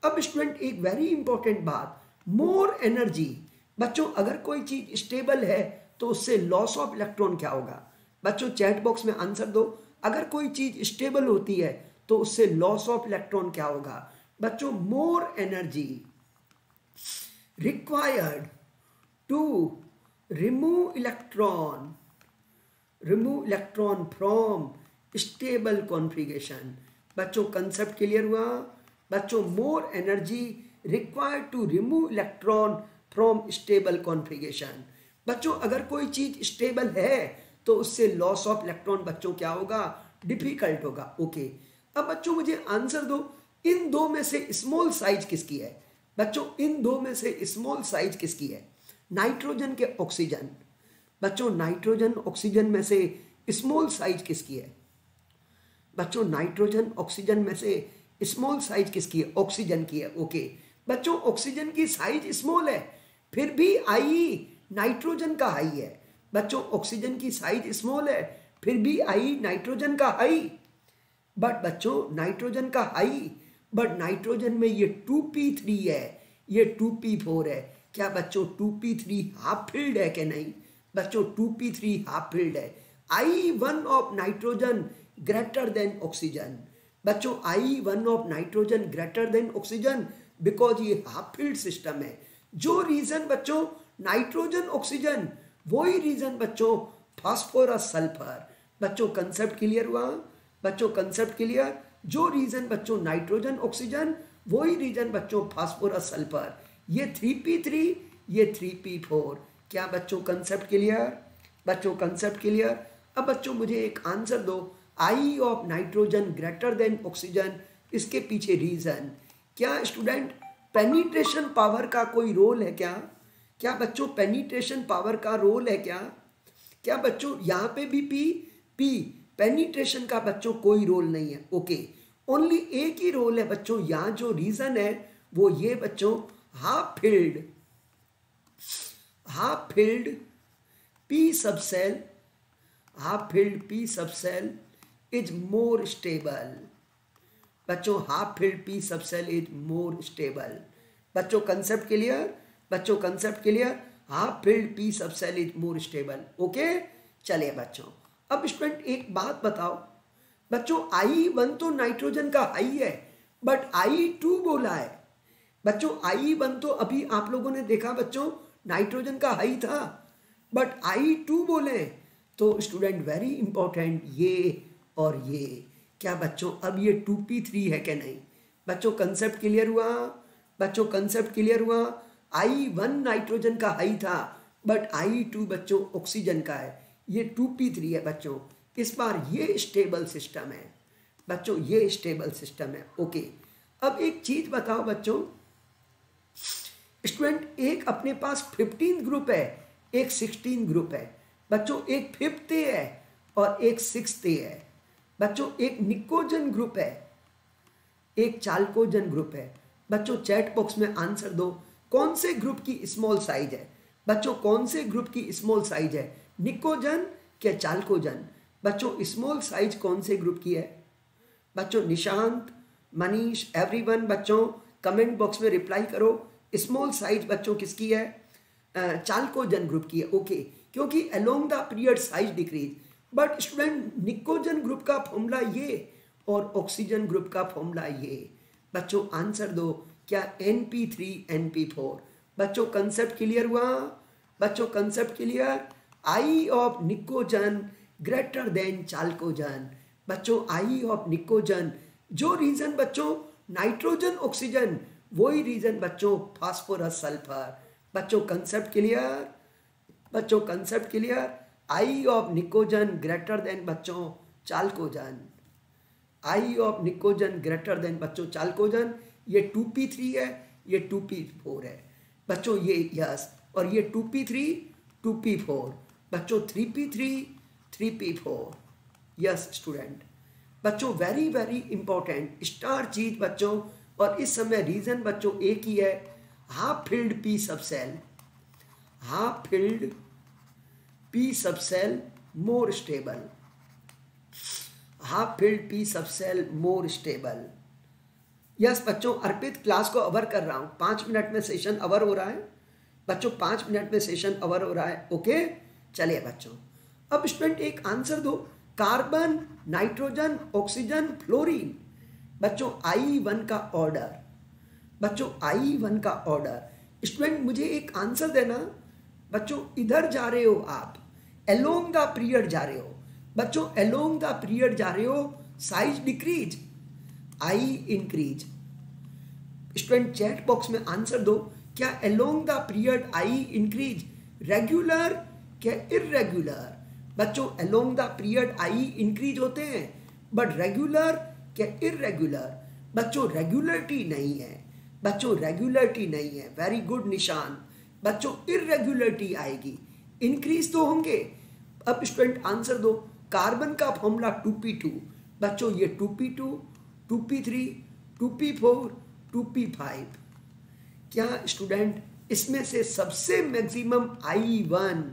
Speaker 1: अब स्टूडेंट, एक वेरी इंपॉर्टेंट बात, मोर एनर्जी। बच्चों, अगर कोई चीज़ स्टेबल है तो उससे लॉस ऑफ़ इलेक्ट्रॉन क्या होगा? बच्चों चैट बॉक्स में आंसर दो। अगर कोई चीज़ स्टेबल होती है तो उससे लॉस ऑफ़ इलेक्ट्रॉन क्या होगा? बच्चों more energy required to remove electron remove electron from stable configuration बच्चों कंसेप्ट क्लियर हुआ? बच्चों more energy required to remove electron from stable configuration बच्चों, अगर कोई चीज़ स्टेबल है तो उससे लॉस ऑफ़ इलेक्ट्रॉन बच्चों क्या होगा? डिफ़िकल्ट होगा। Okay okay. अब बच्चों, मुझे आंसर दो। इन दो में से स्मॉल साइज़ किसकी है? बच्चों, इन दो में से स्मॉल साइज़ किसकी है? नाइट्रोजन के ऑक्सीजन बच्चों नाइट्रोजन ऑक्सीजन में से स्मॉल साइज़ किसकी है? बच्चों नाइट्रोजन ऑक्सीजन में से स्मॉल साइज़ किसकी है? ऑक्सीजन की है ओके बच्चों ऑक्सीजन की साइज़ स्मॉल है, फिर भी आई नाइट्रोजन का हाई है. बच्चों ऑक्सीजन की साइज़ स्मॉल है, फिर भी आई नाइट्रोजन का हाई बट बच्चों नाइट्रोजन का हाई बट नाइट्रोजन में ये टू पी थ्री है, ये टू पी फोर है। क्या बच्चों two p three half filled है कि नहीं? बच्चों two p three half filled है। I one of nitrogen greater than oxygen बच्चों I one of nitrogen greater than oxygen because ये हाफ़ फ़ील्ड सिस्टम है। जो रीजन बच्चों नाइट्रोजन ऑक्सीजन वही रीजन बच्चों फास्फोरस सल्फ़र बच्चों कंसेप्ट क्लियर हुआ? बच्चों कंसेप्ट क्लियर जो रीजन बच्चों नाइट्रोजन ऑक्सीजन वही रीजन बच्चों फास्फोरस सल्फ़र ये थ्री पी थ्री ये थ्री पी फोर क्या बच्चों कंसेप्ट क्लियर बच्चों कंसेप्ट क्लियर अब बच्चों मुझे एक आंसर दो। I of nitrogen greater than oxygen इसके पीछे रीजन क्या स्टूडेंट पेनिट्रेशन पावर का कोई रोल है क्या? क्या बच्चों पेनिट्रेशन पावर का रोल है क्या? क्या बच्चों यहाँ पे भी पी पी पेनिट्रेशन का बच्चों कोई रोल नहीं है। ओके ओनली एक ही रोल है बच्चों। यहाँ जो रीजन है वो ये बच्चों half filled half filled P subcell, half filled P subcell is more stable बच्चों half filled p subshell is more stable बच्चों कंसेप्ट क्लियर बच्चों concept clear half filled p subshell is more stable okay चलिए बच्चों। अब student, एक बात बताओ। बच्चों आई वन तो नाइट्रोजन का हाई है बट आई टू बोला है। बच्चों आई वन तो अभी आप लोगों ने देखा बच्चों, नाइट्रोजन का हाई था बट आई टू बोले तो स्टूडेंट वेरी इंपॉर्टेंट ये और ये। क्या बच्चों, अब ये टू पी थ्री है क्या नहीं? बच्चों कंसेप्ट क्लियर हुआ? बच्चों कंसेप्ट क्लियर हुआ? आई वन नाइट्रोजन का हाई था बट आई टू बच्चों ऑक्सीजन का है। ये टू पी थ्री है बच्चों। इस बार ये स्टेबल सिस्टम है। बच्चों, ये स्टेबल सिस्टम है। ओके अब एक चीज़ बताओ बच्चों। स्टूडेंट एक अपने पास फिफ्टीन ग्रुप है, एक सिक्सटीन ग्रुप है। बच्चों, एक फिफ्थ है और एक सिक्स है। बच्चों, एक निकोजन ग्रुप है, एक चालकोजन ग्रुप है। बच्चों चैट बॉक्स में आंसर दो। कौन से ग्रुप की स्मॉल साइज़ है? बच्चों, कौन से ग्रुप की स्मॉल साइज़ है? निकोजन क्या चालकोजन? बच्चों स्मॉल साइज़ कौन से ग्रुप की है? बच्चों, निशांत, मनीष एवरीवन बच्चों कमेंट बॉक्स में रिप्लाई करो। स्मॉल साइज़ बच्चों किसकी है? चालकोजन ग्रुप की है। ओके क्योंकि along the period size decrease but student pnicogen group का फॉर्मूला ये और ऑक्सीजन ग्रुप का फॉर्मूला ये। बच्चों आंसर दो, क्या N P three N P four बच्चों कंसेप्ट क्लियर हुआ? बच्चों concept clear I of pnicogen, greater than chalcogen. बच्चों, आई ऑफ़ निकोजन, जो रीजन बच्चों नाइट्रोजन ऑक्सीजन वही रीजन बच्चों फास्फोरस सल्फ़र बच्चों कंसेप्ट क्लियर बच्चों concept clear I of pnicogen, greater than बच्चों, chalcogen. I of pnicogen, greater than बच्चों, chalcogen. ये टू पी थ्री है, ये टू पी फोर है। बच्चों, ये यस और ये two P three two P four बच्चों three P three three P four yes student बच्चों वेरी वेरी इंपॉर्टेंट स्टार चीज़ बच्चों, और इस समय रीजन बच्चों एक ही है half filled P subshell half filled P subshell more stable half filled P subshell more stable yes बच्चों, अर्पित क्लास को अवर कर रहा हूँ। पाँच मिनट में सेशन अवर हो रहा है। बच्चों, पाँच मिनट में सेशन अवर हो रहा है। ओके चलिए बच्चों, अब स्टूडेंट एक आंसर दो। Carbon, nitrogen, oxygen, fluorine. बच्चों आई वन का ऑर्डर बच्चों आई वन का ऑर्डर स्टूडेंट, मुझे एक आंसर देना। बच्चों, इधर जा रहे हो आप। एलोंग द पीरियड जा रहे हो। बच्चों एलोंग द पीरियड जा रहे हो। Size decrease I increase student chat box में आंसर दो। क्या along the period I increase regular क्या इरेगुलर बच्चों along the period I increase होते हैं बट रेगुलर क्या इरेगुलर बच्चों रेगुलरिटी नहीं है। बच्चों रेगुलरिटी नहीं है। वेरी गुड निशान बच्चों इरेगुलरिटी आएगी। इंक्रीज तो होंगे। अब स्टूडेंट आंसर दो। कार्बन का फॉर्मूला टू पी टू बच्चों, ये two P two two P three two P four two P five क्या स्टूडेंट इसमें से सबसे मैक्सिमम आई वन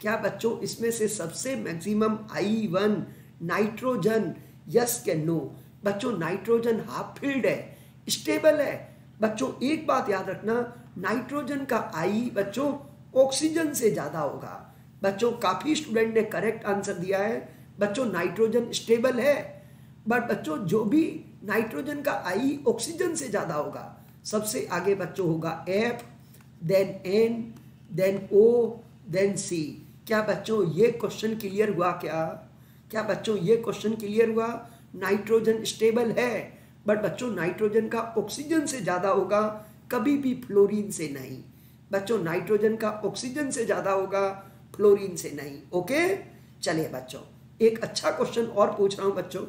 Speaker 1: क्या बच्चों, इसमें से सबसे maximum I one nitrogen yes के नो बच्चों नाइट्रोजन हाफ़ फ़ील्ड है स्टेबल है। बच्चों, एक बात याद रखना नाइट्रोजन का आई बच्चों ऑक्सीजन से ज़्यादा होगा। बच्चों, काफ़ी स्टूडेंट ने करेक्ट आंसर दिया है, बच्चों नाइट्रोजन स्टेबल है। बट बच्चों, जो भी नाइट्रोजन का आई ऑक्सीजन से ज़्यादा होगा, सबसे आगे बच्चों होगा F then N then O then C क्या बच्चों, ये क्वेश्चन क्लियर हुआ क्या? क्या बच्चों, ये क्वेश्चन क्लियर हुआ? नाइट्रोजन स्टेबल है बट बच्चों नाइट्रोजन का ऑक्सीजन से ज़्यादा होगा, कभी भी फ्लोरीन से नहीं। बच्चों नाइट्रोजन का ऑक्सीजन से ज़्यादा होगा फ्लोरीन से नहीं। ओके चलिए बच्चों, एक अच्छा क्वेश्चन और पूछ रहा हूँ बच्चों।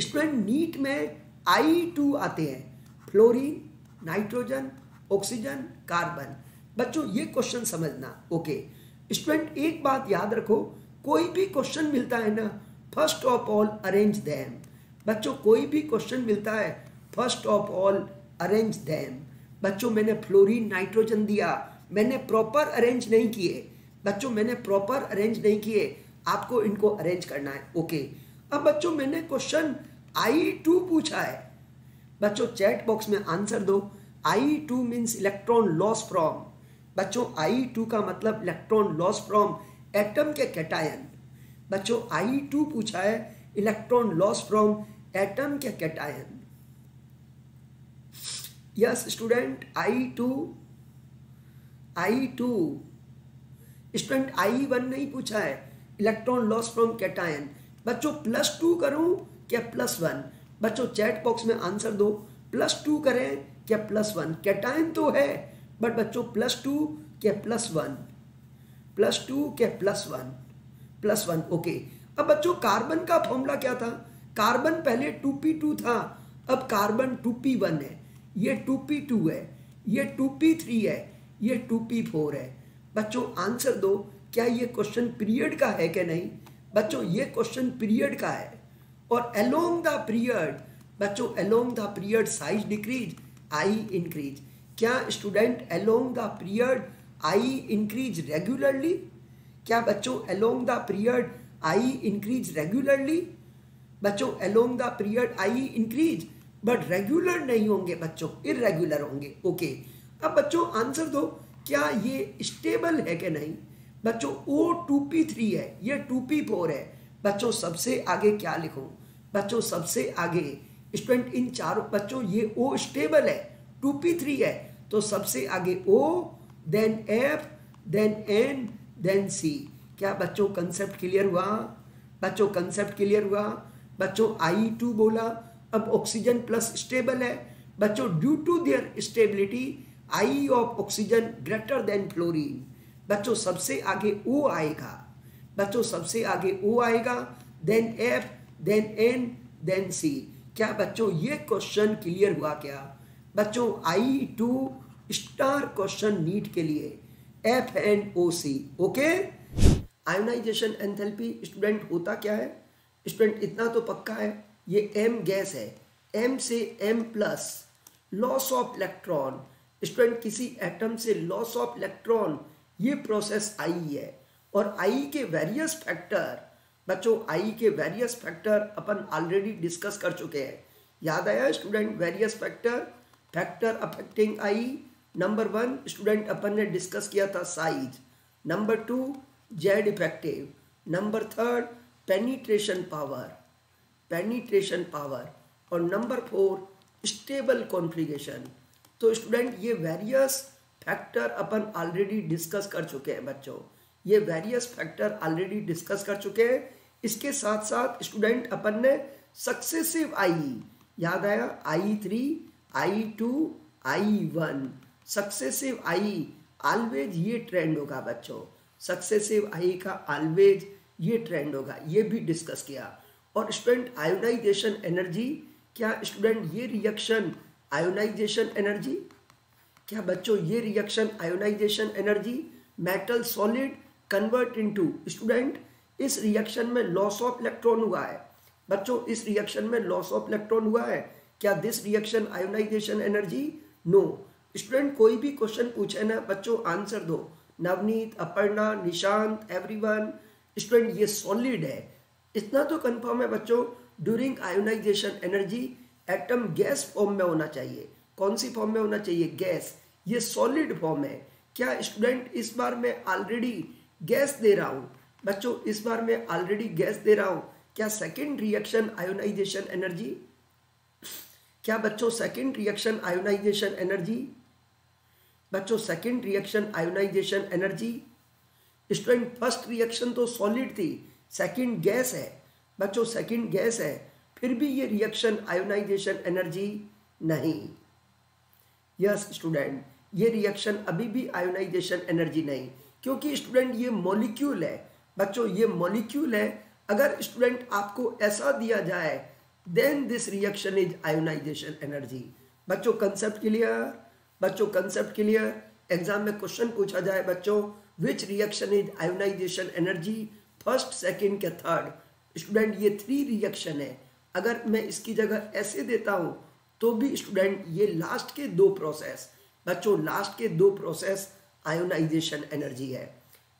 Speaker 1: स्टूडेंट नीट में आई टू आते हैं फ्लोरीन नाइट्रोजन ऑक्सीजन कार्बन बच्चों, ये क्वेश्चन समझना। ओके स्टूडेंट, एक बात याद रखो, कोई भी क्वेश्चन मिलता है ना first of all arrange them बच्चों, कोई भी क्वेश्चन मिलता है first of all arrange them बच्चों, मैंने फ्लोरीन नाइट्रोजन दिया, मैंने प्रॉपर अरेंज नहीं किए. बच्चों, मैंने प्रॉपर अरेंज नहीं किए. आपको इनको अरेंज करना है. ओके अब बच्चों, मैंने क्वेश्चन आई टू पूछा है. बच्चों चैट बॉक्स में आंसर दो. I two means electron loss from बच्चों आई टू का मतलब इलेक्ट्रॉन लॉस फ्रॉम एटम के कैटायन बच्चों आई टू पूछा है इलेक्ट्रॉन लॉस फ्रॉम एटम क्या cation yes student I two I two student I one नहीं पूछा है इलेक्ट्रॉन लॉस फ्रॉम कैटायन बच्चों प्लस टू करूँ क्या प्लस वन बच्चों चैट बॉक्स में आंसर दो। प्लस टू करें क्या प्लस वन कैटायन तो है। बट बच्चों प्लस टू क्या प्लस वन प्लस टू क्या plus one plus one okay अब बच्चों कार्बन का फॉर्मूला क्या था? कार्बन पहले टू पी टू था, अब कार्बन टू पी वन है। ये टू पी टू है, ये टू पी थ्री है, ये टू पी फोर है। बच्चों आंसर दो, क्या ये क्वेश्चन पीरियड का है कि नहीं? बच्चों, ये क्वेश्चन पीरियड का है। और अलोंग द पीरियड बच्चों along the period size decrease I increase क्या student along the period I increase regularly क्या बच्चों along the period I increase regularly बच्चों along the period I increase but regular नहीं होंगे बच्चों इरेगुलर होंगे। Okay okay. अब बच्चों आंसर दो, क्या ये स्टेबल है कि नहीं? बच्चों ओ टू पी थ्री है, ये टू पी फोर है। बच्चों, सबसे आगे क्या लिखूं? बच्चों, सबसे आगे। स्टूडेंट इन चारों, बच्चों, ये ओ स्टेबल है टू पी थ्री है। तो सबसे आगे O then F then N then C क्या बच्चों कंसेप्ट क्लियर हुआ? बच्चों कंसेप्ट क्लियर हुआ? बच्चों आई टू बोला, अब ऑक्सीजन प्लस स्टेबल है। बच्चों due to their stability I of oxygen greater than fluorine बच्चों सबसे आगे ओ आएगा। बच्चों सबसे आगे ओ आएगा then F then N then C क्या बच्चों ये क्वेश्चन क्लियर हुआ क्या? बच्चों I two star question NEET के लिए F and O C okay ionization enthalpy student होता क्या है? स्टूडेंट इतना तो पक्का है, ये एम गैस है। एम से M plus loss of electron student किसी एटम से लॉस ऑफ़ इलेक्ट्रॉन ये प्रोसेस आई है। और आई के वेरियस फैक्टर बच्चों आई के वेरियस फैक्टर अपन ऑलरेडी डिस्कस कर चुके हैं। याद आया student various factor factor affecting I number one student अपन ने डिस्कस किया था size number two Z effective number third penetration power penetration power और नंबर फोर स्टेबल कॉन्फ़िगरेशन तो स्टूडेंट ये वेरियस फैक्टर अपन ऑलरेडी डिस्कस कर चुके हैं बच्चों. ये वेरियस फैक्टर ऑलरेडी डिस्कस कर चुके हैं. इसके साथ साथ स्टूडेंट अपन ने सक्सेसिव आई याद आया? I three I two I one successive I always ये ट्रेंड होगा बच्चों। सक्सेसिव आई का ऑलवेज ये ट्रेंड होगा। ये भी डिस्कस किया। और स्टूडेंट आयोनाइजेशन एनर्जी क्या स्टूडेंट ये रिएक्शन आयोनाइजेशन एनर्जी क्या बच्चों ये reaction ionization energy metal solid convert into student इस रिएक्शन में लॉस ऑफ़ इलेक्ट्रॉन हुआ है। बच्चों, इस रिएक्शन में लॉस ऑफ़ इलेक्ट्रॉन हुआ है। क्या this reaction ionization energy no student कोई भी क्वेश्चन पूछे ना, बच्चों आंसर दो। नवनीत, अपर्णा, निशांत एवरीवन स्टूडेंट ये सॉलिड है। इतना तो कंफर्म है बच्चों during ionization energy atom gas form में होना चाहिए। कौन सी फॉर्म में होना चाहिए? गैस ये सॉलिड फॉर्म है। क्या स्टूडेंट इस बार मैं ऑलरेडी गैस दे रहा हूँ? बच्चों, इस बार मैं ऑलरेडी गैस दे रहा हूँ। क्या सेकेंड रिएक्शन आयोनाइजेशन एनर्जी क्या बच्चों सेकेंड रिएक्शन आयोनाइजेशन एनर्जी बच्चों second reaction ionization energy student first reaction तो सॉलिड थी सेकंड गैस है। बच्चों सेकंड गैस है, फिर भी ये रिएक्शन आयोनाइजेशन एनर्जी नहीं। यस स्टूडेंट ये रिएक्शन अभी भी आयोनाइजेशन एनर्जी नहीं, क्योंकि स्टूडेंट ये मॉलिक्यूल है। बच्चों, ये मॉलिक्यूल है। अगर स्टूडेंट आपको ऐसा दिया जाए then this reaction is ionization energy बच्चों कंसेप्ट क्लियर बच्चों कंसेप्ट क्लियर एग्ज़ाम में क्वेश्चन पूछा जाए बच्चों which reaction is ionization energy first second के थर्ड स्टूडेंट ये थ्री रिएक्शन है। अगर मैं इसकी जगह ऐसे देता हूँ तो भी स्टूडेंट ये लास्ट के दो प्रोसेस बच्चों लास्ट के दो प्रोसेस आयोनाइजेशन एनर्जी है।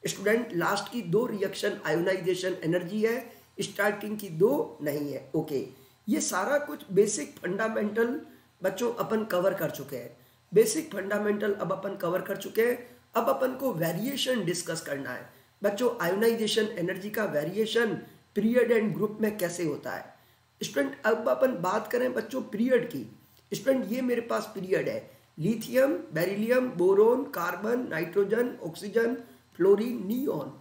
Speaker 1: स्टूडेंट लास्ट की दो रिएक्शन आयोनाइजेशन एनर्जी है। स्टार्टिंग की दो नहीं है। ओके ये सारा कुछ बेसिक फंडामेंटल बच्चों अपन कवर कर चुके हैं। बेसिक फंडामेंटल अब अपन कवर कर चुके हैं। अब अपन को वेरिएशन डिस्कस करना है। बच्चों आयोनाइजेशन एनर्जी का वेरिएशन पीरियड एंड ग्रुप में कैसे होता है? स्टूडेंट अब अपन बात करें बच्चों पीरियड की। स्टूडेंट ये मेरे पास पीरियड है। Lithium beryllium boron carbon nitrogen oxygen fluorine neon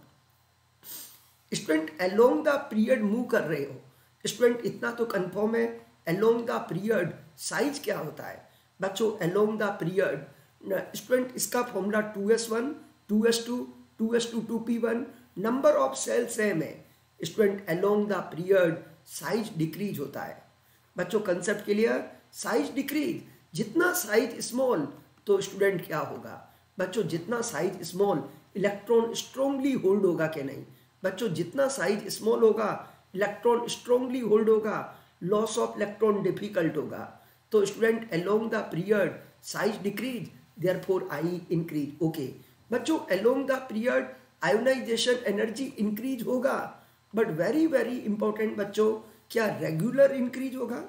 Speaker 1: student along the period move कर रहे हो। स्टूडेंट इतना तो कंफर्म है अलोंग द पीरियड साइज़ क्या होता है? बच्चों अलोंग द पीरियड स्टूडेंट इसका formula two S one two S two two S two two P one number of shell same है. Student along the period size decrease होता है. बच्चों concept clear size decrease जितना size small तो student क्या होगा? बच्चों, जितना size small electron strongly hold होगा कि नहीं? बच्चों, जितना साइज़ स्मॉल होगा इलेक्ट्रॉन स्ट्रोंगली होल्ड होगा लॉस ऑफ़ इलेक्ट्रॉन डिफ़िकल्ट होगा। तो student along the period size decrease therefore I increase okay बच्चों along the period ionization energy increase होगा। बट वेरी वेरी इंपॉर्टेंट बच्चों, क्या रेगुलर इंक्रीज होगा?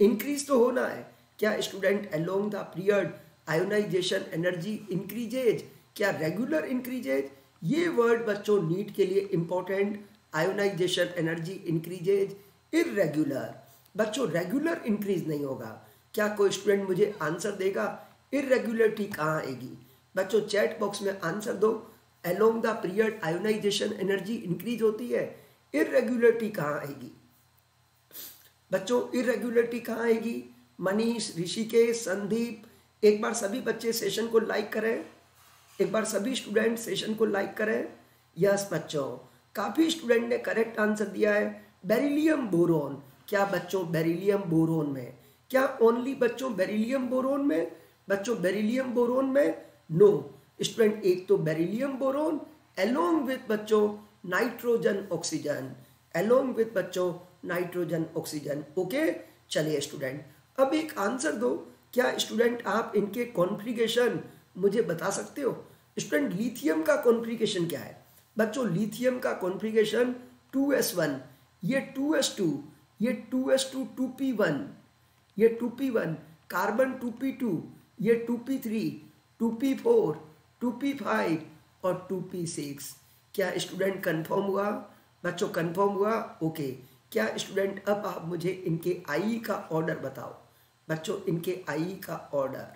Speaker 1: Increase तो होना है। क्या student along the period ionization energy increases क्या रेगुलर इंक्रीजेज ये वर्ड बच्चों नीट के लिए important ionization energy increases irregular बच्चों रेगुलर इंक्रीज नहीं होगा। क्या कोई स्टूडेंट मुझे आंसर देगा? इरेगुलरिटी कहाँ आएगी? बच्चों चैट बॉक्स में आंसर दो। Along the period ionization energy increase होती है। इरेगुलरिटी कहाँ आएगी? बच्चों इरेगुलरिटी कहाँ आएगी? मनीष, ऋषिकेश, संदीप, एक बार सभी बच्चे सेशन को लाइक करें। एक बार सभी स्टूडेंट सेशन को लाइक करें। यस बच्चों। काफ़ी स्टूडेंट ने करेक्ट आंसर दिया है बेरिलियम बोरोन क्या बच्चों बेरिलियम बोरोन में? क्या ओनली बच्चों बेरिलियम बोरोन में? बच्चों बेरिलियम बोरोन में? नो स्टूडेंट एक तो बेरिलियम बोरोन एलोंग विथ बच्चों नाइट्रोजन ऑक्सीजन एलोंग विथ बच्चों नाइट्रोजन ऑक्सीजन ओके चलिए स्टूडेंट अब एक आंसर दो. क्या स्टूडेंट आप इनके कॉन्फ्रिगेशन मुझे बता सकते हो? स्टूडेंट लिथियम का कॉन्फ्रिगेशन क्या है? बच्चों लिथियम का एस वन ये टू एस टू ये two S two two P one ये two P one carbon two P two ये two P three two P four two P five और टू पी सिक्स क्या student confirm हुआ? बच्चों confirm हुआ? Okay क्या student अब आप मुझे इनके आई का ऑर्डर बताओ। बच्चों, इनके आई का ऑर्डर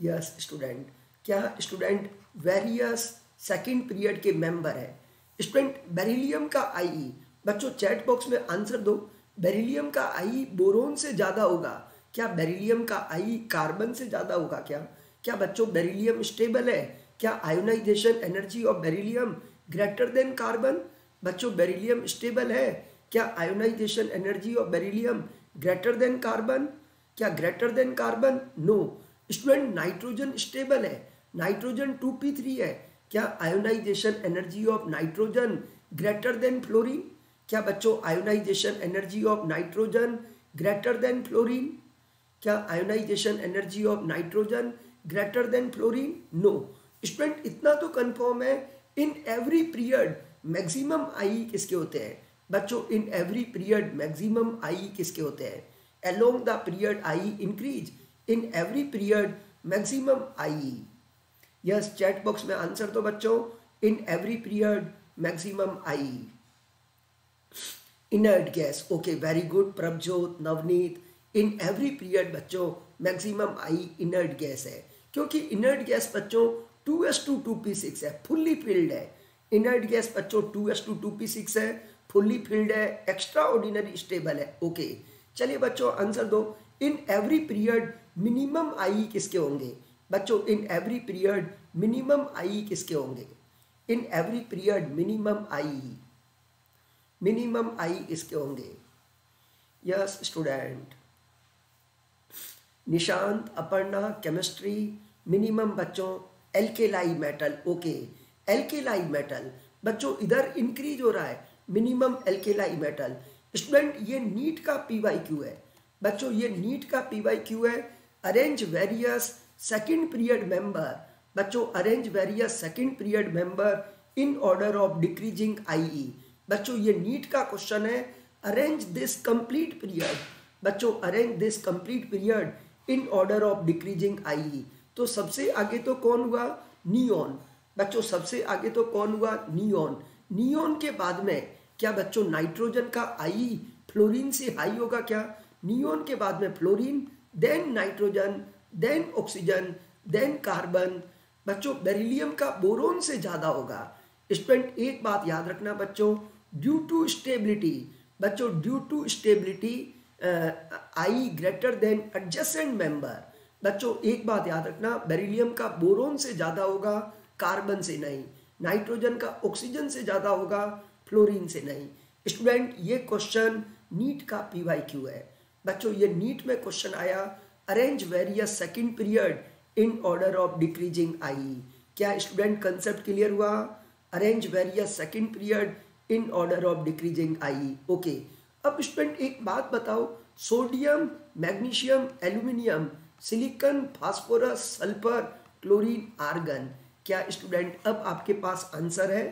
Speaker 1: यस स्टूडेंट क्या स्टूडेंट वेरियस सेकेंड पीरियड के मेंबर है। स्टूडेंट बेरिलियम का आई बच्चों चैट बॉक्स में आंसर दो। बेरिलियम का आई बोरोन से ज़्यादा होगा। क्या बेरिलियम का आई कार्बन से ज़्यादा होगा क्या? क्या बच्चों बेरिलियम स्टेबल है? क्या ionization energy of beryllium greater than carbon बच्चों बेरिलियम स्टेबल है? क्या ionization energy of beryllium greater than carbon क्या greater than carbon no student nitrogen stable है? नाइट्रोजन टू पी थ्री है। क्या ionization energy of nitrogen greater than fluorine? क्या बच्चों, ionization energy of nitrogen greater than fluorine? क्या ionization energy of nitrogen greater than fluorine? No student, इतना तो confirm है इन every period maximum I किसके होते हैं? बच्चों in every period maximum I किसके होते हैं? Along the period I increase in every period maximum I yes chat box में आंसर तो बच्चों in every period maximum I inert gas okay very good Prabhjot Navneet in every period बच्चों maximum I inert gas है. क्योंकि inert gas बच्चों two s two two p six है fully filled है. Inert gas बच्चों two s two two p six है fully filled है extra ordinary stable है ओके चलिए बच्चों आंसर दो. In every period minimum I किसके होंगे? बच्चों in every period minimum I किसके होंगे? In every period minimum I minimum I इसके होंगे? Yes student Nishant, Aparna chemistry minimum बच्चों alkali metal okay alkali metal बच्चों, इधर इंक्रीज हो रहा है मिनिमम एल्केलाई मेटल स्टूडेंट ये नीट का पी वाई क्यू है. बच्चों, ये नीट का पी वाई क्यू है arrange various second period member बच्चों arrange various second period member in order of decreasing IE बच्चों, ये नीट का क्वेश्चन है। अरेंज दिस कंप्लीट पीरियड बच्चों arrange this complete period in order of decreasing IE तो सबसे आगे तो कौन हुआ? नियोन बच्चों, सबसे आगे तो कौन हुआ? नियोन नियोन के बाद में क्या बच्चों नाइट्रोजन का आई फ्लोरीन से हाई होगा क्या? नियोन के बाद में fluorine then nitrogen then oxygen then carbon बच्चों बेरिलियम का बोरोन से ज़्यादा होगा। स्टूडेंट एक बात याद रखना बच्चों ड्यू टू स्टेबिलिटी बच्चों due to stability I greater than adjacent member बच्चों, एक बात याद रखना बेरिलियम का बोरोन से ज़्यादा होगा कार्बन से नहीं। नाइट्रोजन का ऑक्सीजन से ज़्यादा होगा फ्लोरीन से नहीं। स्टूडेंट ये क्वेश्चन नीट का पी है। बच्चों, ये नीट में क्वेश्चन आया। Arrange various second period in order of decreasing I क्या स्टूडेंट कंसेप्ट क्लियर हुआ? Arrange various second period in order of decreasing I okay अब स्टूडेंट एक बात बताओ। Sodium magnesium aluminium silicon phosphorus sulphur chlorine argon क्या student अब आपके पास answer है?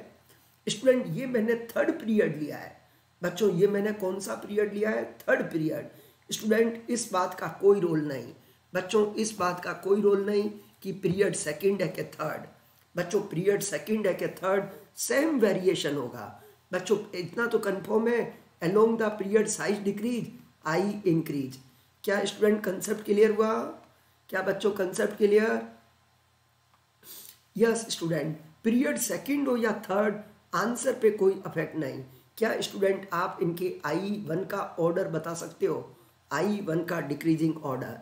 Speaker 1: स्टूडेंट ये मैंने थर्ड पीरियड लिया है। बच्चों, ये मैंने कौन सा पीरियड लिया है? थर्ड पीरियड स्टूडेंट इस बात का कोई रोल नहीं। बच्चों, इस बात का कोई रोल नहीं कि पीरियड सेकंड है कि थर्ड। बच्चों, पीरियड सेकंड है कि थर्ड सेम वेरिएशन होगा। बच्चों, इतना तो कंफर्म है along the period size decrease I increase क्या स्टूडेंट कंसेप्ट क्लियर हुआ? क्या बच्चों concept clear yes student period second हो या थर्ड आंसर पे कोई अफेक्ट नहीं। क्या स्टूडेंट आप इनके आई वन का ऑर्डर बता सकते हो? आई वन का डिक्रीजिंग ऑर्डर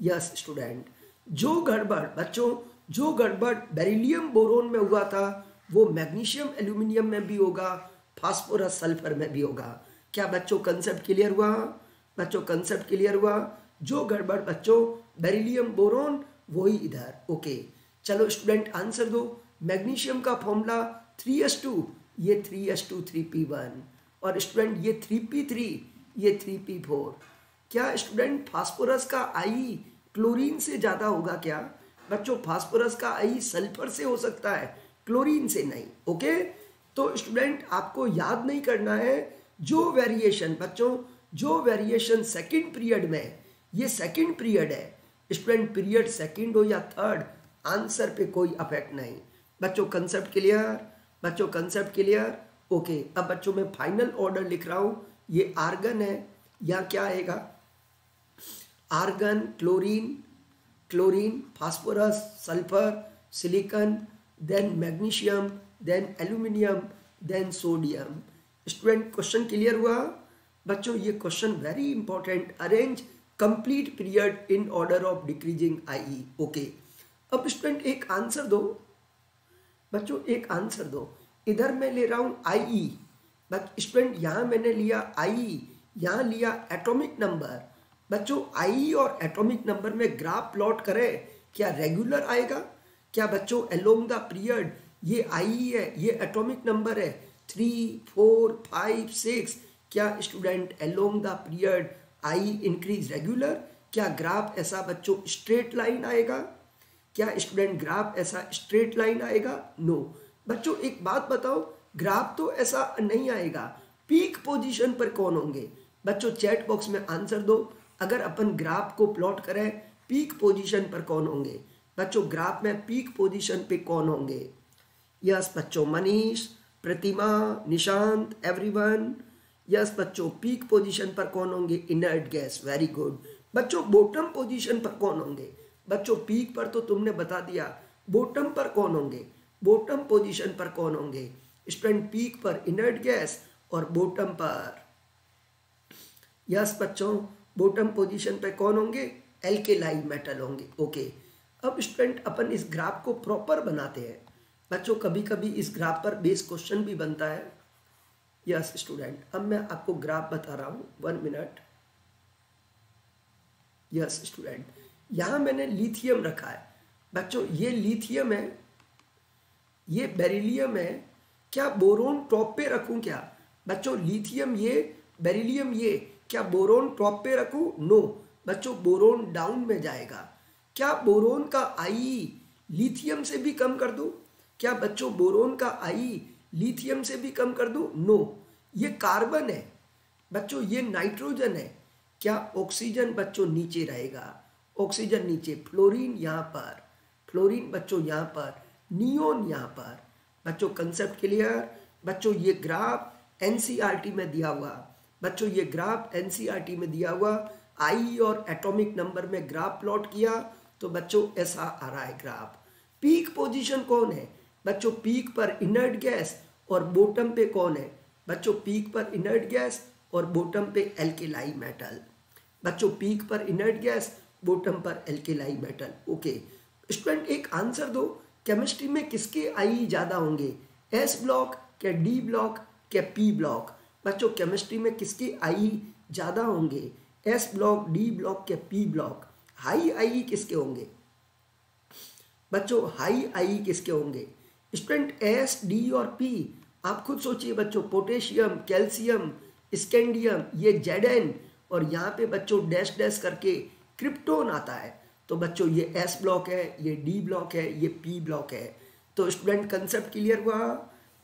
Speaker 1: यस स्टूडेंट जो गड़बड़, बच्चों, जो गड़बड़ बेरिलियम बोरोन में हुआ था, वो मैग्नीशियम एल्यूमिनियम में भी होगा फास्फोरस सल्फ़र में भी होगा। क्या बच्चों कंसेप्ट क्लियर हुआ? बच्चों कंसेप्ट क्लियर हुआ? जो गड़बड़, बच्चों बेरिलियम बोरोन वही इधर। ओके चलो स्टूडेंट आंसर दो। मैग्नीशियम का फॉर्मूला थ्री एस टू ये three s two three p one और स्टूडेंट ये थ्री पी थ्री ये थ्री पी फोर क्या स्टूडेंट फास्फोरस का आई क्लोरीन से ज़्यादा होगा क्या? बच्चों फास्फोरस का आई सल्फ़र से हो सकता है क्लोरीन से नहीं ओके तो स्टूडेंट आपको याद नहीं करना है, जो वेरिएशन बच्चों, जो वेरिएशन सेकंड पीरियड में, ये सेकंड पीरियड है। स्टूडेंट पीरियड सेकंड हो या थर्ड आंसर पे कोई अफेक्ट नहीं। बच्चों कंसेप्ट क्लियर बच्चों कंसेप्ट क्लियर ओके अब बच्चों, में फाइनल ऑर्डर लिख रहा हूँ, ये आर्गन है या क्या आएगा? Argon chlorine chlorine phosphorus sulphur silicon then magnesium then aluminium then sodium student question clear हुआ? बच्चों, ये question very important arrange complete period in order of decreasing IE okay अब स्टूडेंट एक आंसर दो। बच्चों, एक आंसर दो। इधर मैं ले रहा हूँ आई बट स्टूडेंट यहाँ मैंने लिया आई यहाँ लिया एटॉमिक नंबर बच्चों आई और एटॉमिक नंबर में ग्राफ प्लॉट करें, क्या रेगुलर आएगा? क्या बच्चों एलोंग द पीरियड ये आई है, ये एटॉमिक नंबर है। थ्री फोर फाइव सिक्स क्या student along the period I increase regular क्या ग्राफ ऐसा बच्चों स्ट्रेट लाइन आएगा? क्या स्टूडेंट ग्राफ ऐसा स्ट्रेट लाइन आएगा? No no. बच्चों, एक बात बताओ ग्राफ तो ऐसा नहीं आएगा। पीक पोजीशन पर कौन होंगे? बच्चों चैट बॉक्स में आंसर दो। अगर अपन ग्राफ को प्लॉट करें, पीक पोजीशन पर कौन होंगे? बच्चों, ग्राफ में पीक पोजीशन पे कौन होंगे? यस बच्चों, मनीष, प्रतिमा, निशांत, एवरीवन। यस बच्चों, पीक पोजीशन पर कौन होंगे? Inert gas, very good. बच्चों, बॉटम पोजीशन पर कौन होंगे? बच्चों, पीक पर तो तुमने बता दिया, बॉटम पर कौन होंगे? बॉटम पोजीशन पर कौन होंगे? स्टूडेंट, पीक पर इनर्ट गैस और बॉटम पर। यस बच्चों बॉटम पोजीशन पे कौन होंगे? एल्केलाइन मेटल होंगे। ओके अब स्टूडेंट अपन इस ग्राफ को प्रॉपर बनाते हैं। बच्चों कभी कभी इस ग्राफ पर बेस क्वेश्चन भी बनता है। यस स्टूडेंट अब मैं आपको ग्राफ बता रहा हूँ। वन मिनट यस स्टूडेंट यहाँ मैंने लिथियम रखा है। बच्चों, ये लिथियम है। ये बेरिलियम है। क्या बोरोन टॉप पे रखूँ क्या? बच्चों लिथियम ये बेरिलियम ये। क्या बोरोन टॉप पे रखूँ? नो बच्चों, बोरोन डाउन में जाएगा। क्या बोरोन का आई लिथियम से भी कम कर दूँ? क्या बच्चों, बोरोन का आई लिथियम से भी कम कर दूँ? नो ये कार्बन है। बच्चों, ये नाइट्रोजन है। क्या ऑक्सीजन बच्चों नीचे रहेगा? ऑक्सीजन नीचे। फ्लोरीन यहाँ पर। फ्लोरीन बच्चों यहाँ पर। नियोन यहाँ पर। बच्चों कंसेप्ट क्लियर बच्चों, ये ग्राफ एनसीईआरटी में दिया हुआ। बच्चों, ये ग्राफ एनसीईआरटी में दिया हुआ आई और एटॉमिक नंबर में ग्राफ प्लॉट किया तो बच्चों, ऐसा आ रहा है ग्राफ। पीक पोजीशन कौन है? बच्चों पीक पर इनर्ट गैस और बॉटम पे कौन है? बच्चों पीक पर इनर्ट गैस और बॉटम पे एल्केलाई मेटल बच्चों पीक पर इनर्ट गैस बॉटम पर एल्केलाई मेटल ओके स्टूडेंट एक आंसर दो। केमिस्ट्री में किसके आई ज़्यादा होंगे? एस ब्लॉक क्या डी ब्लॉक क्या पी ब्लॉक बच्चों केमिस्ट्री में किसके आई ज़्यादा होंगे? एस ब्लॉक डी ब्लॉक के पी ब्लॉक हाई आई किसके होंगे? बच्चों हाई आई किसके होंगे? स्टूडेंट एस डी और पी आप खुद सोचिए बच्चों, पोटेशियम, कैल्शियम, स्कैंडियम, ये जेड एन और यहाँ पे बच्चों डैश डैश करके क्रिप्टोन आता है। तो बच्चों, ये एस ब्लॉक है, ये डी ब्लॉक है, ये पी ब्लॉक है। तो स्टूडेंट कंसेप्ट क्लियर हुआ?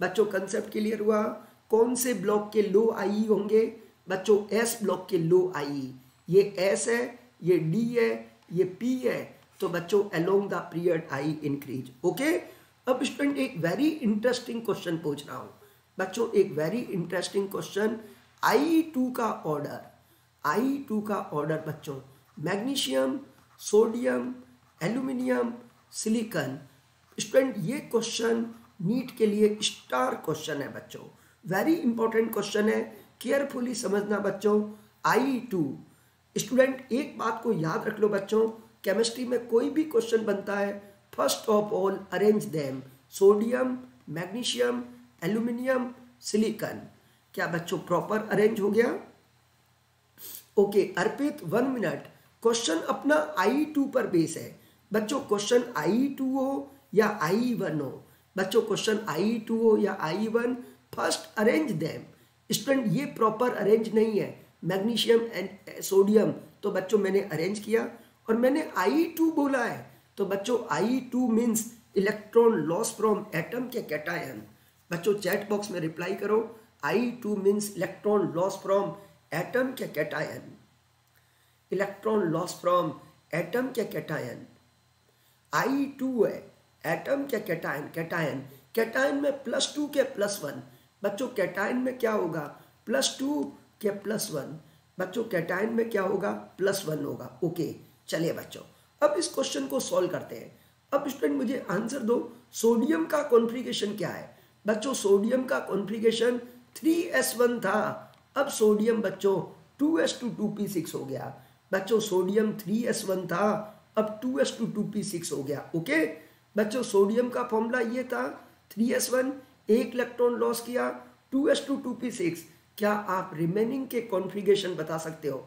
Speaker 1: बच्चों कंसेप्ट क्लियर हुआ? कौन से ब्लॉक के लो आई होंगे? बच्चों, एस ब्लॉक के लो आई। ये एस है, ये डी है, ये पी है तो बच्चों along the period I increase okay अब स्टूडेंट एक वेरी इंटरेस्टिंग क्वेश्चन पूछ रहा हूँ। बच्चों, एक very interesting question I two का ऑर्डर आई टू का ऑर्डर बच्चों। Magnesium, sodium, aluminium, silicon. Student ये क्वेश्चन नीट के लिए स्टार क्वेश्चन है बच्चों। वेरी इंपॉर्टेंट क्वेश्चन है केयरफुली समझना बच्चों आई टू स्टूडेंट एक बात को याद रख लो बच्चों केमिस्ट्री में कोई भी क्वेश्चन बनता है first of all arrange them sodium magnesium aluminium silicon क्या बच्चों प्रॉपर अरेंज हो गया? Okay okay, Arpit one minute question अपना आई टू पर बेस है। बच्चों क्वेश्चन आई टू हो या आई वन हो? बच्चों क्वेश्चन आई टू हो या I one first arrange them. Student ये प्रॉपर अरेंज नहीं है। Magnesium and sodium. तो बच्चों, मैंने अरेंज किया और मैंने आई टू बोला है। तो बच्चों I two means electron loss from atom के कैटायन बच्चों चैट बॉक्स में रिप्लाई करो। I two means electron loss from atom के cation electron loss from atom के कैटायन आई टू है। एटम क्या कैटायन कैटायन कैटायन में प्लस टू के प्लस वन बच्चों कैटायन में क्या होगा? प्लस टू के प्लस वन। बच्चों कैटायन में क्या होगा? प्लस वन होगा। ओके, चलिए बच्चों, अब इस क्वेश्चन को सॉल्व करते हैं। अब स्टूडेंट, मुझे आंसर दो। सोडियम का कॉन्फ्रिगेशन क्या है? बच्चों, सोडियम का कॉन्फ्रिगेशन थ्री एस वन था। अब सोडियम, बच्चों, two s two two p six हो गया। बच्चों, सोडियम थ्री एस वन था। अब two s two two p six हो गया। ओके, बच्चों, सोडियम का फॉर्मूला ये था थ्री एस वन। एक इलेक्ट्रॉन लॉस किया two s two two p six क्या आप रिमेनिंग के कॉन्फ़िगरेशन बता सकते हो?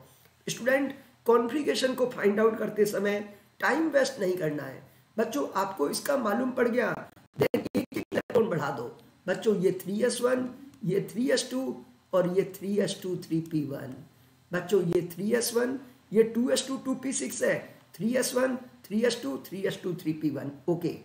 Speaker 1: स्टूडेंट कॉन्फ़िगरेशन को फाइंड आउट करते समय टाइम वेस्ट नहीं करना है। बच्चों, आपको इसका मालूम पड़ गया। देन एक एक इलेक्ट्रॉन बढ़ा दो। बच्चों, ये थ्री एस वन ये थ्री एस टू और ये three s two three p one बच्चों, ये थ्री एस वन ये two s two two p six है। Three s one three s two three s two three p one okay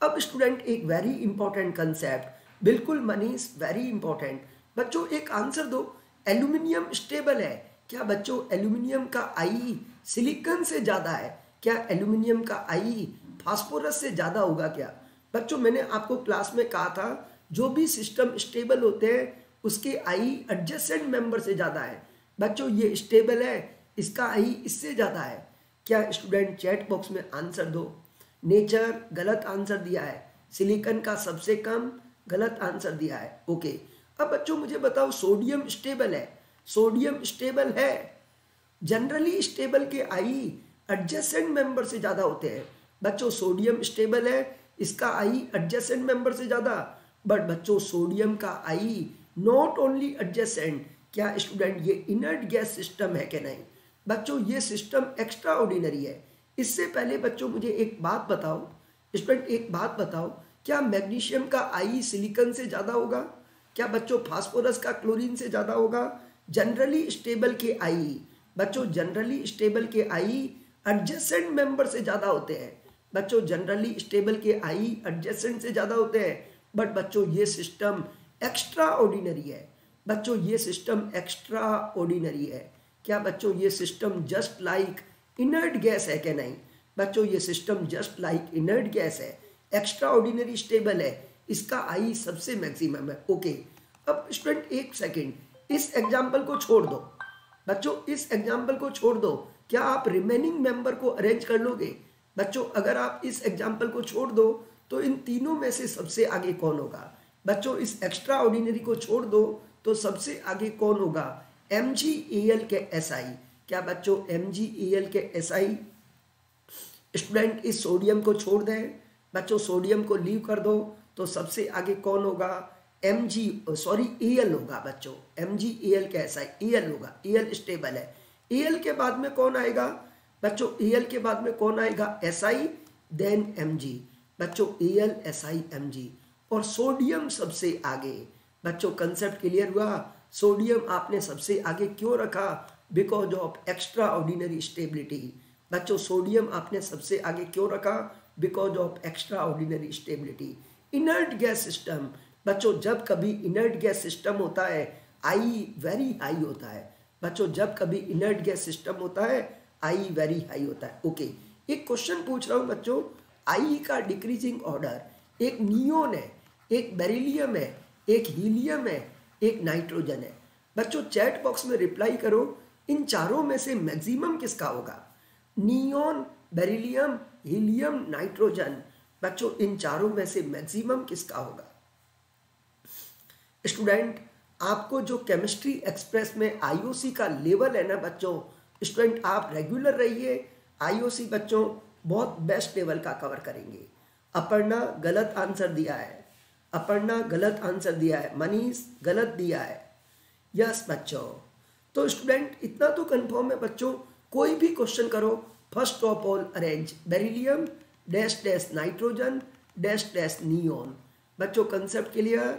Speaker 1: अब student एक very important concept बिल्कुल Manish very important बच्चों, एक answer दो. एल्यूमिनियम स्टेबल है. क्या बच्चों एल्यूमिनियम का आई सिलिकन से ज़्यादा है? क्या एल्यूमिनियम का आई फास्फोरस से ज़्यादा होगा क्या? बच्चों, मैंने आपको क्लास में कहा था, जो भी सिस्टम स्टेबल होते हैं, उसके आई एडजस्टेंट मेंबर से ज़्यादा है. बच्चों, ये स्टेबल है, इसका आई इससे ज़्यादा है. क्या स्टूडेंट चैट बॉक्स में आंसर दो? नेचर गलत आंसर दिया है। सिलिकन का सबसे कम गलत आंसर दिया है। ओके, अब बच्चों मुझे बताओ, सोडियम स्टेबल है? सोडियम स्टेबल है। जनरली स्टेबल के आई एडजस्टेंट मेंबर से ज़्यादा होते हैं। बच्चों, सोडियम स्टेबल है, इसका आई एडजस्टेंट मेंबर से ज़्यादा। बट बच्चों, सोडियम का आई नॉट ओनली एडजस्टेंट, क्या स्टूडेंट, ये इनर्ट गैस सिस्टम है क्या नहीं? बच्चों, ये सिस्टम एक्स्ट्रा ऑर्डिनरी है। इससे पहले बच्चों, मुझे एक बात बताओ। स्टूडेंट एक बात बताओ। क्या मैग्नीशियम का आई सिलिकन से ज़्यादा होगा? क्या बच्चों फास्फोरस का क्लोरीन से ज़्यादा होगा? जनरली स्टेबल के आई बच्चों जनरली स्टेबल के आई एडजस्टेंट मेंबर से ज़्यादा होते हैं। बच्चों जनरली स्टेबल के आई एडजस्टेंट से ज़्यादा होते हैं। बट बच्चों, ये सिस्टम एक्स्ट्रा ऑर्डिनरी है। बच्चों, ये सिस्टम एक्स्ट्रा ऑर्डिनरी है। क्या बच्चों, ये system just like inert gas है क्या नहीं? बच्चों, ये system just like inert gas है। एक्स्ट्रा ऑर्डिनरी स्टेबल है। इसका आई सबसे मैक्सिमम है। ओके अब स्टूडेंट एक सेकेंड इस एग्ज़ाम्पल को छोड़ दो। बच्चों, इस एग्ज़ाम्पल को छोड़ दो। क्या आप रिमेनिंग मेंबर को अरेंज कर लोगे? बच्चों, अगर आप इस एग्ज़ाम्पल को छोड़ दो तो इन तीनों में से सबसे आगे कौन होगा? बच्चों, इस एक्स्ट्रा ऑर्डिनरी को छोड़ दो तो सबसे आगे कौन होगा? एम जी ए एल के एस आई क्या बच्चों एम एल के एस स्टूडेंट इस सोडियम को छोड़ दें? बच्चों सोडियम को लीव कर दो। तो सबसे आगे कौन होगा? M G sorry E L होगा बच्चों। एम जी ई एल के एस आई ए एल होगा। ई एल स्टेबल है। ए एल के बाद में कौन आएगा? बच्चों ए एल के बाद में कौन आएगा? S I then M G बच्चों A L S I M G और सोडियम सबसे आगे। बच्चों कंसेप्ट क्लियर हुआ? सोडियम आपने सबसे आगे क्यों रखा? Because of extra ordinary stability बच्चों सोडियम आपने सबसे आगे क्यों रखा? Because of extraordinary stability inert gas system बच्चों, जब कभी इनर्ट गैस सिस्टम होता है आई वेरी हाई होता है। बच्चों, जब कभी इनर्ट गैस सिस्टम होता है आई वेरी हाई होता है। ओके एक क्वेश्चन पूछ रहा हूँ बच्चों। आई का डिक्रीजिंग ऑर्डर एक नियोन है, एक बेरिलियम है, एक हीलियम है, एक नाइट्रोजन है। बच्चों चैट बॉक्स में रिप्लाई करो। इन चारों में से मैक्सिमम किसका होगा? Neon, beryllium, helium, nitrogen. बच्चों, इन चारों में से मैक्सिमम किसका होगा? स्टूडेंट, आपको जो केमिस्ट्री एक्सप्रेस में आईओसी का लेवल है ना बच्चों, स्टूडेंट, आप रेगुलर रहिए। आईओसी बच्चों, बहुत बेस्ट लेवल का कवर करेंगे। अपर्णा, गलत आंसर दिया है। अपर्णा, गलत आंसर दिया है। मनीष, गलत दिया है। यस, बच्चों। तो स्टूडेंट इतना तो कंफर्म है बच्चों, कोई भी क्वेश्चन करो first of all arrange beryllium dash dash nitrogen dash dash neon बच्चों कंसेप्ट क्लियर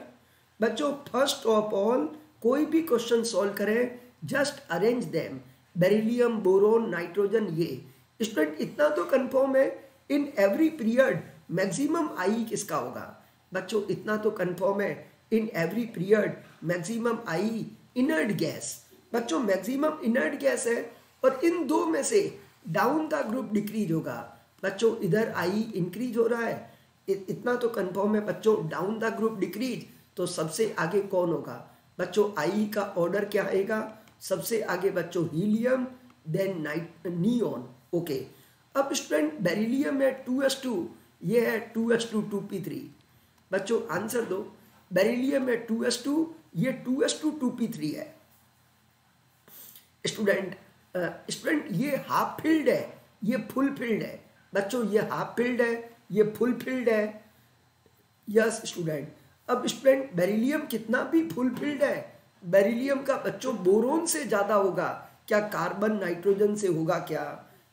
Speaker 1: बच्चों फ़र्स्ट ऑफ़ ऑल कोई भी क्वेश्चन सॉल्व करें just arrange them beryllium boron nitrogen ये. स्टूडेंट इतना तो कंफर्म है in every period maximum I किसका होगा? बच्चों, इतना तो कंफर्म है in every period maximum I inert gas बच्चों मैक्सिमम इनर्ट गैस है और इन दो में से डाउन का ग्रुप डिक्रीज होगा। बच्चों, इधर आई इंक्रीज हो रहा है। इतना तो कंफर्म है बच्चों डाउन द ग्रुप डिक्रीज तो सबसे आगे कौन होगा? बच्चों आई का ऑर्डर क्या आएगा? सबसे आगे बच्चों helium then night neon okay अब स्टूडेंट बेरिलियम है टू एस टू ये है two s two two p three बच्चों आंसर दो। बेरिलियम है टू एस टू ये two s two two p three है। स्टूडेंट स्टूडेंट, ये हाफ़ फ़ील्ड है, ये फुल फ़ील्ड है। बच्चों, ये हाफ़ फ़ील्ड है, ये फुल फ़ील्ड है। यस स्टूडेंट अब स्टूडेंट बेरिलियम कितना भी फुल फ़ील्ड है बेरिलियम का बच्चों बोरोन से ज़्यादा होगा, क्या कार्बन नाइट्रोजन से होगा क्या?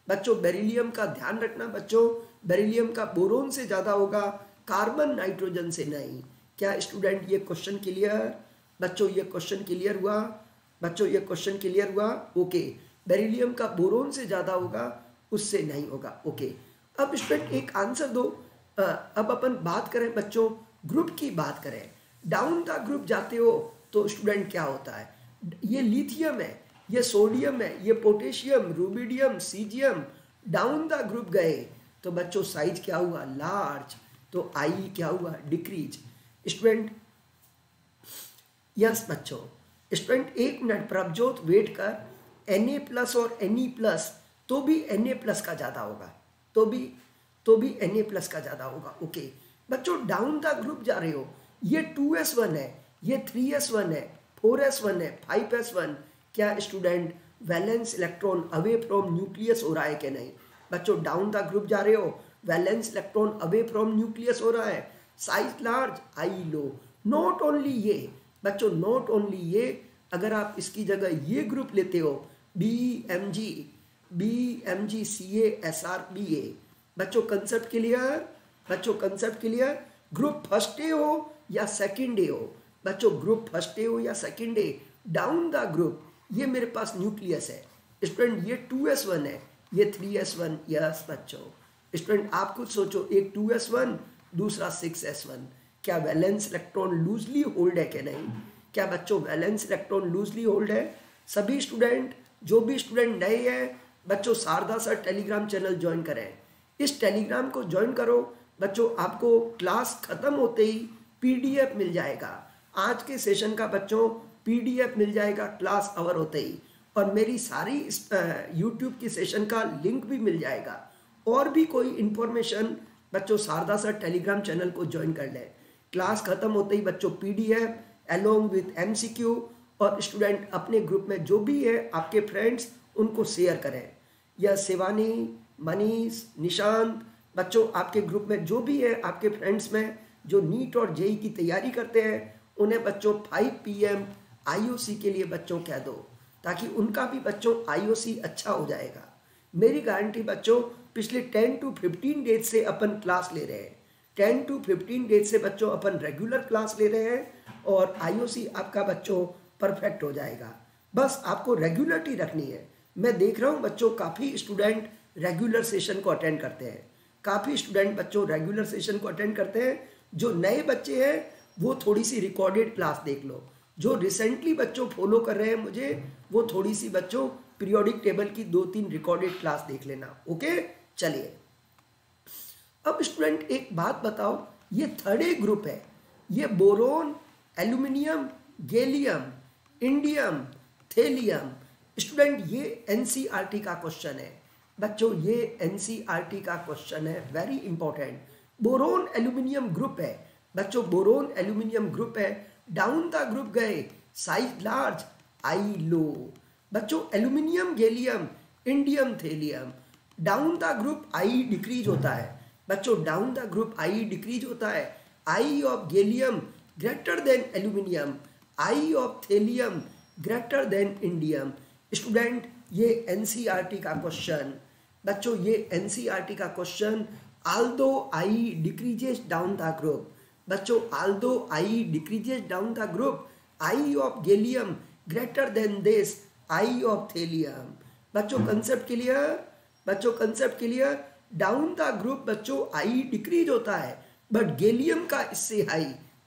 Speaker 1: बच्चों बेरिलियम का ध्यान रखना बच्चों बेरिलियम का बोरोन से ज़्यादा होगा कार्बन नाइट्रोजन से नहीं। क्या स्टूडेंट ये क्वेश्चन क्लियर बच्चों, ये क्वेश्चन क्लियर हुआ? बच्चों ये क्वेश्चन क्लियर हुआ? ओके बेरिलियम का बोरोन से ज़्यादा होगा उससे नहीं होगा. ओके अब स्टूडेंट एक आंसर दो. आ, अब अपन बात करें बच्चों ग्रुप की बात करें. डाउन द ग्रुप जाते हो तो स्टूडेंट क्या होता है? ये लिथियम है ये सोडियम है ये potassium rubidium caesium down the group गए तो बच्चों साइज़ क्या हुआ? लार्ज तो आई क्या हुआ? डिक्रीज स्टूडेंट यस बच्चों. स्टूडेंट, एक मिनट प्रभजोत वेट कर एन ए प्लस और एन ई प्लस तो भी एन ए प्लस का ज़्यादा होगा। तो भी तो भी एन ए प्लस का ज़्यादा होगा। ओके बच्चों डाउन द ग्रुप जा रहे हो। ये टू एस वन है, ये थ्री एस वन है फोर एस वन है फाइव एस वन क्या student valence electron away from nucleus हो रहा है कि नहीं? बच्चों डाउन द ग्रुप जा रहे हो। Valence electron away from nucleus हो रहा है। Size large I low. Not only ये बच्चों नॉट ओनली ये, अगर आप इसकी जगह ये ग्रुप लेते हो B M G B M G C S R B A बच्चों कंसेप्ट क्लियर बच्चों concept clear group first day हो या सेकंड डे हो? बच्चों ग्रुप फ़र्स्ट डे हो या second day down the group ये मेरे पास न्यूक्लियस है। स्टूडेंट ये टू एस वन है। ये थ्री एस वन यस बच्चों। स्टूडेंट आप खुद सोचो, एक टू एस वन दूसरा सिक्स एस वन क्या वैलेंस इलेक्ट्रॉन लूजली होल्ड है कि नहीं? क्या बच्चों वैलेंस इलेक्ट्रॉन लूजली होल्ड है? सभी स्टूडेंट जो भी स्टूडेंट नए हैं, बच्चों Sharda sir telegram channel join करें। इस टेलीग्राम को ज्वाइन करो। बच्चों, आपको क्लास ख़त्म होते ही पीडीएफ मिल जाएगा। आज के सेशन का बच्चों पीडीएफ मिल जाएगा क्लास अवर होते ही। और मेरी सारी यूट्यूब की सेशन का लिंक भी मिल जाएगा। और भी कोई इन्फॉर्मेशन बच्चों शारदा सर टेलीग्राम चैनल को ज्वाइन कर लें। क्लास ख़त्म होते ही बच्चों पीडीएफ एलोंग विथ एमसीक्यू और स्टूडेंट अपने ग्रुप में जो भी है, आपके फ्रेंड्स उनको शेयर करें। या शिवानी, मनीष, निशांत, बच्चों आपके ग्रुप में जो भी है, आपके फ्रेंड्स में जो नीट और जेई की तैयारी करते हैं, उन्हें बच्चों 5 पीएम आईओसी के लिए बच्चों कह दो, ताकि उनका भी बच्चों आईओसी अच्छा हो जाएगा। मेरी गारंटी बच्चों, पिछले 10 टू 15 डेज़ से अपन क्लास ले रहे हैं। 10 टू 15 डेज़ से बच्चों अपन रेगुलर क्लास ले रहे हैं और आईओसी आपका बच्चों परफेक्ट हो जाएगा। बस आपको रेगुलरिटी रखनी है। मैं देख रहा हूँ बच्चों काफ़ी स्टूडेंट रेगुलर सेशन को अटेंड करते हैं। काफ़ी स्टूडेंट बच्चों रेगुलर सेशन को अटेंड करते हैं। जो नए बच्चे हैं, वो थोड़ी सी रिकॉर्डेड क्लास देख लो। जो रिसेंटली बच्चों फॉलो कर रहे हैं मुझे, वो थोड़ी सी बच्चों पीरियोडिक टेबल की दो तीन रिकॉर्डेड क्लास देख लेना। ओके चलिए। अब स्टूडेंट, एक बात बताओ, ये थर्ड ए ग्रुप है। ये boron, aluminium, gallium, indium, thallium. Student, ये एनसीईआरटी का क्वेश्चन है। बच्चों, ये एनसीईआरटी का क्वेश्चन है very important boron, aluminium group है। बच्चों, बोरोन, एल्यूमिनियम ग्रुप है। डाउन द ग्रुप गए साइज़ लार्ज आई लो बच्चों, aluminium, gallium, indium, thallium. Down the group I decrease होता है। बच्चों down the group I decrease होता है। I of gallium greater than aluminium I of thallium greater than indium student ये NCERT का question बच्चों, ये एनसीईआरटी का question although I decreases down the group बच्चों although I decreases down the group I of gallium greater than this I of thallium बच्चों concept clear बच्चों concept clear down the group बच्चों I decrease होता है but gallium का इससे high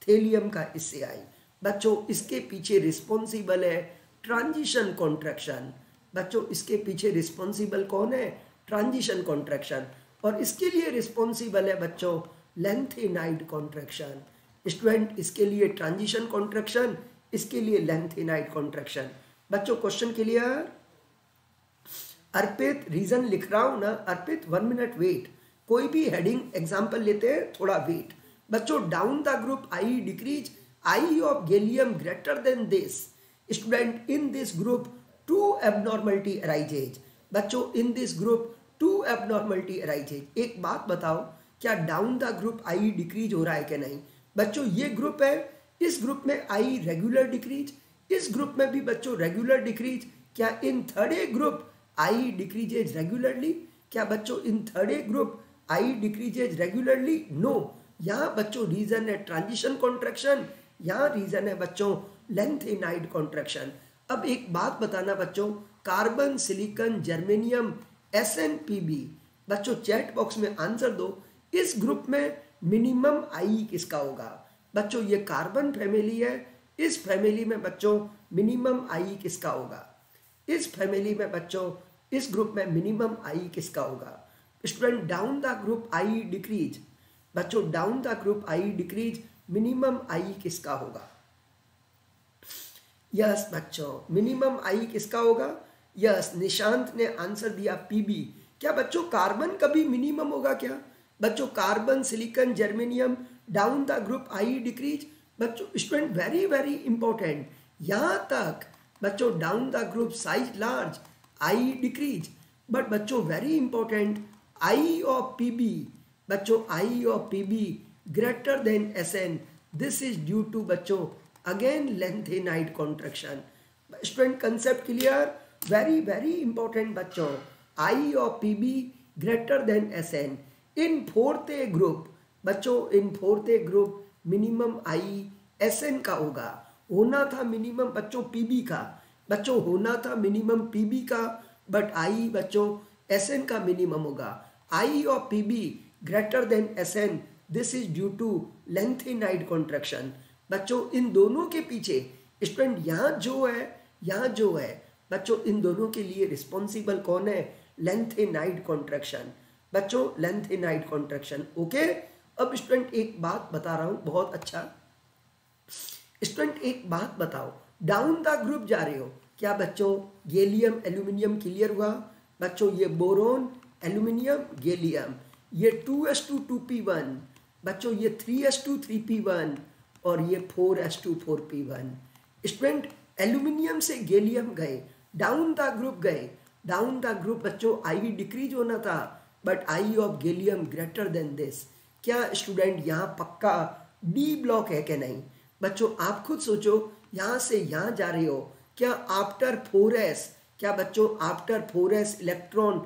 Speaker 1: thallium का इससे हाई बच्चों, इसके पीछे रिस्पॉन्सिबल है ट्रांजिशन कॉन्ट्रैक्शन बच्चों, इसके पीछे रिस्पॉन्सिबल कौन है? ट्रांजिशन कॉन्ट्रैक्शन और इसके लिए रिस्पॉन्सिबल है बच्चों लेंथेनाइड कॉन्ट्रैक्शन स्टूडेंट इसके लिए ट्रांजिशन कॉन्ट्रैक्शन इसके लिए लेंथेनाइड कॉन्ट्रैक्शन बच्चों क्वेश्चन के लिए अर्पित रीजन लिख रहा हूँ ना, अर्पित वन मिनट वेट कोई भी हेडिंग एग्ज़ाम्पल लेते हैं, थोड़ा वेट बच्चों down the group I decrease I of gallium greater than this student in this group two abnormality arises बच्चों in this group two abnormality arises एक बात बताओ, क्या down the group I decrease हो रहा है कि नहीं? बच्चों, ये ग्रुप है, इस ग्रुप में आई रेगुलर डिक्रीज इस ग्रुप में भी बच्चों रेगुलर डिक्रीज क्या in third A group I decreases regularly क्या बच्चों in third A group I decreases regularly no यहाँ बच्चों रीजन है ट्रांजिशन कॉन्ट्रेक्शन यहाँ रीजन है बच्चों लेंथ नाइट कॉन्ट्रेक्शन अब एक बात बताना बच्चों carbon silicon germanium S N P B बच्चों चैट बॉक्स में आंसर दो। इस ग्रुप में मिनिमम आई किसका होगा? बच्चों ये कार्बन फैमिली है। इस फैमिली में बच्चों मिनिमम आई किसका होगा? इस फैमिली में बच्चों, इस ग्रुप में मिनिमम आई किसका होगा? Student down the group I decrease. बच्चों, down the group I decrease, minimum I किसका होगा? यस बच्चों, मिनिमम आई किसका होगा? यस, निशांत ने आंसर दिया पीबी। क्या बच्चों, कार्बन कभी मिनिमम होगा क्या? बच्चों, carbon, silicon, germanium, down the group I decrease. बच्चों, स्टूडेंट वेरी वेरी इंपॉर्टेंट यहाँ तक बच्चों down the group size large I decrease but बच्चों very important I of P B बच्चों I of P B greater than S N this is due to बच्चों again lanthanide contraction student concept clear very very important बच्चों I of P B greater than S N in fourth A group बच्चों in fourth A group minimum I S N का होगा। होना था minimum बच्चों PB का। बच्चों, होना था मिनिमम पीबी का बट आई बच्चों एस एन का मिनिमम होगा। I of PB greater than S N this is due to lanthanide contraction बच्चों, इन दोनों के पीछे स्टूडेंट यहाँ जो है, यहाँ जो है, बच्चों, इन दोनों के लिए रिस्पॉन्सिबल कौन है? लेंथेनाइड कॉन्ट्रेक्शन बच्चों लेंथेनाइड कॉन्ट्रेक्शन ओके अब स्टूडेंट एक बात बता रहा हूँ, बहुत अच्छा। स्टूडेंट एक बात बताओ। डाउन द ग्रुप जा रहे हो। क्या बच्चों, गैलियम, एल्यूमिनियम क्लियर हुआ? बच्चों, ये बोरोन, एल्यूमिनियम, गैलियम। ये two s two two p one. बच्चों, ये three s two three p one. और ये four s two four p one. Student aluminium से गैलियम गए। डाउन द ग्रुप गए। डाउन द ग्रुप, बच्चों आई डिक्रीज होना था। But I of gallium greater than this क्या स्टूडेंट, यहाँ पक्का डी ब्लॉक है क्या नहीं? बच्चों, आप खुद सोचो, यहाँ से यहाँ जा रहे हो। क्या आफ्टर फोर एस क्या बच्चों after four s electron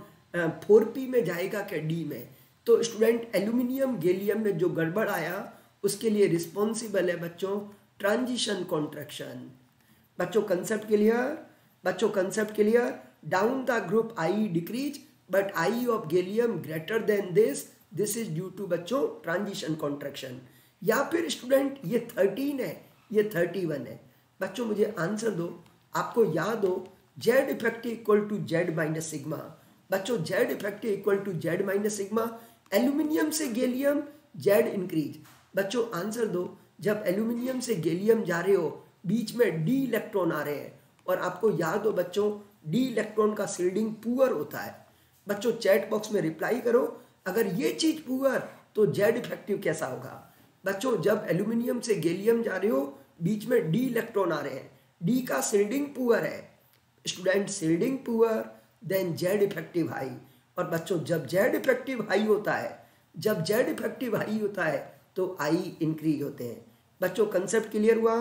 Speaker 1: four p में जाएगा क्या डी में? तो स्टूडेंट एल्यूमिनियम गैलियम में जो गड़बड़ आया, उसके लिए रिस्पॉन्सिबल है बच्चों ट्रांजिशन कॉन्ट्रेक्शन बच्चों कंसेप्ट क्लियर बच्चों concept clear down the group I decrease but I of gallium greater than this this is due to बच्चों ट्रांजिशन कॉन्ट्रेक्शन या फिर स्टूडेंट, ये थर्टीन है, ये थर्टी वन है। बच्चों, मुझे आंसर दो। आपको याद हो Z effective equal to Z minus sigma बच्चों Z effective equal to Z minus sigma aluminium से गैलियम जेड इंक्रीज बच्चों आंसर दो। जब एल्यूमिनियम से गैलियम जा रहे हो, बीच में डी इलेक्ट्रॉन आ रहे हैं। और आपको याद हो, बच्चों डी इलेक्ट्रॉन का सील्डिंग पुअर होता है। बच्चों चैट बॉक्स में रिप्लाई करो। अगर ये चीज़ पुअर तो जेड इफ़ेक्टिव कैसा होगा? बच्चों, जब एल्यूमिनियम से गैलियम जा रहे हो, बीच में डी इलेक्ट्रॉन आ रहे हैं। डी का सील्डिंग पुअर है। Student shielding poor then Z effective high और बच्चों, जब जेड इफ़ेक्टिव हाई होता है, जब जेड इफ़ेक्टिव हाई होता है तो आई इंक्रीज होते हैं। बच्चों कंसेप्ट क्लियर हुआ?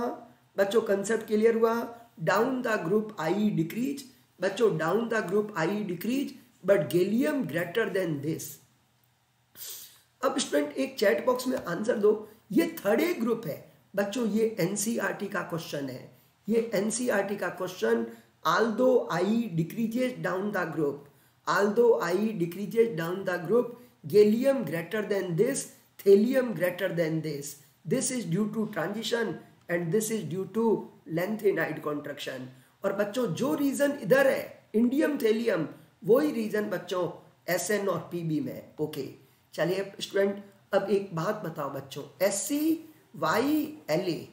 Speaker 1: बच्चों कंसेप्ट क्लियर हुआ? Down the group I decrease बच्चों down the group I decrease but gallium greater than this अब स्टूडेंट एक चैट बॉक्स में आंसर दो। ये थर्ड ए ग्रुप है। बच्चों, ये एनसीईआरटी का क्वेश्चन है। ये एनसीईआरटी का क्वेश्चन आल दो I decreases down the group आल दो I decreases down the group gallium greater than this thallium greater than this this is due to transition and this is due to lanthanide contraction और बच्चों, जो reason इधर है indium thallium वही reason बच्चों S N और P B में। Okay okay. चलिए, स्टूडेंट, अब एक बात बताओ बच्चों। S C Y L A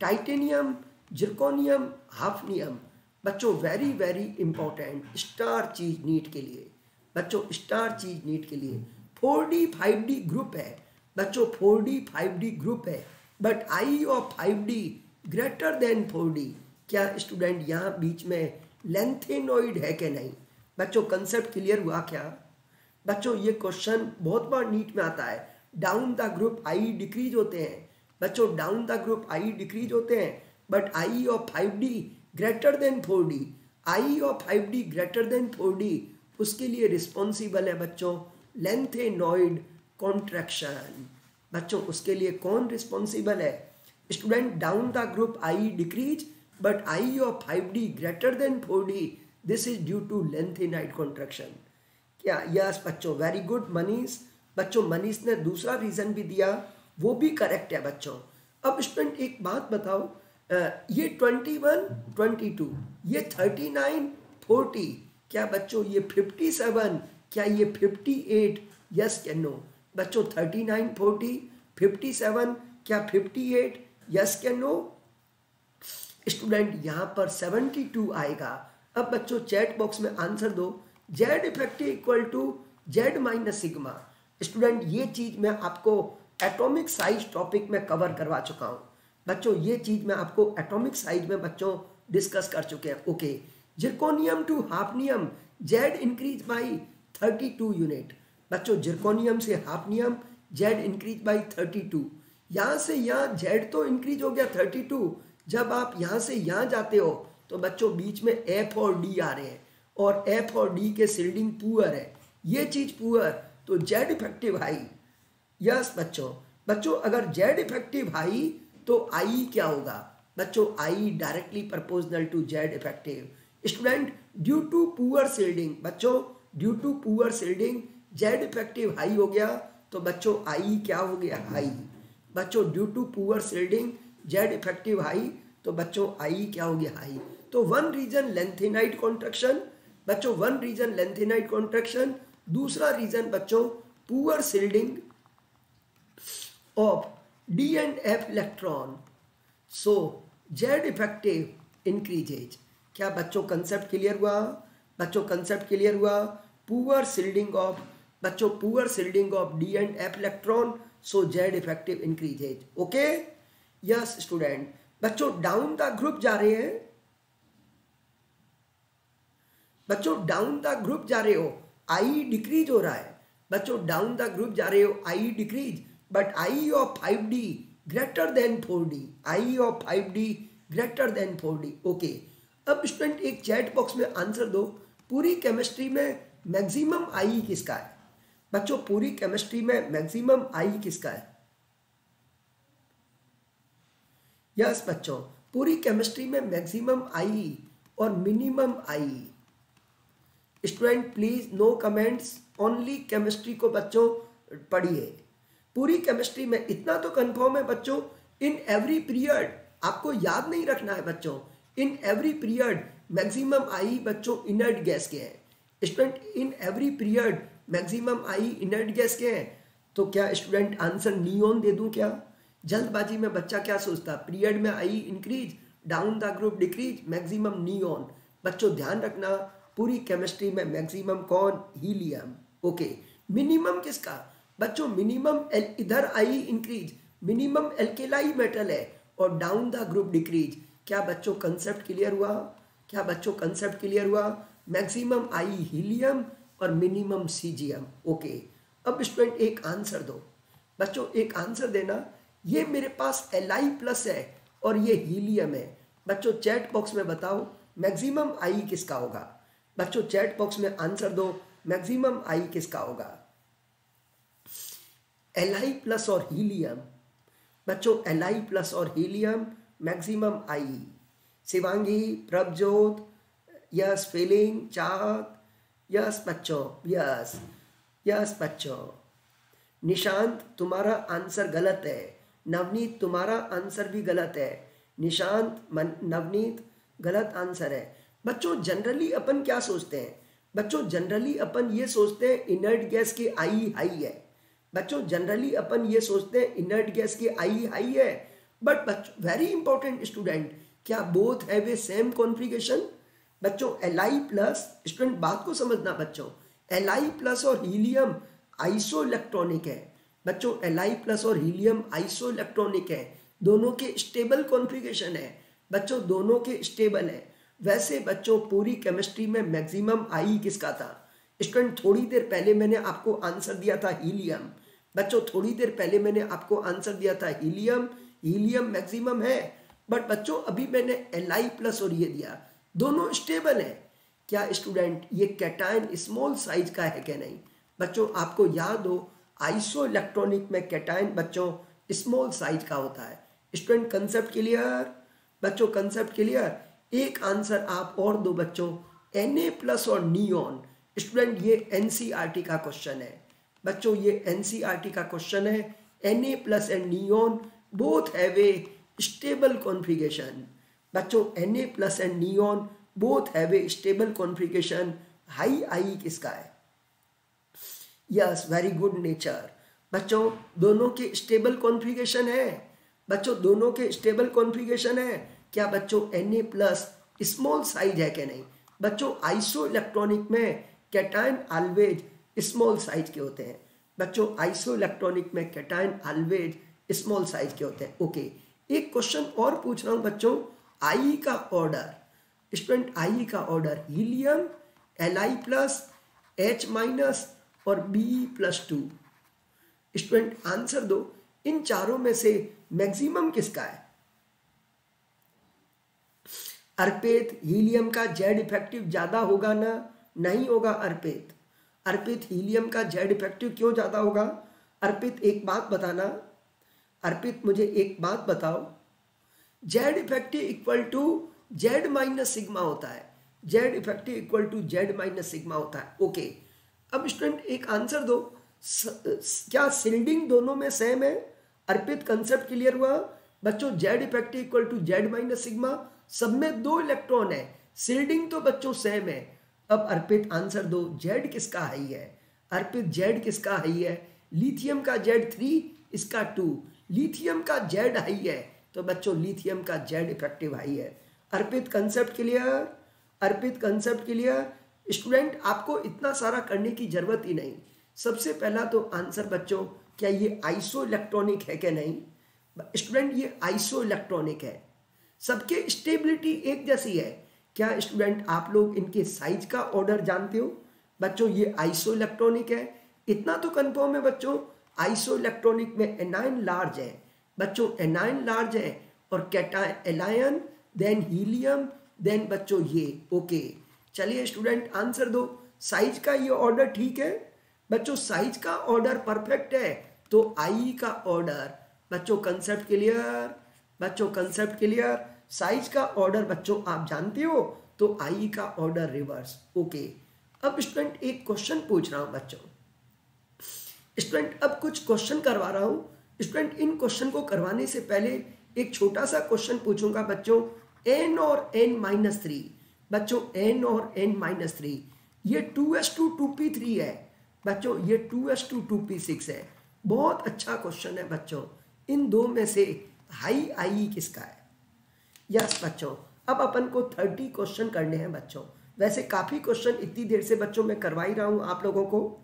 Speaker 1: titanium, zirconium, hafnium. बच्चों वेरी वेरी इंपॉर्टेंट स्टार चीज़ नीट के लिए। बच्चों स्टार चीज़ नीट के लिए। Four D five D group है। बच्चों four D five D group है। But I of five D greater than four D क्या, स्टूडेंट, यहाँ बीच में लेंथेनोइड है कि नहीं? बच्चों कंसेप्ट क्लियर हुआ क्या? बच्चों, ये क्वेश्चन बहुत बार नीट में आता है। Down the group I decrease होते हैं। बच्चों down the group I decrease होते हैं। But I of five D greater than four D I और five D greater than four D उसके लिए रिस्पॉन्सिबल है बच्चों। लेंथेनॉइड कॉन्ट्रैक्शन बच्चों, उसके लिए कौन रिस्पॉन्सिबल है? Student down the group IE decrease but I और five D greater than four D this is due to length a lanthanide contraction क्या? यस बच्चों वेरी गुड मनीष। बच्चों, मनीष ने दूसरा रीजन भी दिया, वो भी करेक्ट है बच्चों। अब स्टूडेंट एक बात बताओ ये ट्वेंटी वन ट्वेंटी टू ये थर्टी नाइन फोर्टी क्या बच्चों, ये फिफ्टी सेवन क्या ये फिफ्टी एट यस क्या नो बच्चों thirty nine forty fifty seven क्या फिफ्टी एट यस क्या नो स्टूडेंट यहाँ पर सेवेंटी टू आएगा। अब बच्चों चैट बॉक्स में आंसर दो। Z effective equal to Z minus sigma student ये चीज़ मैं आपको एटॉमिक साइज़ टॉपिक में कवर करवा चुका हूँ। बच्चों, ये चीज़ मैं आपको एटॉमिक साइज़ में बच्चों डिस्कस कर चुके हैं। Okay zirconium to hafnium Z increase by thirty two unit बच्चों जिरकोनियम से hafnium Z increase by thirty two यहाँ से यहाँ जेड तो इंक्रीज हो गया थर्टी टू जब आप यहाँ से यहाँ जाते हो तो बच्चों, बीच में एफ़ और डी आ रहे हैं। और एफ़ और डी के सिल्डिंग पुअर है। ये चीज़ पुअर तो जेड इफ़ेक्टिव हाई यस बच्चों। बच्चों, अगर जेड इफ़ेक्टिव हाई तो आई क्या होगा? बच्चों I directly proportional to Z effective student due to poor shielding बच्चों due to poor shielding Z effective high हो गया तो बच्चों आई क्या हो गया? हाई बच्चों due to poor shielding Z effective high तो बच्चों आई क्या हो गया? हाई तो वन रीजन लेंथेनाइट कॉन्ट्रेक्शन बच्चों वन रीजन लेंथेनाइट कॉन्ट्रेक्शन दूसरा रीजन बच्चों poor shielding of D and F electron so Z effective increases. क्या बच्चों कंसेप्ट क्लियर हुआ? बच्चों कंसेप्ट क्लियर हुआ? पुअर सिल्डिंग ऑफ़ बच्चों poor shielding of D and F electron so Z effective increases okay yes student बच्चों down the group जा रहे हैं। बच्चों डाउन द ग्रुप जा रहे हो आई डिक्रीज हो रहा है बच्चों डाउन द ग्रुप जा रहे हो I decrease but I of 5D greater than 4D. I of 5D greater than 4D. Okay. अब स्टूडेंट एक चैट बॉक्स में आंसर दो, पूरी केमिस्ट्री में मैक्सिमम आई किसका है बच्चों, पूरी केमिस्ट्री में मैक्सिमम आई किसका है यस बच्चों, पूरी केमिस्ट्री में मैक्सिमम आई और minimum I student please no comments only chemistry को बच्चों पढ़िए। पूरी केमिस्ट्री में इतना तो कंफर्म है बच्चों इन एवरी पीरियड आपको याद नहीं रखना है बच्चों in every period maximum I बच्चों इनर्ट गैस के हैं। Student in every period maximum I inert gas के हैं। तो क्या स्टूडेंट आंसर नियोन दे दूँ क्या? जल्दबाजी में बच्चा क्या सोचता? पीरियड में I increase down the group decrease maximum neon बच्चों, ध्यान रखना पूरी केमिस्ट्री में मैक्सिमम कौन? हीलियम ओके मिनिमम किसका? बच्चों मिनिमम इधर I increase minimum alkali metal है और डाउन द ग्रुप डिक्रीज क्या बच्चों कंसेप्ट क्लियर हुआ? क्या बच्चों कंसेप्ट क्लियर हुआ? मैक्सिमम आई हीलियम और मिनिमम सीजियम ओके अब स्टूडेंट एक आंसर दो. बच्चों, एक आंसर देना। ये मेरे पास एल आई प्लस है और ये हीलियम है। बच्चों चैट बॉक्स में बताओ मैक्सिमम आई किसका होगा? बच्चों चैट बॉक्स में आंसर दो। मैक्सिमम आई किसका होगा? एल आई प्लस और हीलियम बच्चों एल आई प्लस और helium maximum I Shivangi, Prabhjot yes feeling Chahat yes बच्चों यस यस बच्चों। निशांत, तुम्हारा आंसर गलत है। नवनीत, तुम्हारा आंसर भी गलत है। निशांत नवनीत, गलत आंसर है। बच्चों जनरली अपन क्या सोचते हैं? बच्चों जनरली अपन ये सोचते हैं इनर्ट गैस की आई हाई है। बच्चों जनरली अपन ये सोचते हैं इनर्ट गैस की आई हाई है। बट बच्चों वेरी इंपॉर्टेंट स्टूडेंट क्या both have a same configuration बच्चों एल आई प्लस स्टूडेंट बात को समझना बच्चों। एल आई प्लस और हीलियम आइसो इलेक्ट्रॉनिक है। बच्चों एल आई प्लस और हीलियम आइसो इलेक्ट्रॉनिक है। दोनों के स्टेबल कॉन्फ़िगरेशन है। बच्चों, दोनों के स्टेबल है। वैसे बच्चों, पूरी केमिस्ट्री में मैक्सिमम आई किसका था? स्टूडेंट थोड़ी देर पहले मैंने आपको आंसर दिया था हीलियम बच्चों, थोड़ी देर पहले मैंने आपको आंसर दिया था हीलियम हीलियम मैक्सिमम है बट बच्चों, अभी मैंने एल आई प्लस और ये दिया। दोनों स्टेबल है। क्या स्टूडेंट ये कैटाइन स्मॉल साइज़ का है क्या नहीं? बच्चों, आपको याद हो आइसो इलेक्ट्रॉनिक में कैटाइन बच्चों स्मॉल साइज़ का होता है। स्टूडेंट कंसेप्ट क्लियर बच्चों कंसेप्ट क्लियर एक आंसर आप और दो बच्चों एन ए प्लस और नियोन स्टूडेंट ये एनसीईआरटी का क्वेश्चन है। बच्चों, ये एनसीईआरटी का क्वेश्चन है। N A plus and neon both have a stable configuration बच्चों N A plus and neon both have a stable configuration high I किसका है? यस वेरी गुड नेचर बच्चों, दोनों के स्टेबल कॉन्फ़िगरेशन है। बच्चों, दोनों के स्टेबल कॉन्फ़िगरेशन है। क्या बच्चों N A plus small size है क्या नहीं? बच्चों आइसो इलेक्ट्रॉनिक में कैटाइन ऑलवेज स्मॉल साइज़ के होते हैं। बच्चों आइसो इलेक्ट्रॉनिक में कैटाइन ऑलवेज स्मॉल साइज़ के होते हैं। ओके एक क्वेश्चन और पूछ रहा हूँ बच्चों। आई का ऑर्डर स्टूडेंट आई का order helium L I plus H minus और B plus two student answer दो। इन चारों में से मैक्सिमम किसका है? अर्पेत हीलियम का जेड इफ़ेक्टिव ज़्यादा होगा ना? नहीं होगा अर्पित। अर्पित हीलियम का जेड इफ़ेक्टिव क्यों ज़्यादा होगा? अर्पित एक बात बताना। अर्पित मुझे एक बात बताओ। Z effective equal to Z minus sigma होता है। Z effective equal to Z minus sigma होता है। ओके। अब स्टूडेंट एक आंसर दो। स, क्या सिल्डिंग दोनों में सेम है? अर्पित कंसेप्ट क्लियर हुआ? बच्चों Z effective equal to Z minus sigma सब में दो इलेक्ट्रॉन है। सिल्डिंग तो बच्चों सेम है। अब अर्पित आंसर दो, जेड किसका हाई है? अर्पित जेड किसका हाई है? लिथियम का जेड थ्री, इसका टू। लिथियम का जेड हाई है तो बच्चों लिथियम का जेड इफ़ेक्टिव हाई है। Arpit concept clear Arpit concept clear student आपको इतना सारा करने की ज़रूरत ही नहीं। सबसे पहला तो आंसर बच्चों, क्या ये आइसो इलेक्ट्रॉनिक है क्या नहीं? स्टूडेंट ये आइसो इलेक्ट्रॉनिक है। सबके स्टेबिलिटी एक जैसी है। क्या स्टूडेंट आप लोग इनके साइज़ का ऑर्डर जानते हो? बच्चों, ये आइसो इलेक्ट्रॉनिक है। इतना तो कन्फर्म है बच्चों आइसो इलेक्ट्रॉनिक में एनाइन लार्ज है। बच्चों एनाइन लार्ज है और कैटा एलायन देन हीलियम देन बच्चों, ये ओके चलिए स्टूडेंट आंसर दो। साइज़ का ये ऑर्डर ठीक है? बच्चों साइज़ का ऑर्डर परफेक्ट है। तो आई का ऑर्डर बच्चों कंसेप्ट क्लियर बच्चों कंसेप्ट क्लियर साइज़ का ऑर्डर बच्चों, आप जानते हो? तो आई का ऑर्डर रिवर्स ओके अब स्टूडेंट एक क्वेश्चन पूछ रहा हूँ बच्चों। स्टूडेंट अब कुछ क्वेश्चन करवा रहा हूँ। स्टूडेंट इन क्वेश्चन को करवाने से पहले एक छोटा सा क्वेश्चन पूछूँगा बच्चों। एन और एन माइनस थ्री बच्चों एन और एन माइनस थ्री ये two S two two P three है। बच्चों, ये two S two two P six है। बहुत अच्छा क्वेश्चन है बच्चों। इन दो में से हाई आई किसका है? यस बच्चों। अब अपन को थर्टी क्वेश्चन करने हैं, बच्चों। वैसे काफ़ी क्वेश्चन इतनी देर से बच्चों में करवा ही रहा हूँ आप लोगों को।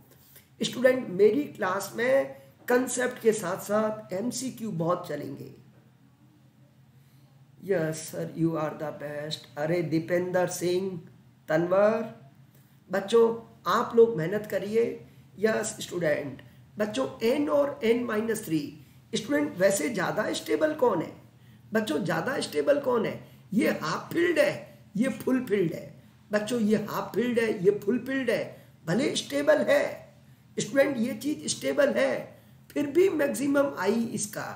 Speaker 1: स्टूडेंट मेरी क्लास में कंसेप्ट के साथ साथ एमसीक्यू बहुत चलेंगे। Yes sir you are the best अरे, दीपेंद्र सिंह, तनवर। बच्चों, आप लोग मेहनत करिए। यस स्टूडेंट बच्चों एन और एन माइनस थ्री स्टूडेंट वैसे ज़्यादा स्टेबल कौन है? बच्चों, ज़्यादा स्टेबल कौन है? ये हाफ़ फ़ील्ड है, ये फुल फ़ील्ड है। बच्चों, ये हाफ़ फ़ील्ड है, ये फुल फ़ील्ड है। भले स्टेबल है स्टूडेंट ये चीज़ स्टेबल है, फिर भी मैक्सिमम आई इसका।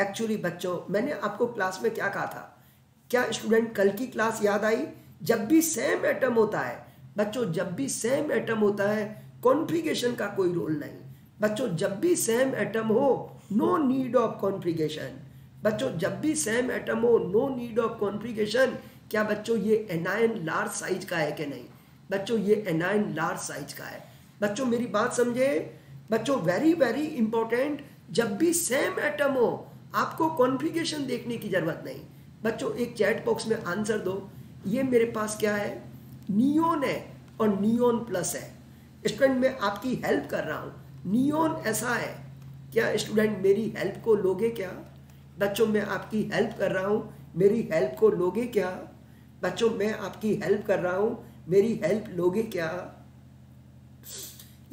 Speaker 1: एक्चुअली बच्चों, मैंने आपको क्लास में क्या कहा था? क्या स्टूडेंट कल की क्लास याद आई? जब भी सेम एटम होता है, बच्चों, जब भी सेम एटम होता है कॉन्फ़िगरेशन का कोई रोल नहीं। बच्चों, जब भी सेम एटम हो नो नीड ऑफ़ कॉन्फ़िगरेशन बच्चों, जब भी सेम एटम हो नो नीड ऑफ़ कॉन्फ़िगरेशन क्या बच्चों, ये एनायन लार्ज साइज़ का है कि नहीं? बच्चों, ये एनायन लार्ज साइज़ का है। बच्चों, मेरी बात समझे? बच्चों वेरी वेरी इंपॉर्टेंट जब भी सेम एटम हो, आपको कॉन्फ़िगरेशन देखने की ज़रूरत नहीं। बच्चों, एक चैट बॉक्स में आंसर दो। ये मेरे पास क्या है? नियोन है और नियोन प्लस है। स्टूडेंट मैं आपकी हेल्प कर रहा हूँ। नियोन ऐसा है। क्या स्टूडेंट मेरी हेल्प को लोगे क्या? बच्चों, मैं आपकी हेल्प कर रहा हूँ। मेरी हेल्प को लोगे क्या? बच्चों, मैं आपकी हेल्प कर रहा हूँ। मेरी हेल्प लोगे क्या?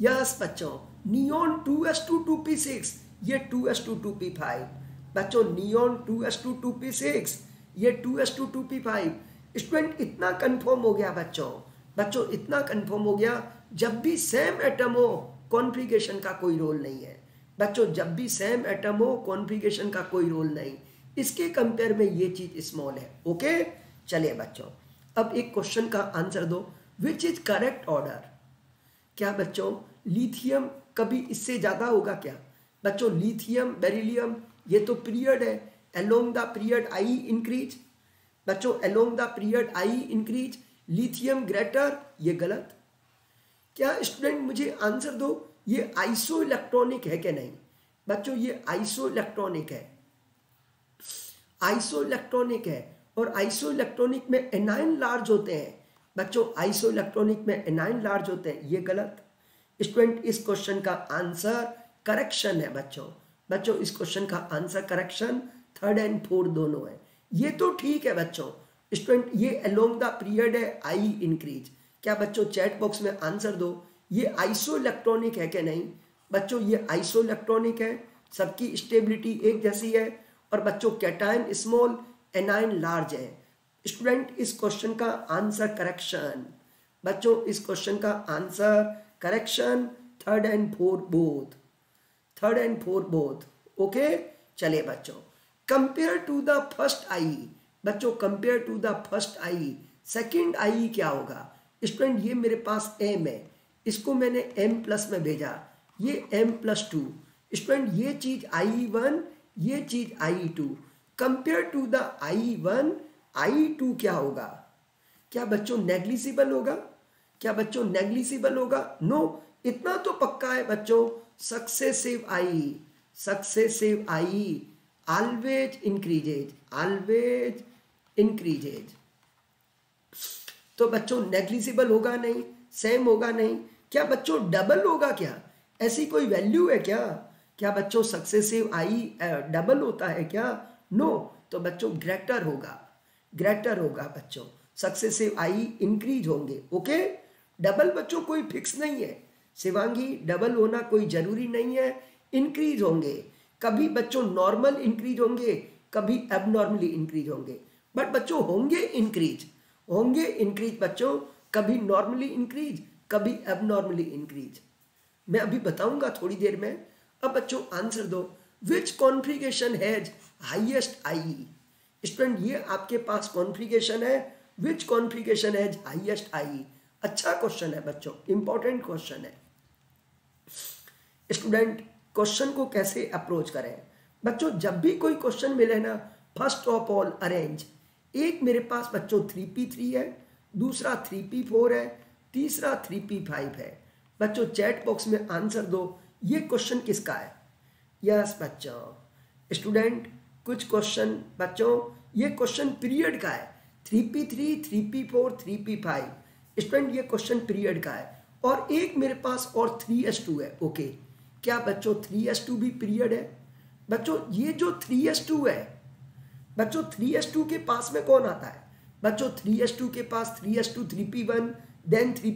Speaker 1: यस बच्चों neon two S two two P six ये two S two two P five बच्चों neon two S two two P six ये two S two two P five student इतना कंफर्म हो गया बच्चों। बच्चों, इतना कंफर्म हो गया। जब भी सेम एटम हो कॉन्फ़िगरेशन का कोई रोल नहीं है। बच्चों, जब भी सेम एटम हो कॉन्फ़िगरेशन का कोई रोल नहीं। इसके कंपेयर में ये चीज़ स्मॉल है। ओके चलिए बच्चों, अब एक क्वेश्चन का आंसर दो। विच इज़ करेक्ट ऑर्डर क्या बच्चों लिथियम कभी इससे ज़्यादा होगा क्या? बच्चों लिथियम बेरिलियम ये तो पीरियड है। Along the period I increase बच्चों along the period I increase lithium greater ये गलत। क्या स्टूडेंट मुझे आंसर दो? ये आइसो इलेक्ट्रॉनिक है क्या नहीं? बच्चों, ये आइसो इलेक्ट्रॉनिक है। आइसो इलेक्ट्रॉनिक है और आइसो इलेक्ट्रॉनिक में एनाइन लार्ज होते हैं। बच्चों आइसो इलेक्ट्रॉनिक में एनाइन लार्ज होते हैं। ये गलत। स्टूडेंट इस क्वेश्चन का आंसर करेक्शन है बच्चों। बच्चों, इस क्वेश्चन का answer correction third and fourth दोनों है। ये तो ठीक है बच्चों। स्टूडेंट ये अलोंग द पीरियड है आई इंक्रीज क्या बच्चों चैट बॉक्स में आंसर दो? ये आइसो इलेक्ट्रॉनिक है क्या नहीं? बच्चों, ये आइसो इलेक्ट्रॉनिक है। सबकी स्टेबिलिटी एक जैसी है और बच्चों कैटाइन स्मॉल एनाइन लार्ज है। स्टूडेंट इस क्वेश्चन का आंसर करेक्शन बच्चों, इस क्वेश्चन का answer correction third and four both third and four both okay चले बच्चों compare to the first I बच्चों compare to the first I second I क्या होगा? स्टूडेंट ये मेरे पास एम है। इसको मैंने एम प्लस में भेजा। ये एम प्लस टू स्टूडेंट, ये चीज़ आई वन ये चीज़ I two compare to the I one I two क्या होगा? क्या बच्चों नेग्लिजिबल होगा? क्या बच्चों नेग्लिजिबल होगा? नो इतना तो पक्का है बच्चों। Successive I successive I always increases always increases तो बच्चों नेग्लिजिबल होगा नहीं सेम होगा नहीं। क्या बच्चों डबल होगा क्या? ऐसी कोई वैल्यू है क्या? क्या बच्चों सक्सेसिव आई डबल होता है क्या? नो तो बच्चों ग्रेटर होगा। ग्रेटर होगा बच्चों। सक्सेसिव आई इंक्रीज होंगे। ओके डबल बच्चों कोई फिक्स नहीं है। शिवांगी डबल होना कोई ज़रूरी नहीं है। इंक्रीज होंगे। कभी बच्चों नॉर्मल इंक्रीज होंगे, कभी एबनॉर्मली इंक्रीज होंगे। बट बच्चों होंगे इंक्रीज होंगे इंक्रीज बच्चों, कभी नॉर्मली इंक्रीज कभी एबनॉर्मली इंक्रीज मैं अभी बताऊँगा थोड़ी देर में। अब बच्चों आंसर दो। Which configuration has highest I student ये आपके पास कॉन्फ्रिगेशन है। Which configuration has highest I अच्छा क्वेश्चन है बच्चों इंपॉर्टेंट क्वेश्चन है। स्टूडेंट क्वेश्चन को कैसे अप्रोच करें? बच्चों, जब भी कोई क्वेश्चन मिले ना फ़र्स्ट ऑफ़ ऑल अरेंज एक मेरे पास बच्चों थ्री पी थ्री है, दूसरा थ्री पी फोर है तीसरा थ्री पी फाइव है। बच्चों चैट बॉक्स में आंसर दो, ये क्वेश्चन किसका है? यस बच्चों। स्टूडेंट कुछ क्वेश्चन बच्चों, ये क्वेश्चन पीरियड का है। Three P three three P four three P five student ये क्वेश्चन पीरियड का है। और एक मेरे पास और थ्री एस टू है। ओके क्या बच्चों थ्री एस टू भी पीरियड है? बच्चों, ये जो थ्री एस टू है, बच्चों थ्री एस टू के पास में कौन आता है? बच्चों थ्री एस टू के पास three S two three P one then three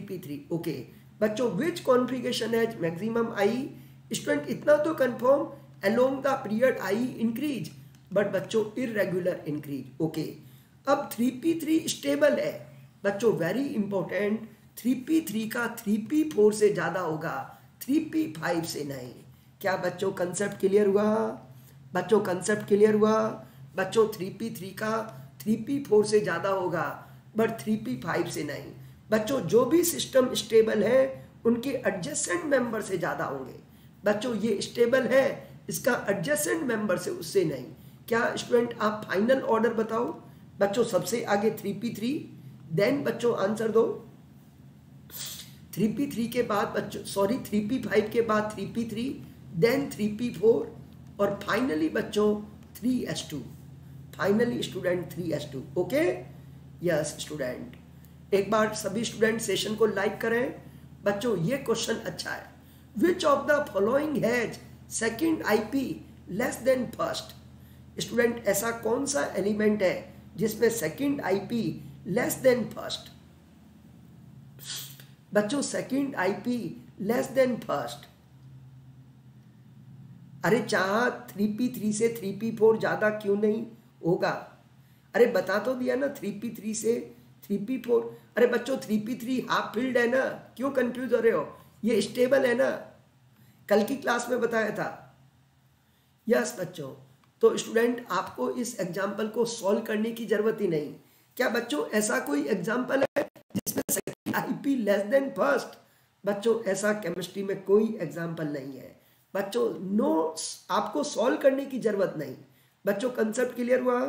Speaker 1: P three okay बच्चों विच कॉन्फ़िगरेशन है? मैक्सिमम आई स्टूडेंट इतना तो confirm along the period I increase but बच्चों इरेगुलर इंक्रीज ओके अब थ्री पी थ्री स्टेबल है. बच्चों very important three P three का three P four से ज़्यादा होगा थ्री पी फाइव से नहीं. क्या बच्चों कंसेप्ट क्लियर हुआ? बच्चों कंसेप्ट क्लियर हुआ? बच्चों थ्री पी थ्री का थ्री पी फोर से ज़्यादा होगा बट थ्री पी फाइव से नहीं। बच्चों, जो भी सिस्टम स्टेबल है, उनके एडजस्टेंट मेंबर से ज़्यादा होंगे। बच्चों, ये स्टेबल है, इसका एडजस्टेंट मेंबर से उससे नहीं। क्या स्टूडेंट आप फाइनल ऑर्डर बताओ? बच्चों, सबसे आगे थ्री पी थ्री देन बच्चों आंसर दो। थ्री पी थ्री के बाद बच्चों सॉरी थ्री पी फाइव के बाद three P three then three P four और फाइनली बच्चों three S two finally student three S two okay yes student एक बार सभी स्टूडेंट सेशन को लाइक करें। बच्चों, ये क्वेश्चन अच्छा है। Which of the following has second IP less than first student ऐसा कौन सा एलिमेंट है जिसमें second IP less than first बच्चों second IP less than first अरे चाह थ्री पी थ्री से थ्री पी फोर ज़्यादा क्यों नहीं होगा? अरे बता तो दिया ना थ्री पी थ्री से थ्री पी फोर अरे बच्चों three P three half filled है ना, क्यों कंफ्यूज हो रहे हो? ये स्टेबल है ना। कल की क्लास में बताया था। यस बच्चों तो स्टूडेंट आपको इस एग्ज़ाम्पल को सॉल्व करने की ज़रूरत ही नहीं। क्या बच्चों, ऐसा कोई एग्ज़ाम्पल है आईपी लेस देन फ़र्स्ट बच्चों, ऐसा केमिस्ट्री में कोई एग्ज़ाम्पल नहीं है। बच्चों नो आपको सॉल्व करने की ज़रूरत नहीं। बच्चों कंसेप्ट क्लियर हुआ?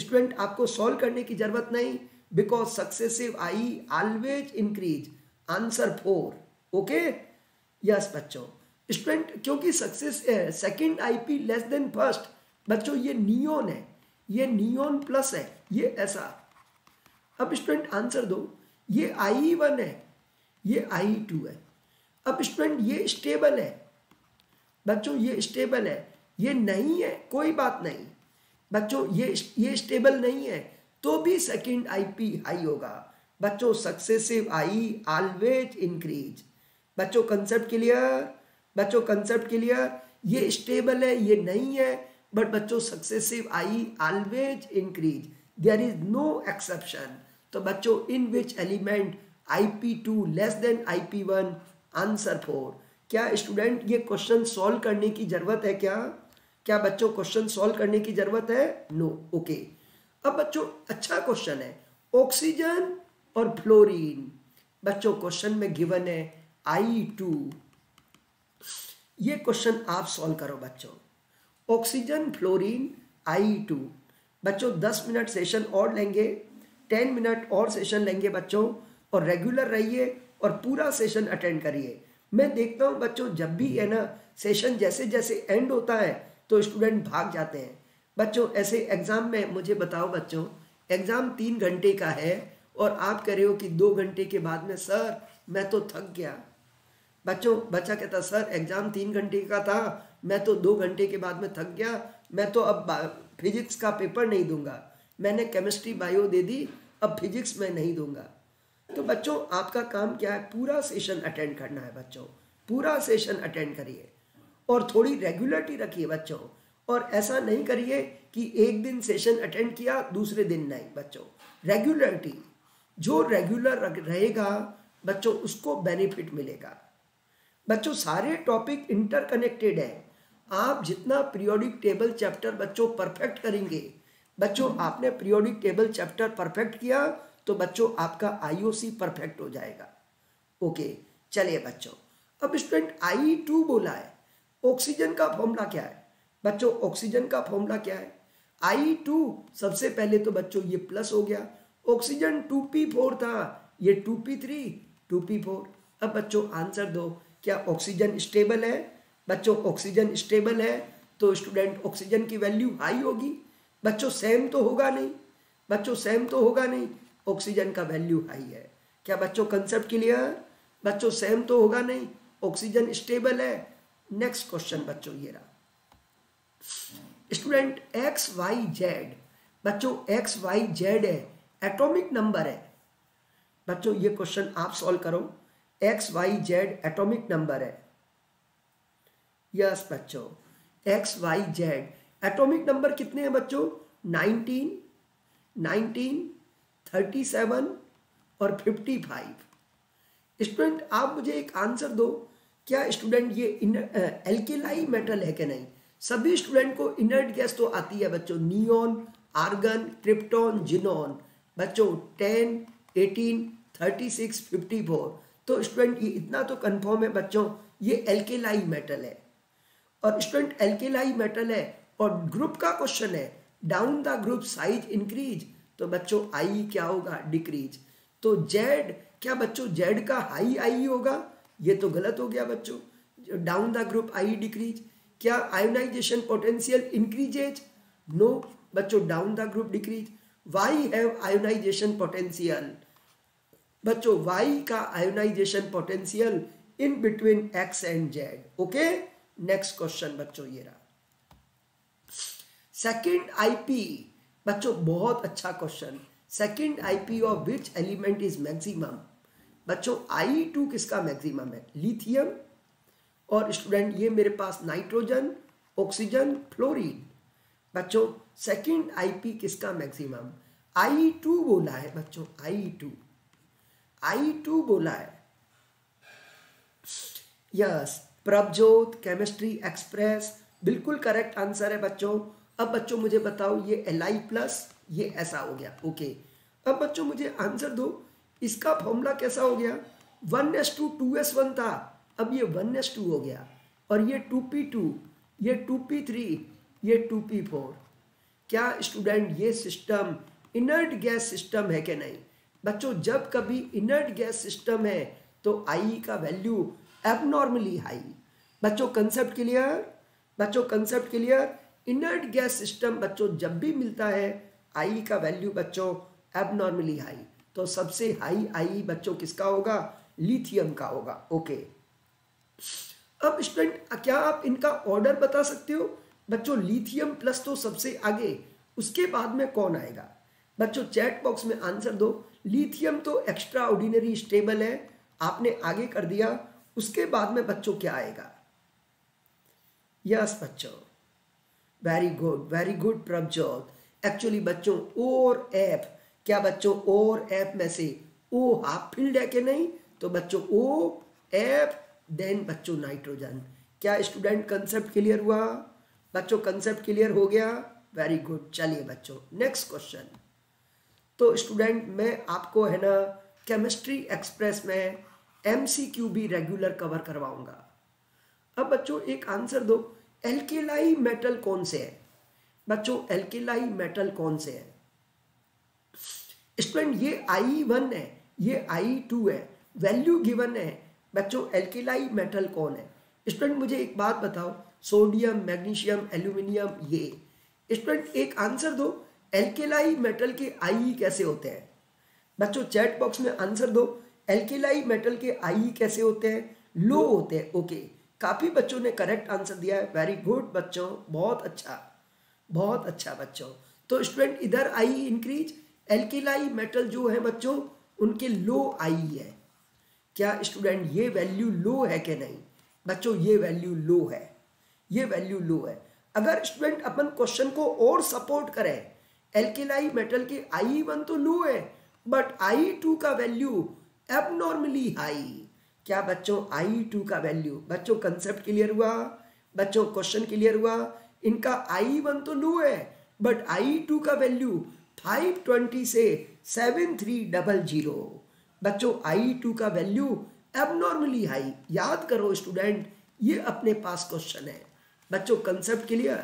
Speaker 1: स्टूडेंट, आपको सॉल्व करने की ज़रूरत नहीं because successive I always increase answer four okay yes बच्चों. स्टूडेंट क्योंकि success second IP less than first बच्चों, ये नियोन है. ये नियोन प्लस है. ये ऐसा. अब स्टूडेंट आंसर दो. ये आई वन है. ये आई टू है. अब स्टूडेंट ये स्टेबल है. बच्चों, ये स्टेबल है. ये नहीं है. कोई बात नहीं. बच्चों, ये ये स्टेबल नहीं है। तो भी सेकंड आईपी हाई होगा। बच्चों सक्सेसिव आई ऑलवेज इंक्रीज बच्चों कंसेप्ट क्लियर बच्चों कंसेप्ट क्लियर ये स्टेबल है, ये नहीं है बट बच्चों successive I always increase there is no exception तो बच्चों in which element I P two less than I P one answer four क्या स्टूडेंट ये क्वेश्चन सॉल्व करने की ज़रूरत है क्या? क्या बच्चों क्वेश्चन सॉल्व करने की ज़रूरत है? No no. Okay okay. अब बच्चों अच्छा क्वेश्चन है. ऑक्सीजन और फ्लोरीन बच्चों क्वेश्चन में गिवन है आई टू ये क्वेश्चन आप सॉल्व करो बच्चों. ऑक्सीजन फ्लोरीन आई टू बच्चों, दस मिनट सेशन और लेंगे. टेन मिनट और सेशन लेंगे बच्चों. और रेगुलर रहिए और पूरा सेशन अटेंड करिए. मैं देखता हूँ बच्चों, जब भी है ना सेशन जैसे जैसे एंड होता है तो स्टूडेंट भाग जाते हैं। बच्चों, ऐसे एग्ज़ाम में मुझे बताओ बच्चों एग्ज़ाम तीन घंटे का है और आप कह रहे हो कि दो घंटे के बाद में, सर, मैं तो थक गया। बच्चों, बच्चा कहता, सर एग्ज़ाम तीन घंटे का था, मैं तो दो घंटे के बाद में थक गया, मैं तो अब फिजिक्स का पेपर नहीं दूँगा। मैंने केमिस्ट्री बायो दे दी, अब फिजिक्स में नहीं दूँगा। तो बच्चों, आपका काम क्या है? पूरा सेशन अटेंड करना है बच्चों। पूरा सेशन अटेंड करिए। और थोड़ी रेगुलरिटी रखिए बच्चों। और ऐसा नहीं करिए कि एक दिन सेशन अटेंड किया, दूसरे दिन नहीं, बच्चों। रेगुलरिटी जो रेगुलर रहेगा, बच्चों, उसको बेनिफिट मिलेगा। बच्चों, सारे टॉपिक इंटरकनेक्टेड है। आप जितना पीरियोडिक टेबल चैप्टर बच्चों परफेक्ट करेंगे। बच्चों, आपने पीरियोडिक टेबल चैप्टर परफेक्ट किया तो बच्चों, आपका आईओसी परफेक्ट हो जाएगा। ओके चलिए बच्चों। अब स्टूडेंट आई टू बोला है। ऑक्सीजन का फॉर्मूला क्या है? बच्चों, ऑक्सीजन का फॉर्मूला क्या है? आई टू सबसे पहले तो बच्चों ये प्लस हो गया। ऑक्सीजन टू पी फोर था, ये two P three two P four अब बच्चों आंसर दो, क्या ऑक्सीजन स्टेबल है? बच्चों, ऑक्सीजन स्टेबल है तो स्टूडेंट ऑक्सीजन की वैल्यू हाई होगी। बच्चों सेम तो होगा नहीं। बच्चों सेम तो होगा नहीं ऑक्सीजन का वैल्यू हाई है। क्या बच्चों कंसेप्ट क्लियर बच्चों सेम तो होगा नहीं ऑक्सीजन स्टेबल है नेक्स्ट क्वेश्चन बच्चों, ये रहा। स्टूडेंट एक्स वाई जेड बच्चों एक्स वाई जेड है एटॉमिक नंबर है। बच्चों, ये क्वेश्चन आप सॉल्व करो। X Y Z atomic number है। यस बच्चों X Y Z atomic number कितने हैं बच्चों? नाइनटीन नाइनटीन थर्टी सेवन और फिफ्टी फाइव स्टूडेंट आप मुझे एक आंसर दो। क्या स्टूडेंट ये एल्केलाई मेटल है कि नहीं? सभी स्टूडेंट को इनर्ट गैस तो आती है बच्चों। नियोन आर्गन ट्रिप्टोन जिनोन बच्चों ten eighteen thirty six fifty four तो स्टूडेंट ये इतना तो कंफर्म है बच्चों, ये एल्केलाई मेटल है। और स्टूडेंट एल्केलाई मेटल है और ग्रुप का क्वेश्चन है। Down the group size increase तो बच्चों आई क्या होगा? डिक्रीज तो जेड क्या बच्चों जेड का हाई आई होगा? ये तो गलत हो गया बच्चों। Down the group I decrease क्या आयोनाइजेशन पोटेंशियल इंक्रीजेज नो बच्चों down the group decrease Y have ionization potential बच्चों वाई का ionization potential in between X and Z okay next question बच्चों, ये रहा। सेकेंड आईपी बच्चों, बहुत अच्छा question second IP of which element is maximum बच्चों आई टू किसका मैक्सिमम है? लिथियम और स्टूडेंट ये मेरे पास नाइट्रोजन ऑक्सीजन फ्लोरीन बच्चों सेकंड आईपी किसका मैक्सिमम आई टू बोला है बच्चों आई टू आई टू बोला है। यस प्रभजोत केमिस्ट्री एक्सप्रेस बिल्कुल करेक्ट आंसर है बच्चों। अब बच्चों, मुझे बताओ, ये एल आई प्लस ये ऐसा हो गया। ओके अब बच्चों, मुझे आंसर दो। इसका फॉर्मूला कैसा हो गया? One S two two S one था, अब ये वन एस टू हो गया। और ये टू पी टू, ये टू पी थ्री, ये टू पी फोर। क्या स्टूडेंट, ये सिस्टम इनर्ट गैस सिस्टम है कि नहीं? बच्चों, जब कभी इनर्ट गैस सिस्टम है तो आई का वैल्यू एबनॉर्मली हाई। बच्चों कंसेप्ट क्लियर बच्चों concept clear inert gas system बच्चों, जब भी मिलता है, आई का वैल्यू बच्चों, एबनॉर्मली हाई। तो सबसे हाई आई बच्चों किसका होगा? लिथियम का होगा। ओके। अब स्टूडेंट, क्या आप इनका ऑर्डर बता सकते हो? बच्चों, लिथियम प्लस तो सबसे आगे। उसके बाद में कौन आएगा? बच्चों, चैट बॉक्स में आंसर दो। लिथियम तो एक्स्ट्रा ऑर्डिनरी स्टेबल है। आपने आगे कर दिया। उसके बाद में बच्चों क्या आएगा? यस बच्चों। Very good very good Prabhjot. Actually बच्चों, और एफ़ क्या बच्चों और एफ़ में से ओ हाफ़ फ़ील्ड है कि नहीं? तो बच्चों, ओ, एफ़, देन बच्चों, नाइट्रोजन। क्या स्टूडेंट कंसेप्ट क्लियर हुआ? बच्चों कंसेप्ट क्लियर हो गया। वेरी गुड चलिए बच्चों नेक्स्ट क्वेश्चन तो स्टूडेंट, मैं आपको है ना केमिस्ट्री एक्सप्रेस में एमसीक्यू भी रेगुलर कवर करवाऊँगा। अब बच्चों, एक आंसर दो। एल्केलाई मेटल कौन से है? बच्चों एल्केलाई मेटल कौन से है? स्टूडेंट, ये आई वन है, ये आई टू है वैल्यू गिवन है। बच्चों एल्केलाई मेटल कौन है? स्टूडेंट, मुझे एक बात बताओ सोडियम मैग्नीशियम एल्यूमिनियम ये। स्टूडेंट, एक आंसर दो एल्केलाई मेटल के आई कैसे होते हैं? बच्चों चैट बॉक्स में आंसर दो एल्केलाई मेटल के आई कैसे होते हैं? लो होते हैं ओके काफ़ी बच्चों ने करेक्ट आंसर दिया है वेरी गुड बच्चों, बहुत अच्छा बहुत अच्छा बच्चों। तो स्टूडेंट, इधर आई इंक्रीज एल्केलाई मेटल जो है बच्चों, उनके लो आई है। क्या स्टूडेंट ये वैल्यू लो है कि नहीं? बच्चों, ये वैल्यू लो है। ये वैल्यू लो है। अगर स्टूडेंट अपन क्वेश्चन को और सपोर्ट करें एल्केलाई मेटल के आई वन तो लो है बट आई टू का वैल्यू एबनॉर्मली हाई क्या बच्चों आई टू का वैल्यू बच्चों कंसेप्ट क्लियर हुआ? बच्चों क्वेश्चन क्लियर हुआ? इनका आई वन तो लो है बट आई टू का वैल्यू फाइव ट्वेंटी से सेवन थ्री डबल ज़ीरो बच्चों आई टू का वैल्यू एबनॉर्मली हाई याद करो स्टूडेंट ये अपने पास क्वेश्चन है। बच्चों कंसेप्ट क्लियर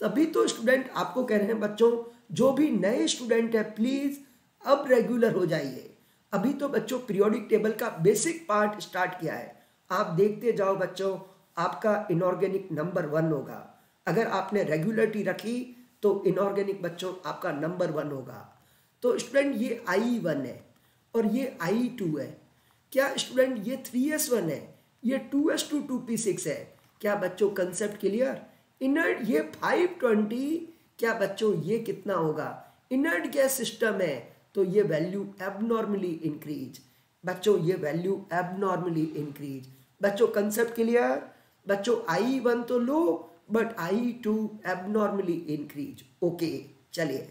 Speaker 1: तभी तो स्टूडेंट आपको कह रहे हैं, बच्चों, जो भी नए स्टूडेंट है प्लीज़ अब रेगुलर हो जाइए। अभी तो बच्चों पीरियोडिक टेबल का बेसिक पार्ट स्टार्ट किया है। आप देखते जाओ, बच्चों, आपका इनऑर्गेनिक नंबर वन होगा। अगर आपने रेगुलरिटी रखी तो इनऑर्गेनिक बच्चों, आपका नंबर वन होगा। तो स्टूडेंट ये आई वन है और ये आई टू है। क्या स्टूडेंट ये थ्री एस वन है? ये two S two two P six है। क्या बच्चों कंसेप्ट क्लियर इनर्ट ये फाइव ट्वेंटी क्या बच्चों ये कितना होगा? इनर्ट गैस सिस्टम है? तो ये वैल्यू एबनॉर्मली इंक्रीज बच्चों, ये वैल्यू एबनॉर्मली इंक्रीज बच्चों कंसेप्ट क्लियर बच्चों आई वन तो low but I two abnormally increase okay चलिए।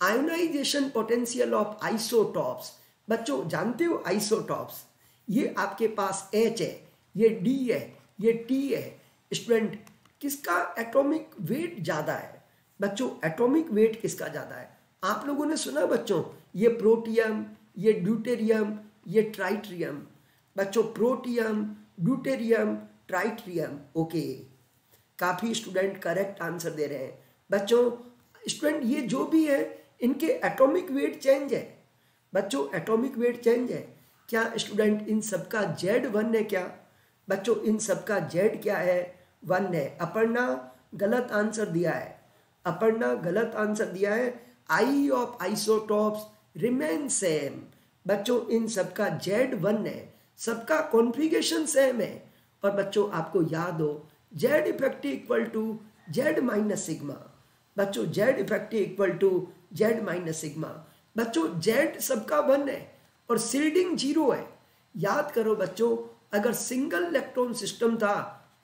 Speaker 1: आयोनाइजेशन पोटेंशियल ऑफ़ आइसोटॉप्स बच्चों, जानते हो आइसोटॉप्स ये आपके पास एच है, ये डी है, ये टी है। स्टूडेंट किसका एटॉमिक वेट ज़्यादा है? बच्चों एटॉमिक वेट किसका ज़्यादा है? आप लोगों ने सुना बच्चों, ये प्रोटियम ये ड्यूटेरियम ये ट्राइट्रियम बच्चों प्रोटियम ड्यूटेरियम ट्राइट्रियम ओके काफ़ी स्टूडेंट करेक्ट आंसर दे रहे हैं। बच्चों स्टूडेंट ये जो भी है, इनके एटॉमिक वेट चेंज है। बच्चों एटॉमिक वेट चेंज है। क्या स्टूडेंट इन सबका जेड वन है क्या? बच्चों, इन सबका जेड क्या है? वन है। अपर्णा, गलत आंसर दिया है। अपर्णा, गलत आंसर दिया है। I of isotopes remain same बच्चों, इन सबका जेड वन है। सबका कॉन्फ़िगरेशन सेम है। और बच्चों, आपको याद हो Z effective equal to Z minus sigma बच्चों Z effective equal to Z minus sigma बच्चों जेड सबका वन है और सील्डिंग ज़ीरो है। याद करो बच्चों, अगर सिंगल इलेक्ट्रॉन सिस्टम था,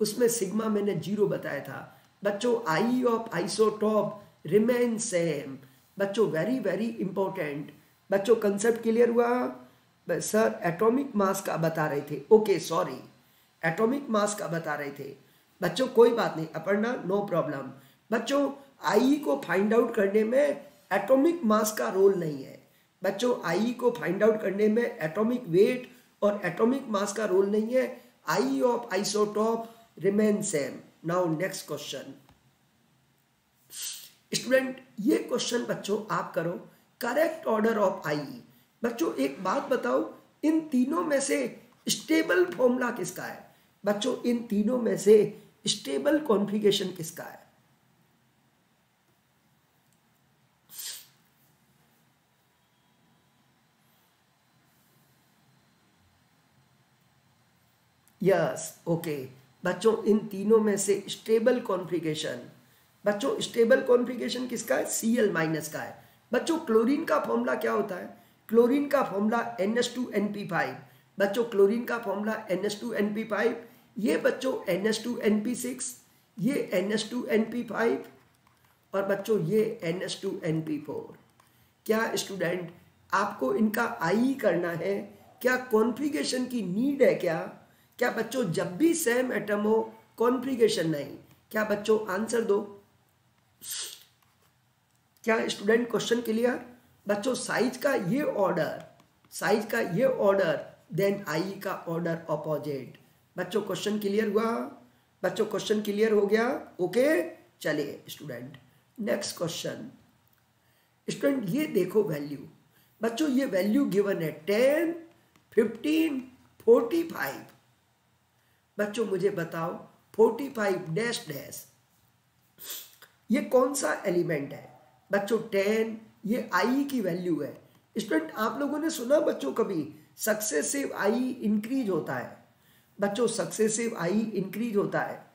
Speaker 1: उसमें सिग्मा मैंने ज़ीरो बताया था। बच्चों I of isotope remain same बच्चों वेरी वेरी इंपॉर्टेंट बच्चों कंसेप्ट क्लियर हुआ? सर एटॉमिक मास का बता रहे थे। ओके सॉरी एटॉमिक मास का बता रहे थे। बच्चों, कोई बात नहीं, अपर्णा नो प्रॉब्लम बच्चों आई को फाइंड आउट करने में एटॉमिक मास का रोल नहीं है। बच्चों आई को फाइंड आउट करने में एटॉमिक वेट और एटॉमिक मास का रोल नहीं है। I of isotope remain same now next question student ये क्वेश्चन बच्चों, आप करो। करेक्ट ऑर्डर ऑफ़ आई बच्चों, एक बात बताओ, इन तीनों में से स्टेबल फॉर्मूला किसका है? बच्चों, इन तीनों में से स्टेबल कॉन्फ़िगरेशन किसका है? यस ओके बच्चों, इन तीनों में से स्टेबल कॉन्फ़िगरेशन। बच्चों, स्टेबल कॉन्फ़िगरेशन किसका है? सी एल माइनस का है। बच्चों, क्लोरीन का फॉर्मूला क्या होता है? क्लोरीन का formula N S two N P five बच्चों, क्लोरीन का formula N S two N P five ये बच्चों N S two N P six ये N S two N P five और बच्चों ये N S two N P four क्या student आपको इनका आई करना है? क्या कॉन्फ़िगरेशन की नीड है क्या? क्या बच्चों जब भी सेम एटम हो कॉन्फ़िगरेशन नहीं? क्या बच्चों आंसर दो? क्या स्टूडेंट क्वेश्चन क्लियर बच्चों साइज़ का ये ऑर्डर साइज़ का ये ऑर्डर देन आई का ऑर्डर अपोजिट बच्चों क्वेश्चन क्लियर हुआ। बच्चों क्वेश्चन क्लियर हो गया। ओके चलिए स्टूडेंट नेक्स्ट क्वेश्चन स्टूडेंट ये देखो वैल्यू बच्चों, ये वैल्यू गिवन है टेन फिफ्टीन फोर्टी फाइव बच्चों, मुझे बताओ फोर्टी फाइव डैश डैश ये कौन सा एलिमेंट है? बच्चों टेन ये आई की वैल्यू है। स्टूडेंट आप लोगों ने सुना बच्चों कभी? सक्सेसिव आई इंक्रीज होता है। बच्चों सक्सेसिव आई इंक्रीज होता है।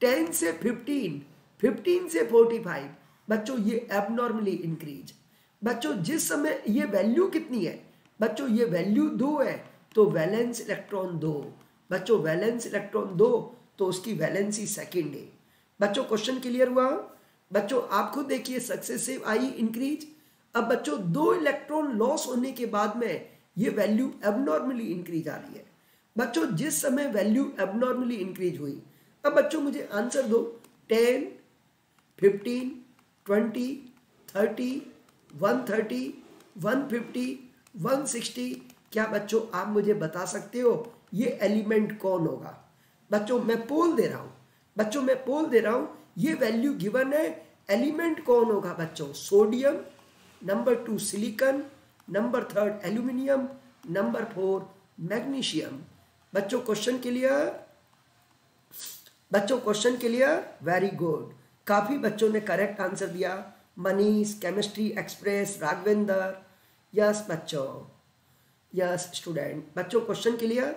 Speaker 1: टेन से फिफ्टीन फिफ्टीन से फोर्टी फाइव, बच्चों, ये एबनॉर्मली इंक्रीज बच्चों, जिस समय ये वैल्यू कितनी है? बच्चों, ये वैल्यू दो है तो वैलेंस इलेक्ट्रॉन दो। बच्चों वैलेंस इलेक्ट्रॉन दो तो उसकी वैलेंसी सेकेंड है। बच्चों क्वेश्चन क्लियर हुआ? बच्चों, आप खुद देखिए सक्सेसिव आई इंक्रीज अब बच्चों, दो इलेक्ट्रॉन लॉस होने के बाद में ये वैल्यू एबनॉर्मली इंक्रीज आ रही है। बच्चों, जिस समय वैल्यू एबनॉर्मली इंक्रीज हुई, अब बच्चों मुझे आंसर दो। Ten fifteen twenty thirty one thirty one fifty 160 क्या बच्चों, आप मुझे बता सकते हो? ये एलिमेंट कौन होगा? बच्चों, मैं पोल दे रहा हूँ। बच्चों, मैं पोल दे रहा हूँ। ये वैल्यू गिवन है। एलिमेंट कौन होगा बच्चों? Sodium number two silicon number third aluminium number four magnesium बच्चों क्वेश्चन के लिए, बच्चों क्वेश्चन के लिए वेरी गुड काफ़ी बच्चों ने करेक्ट आंसर दिया. Manish chemistry express Raghavendra yes बच्चों यस स्टूडेंट बच्चों क्वेश्चन के लिए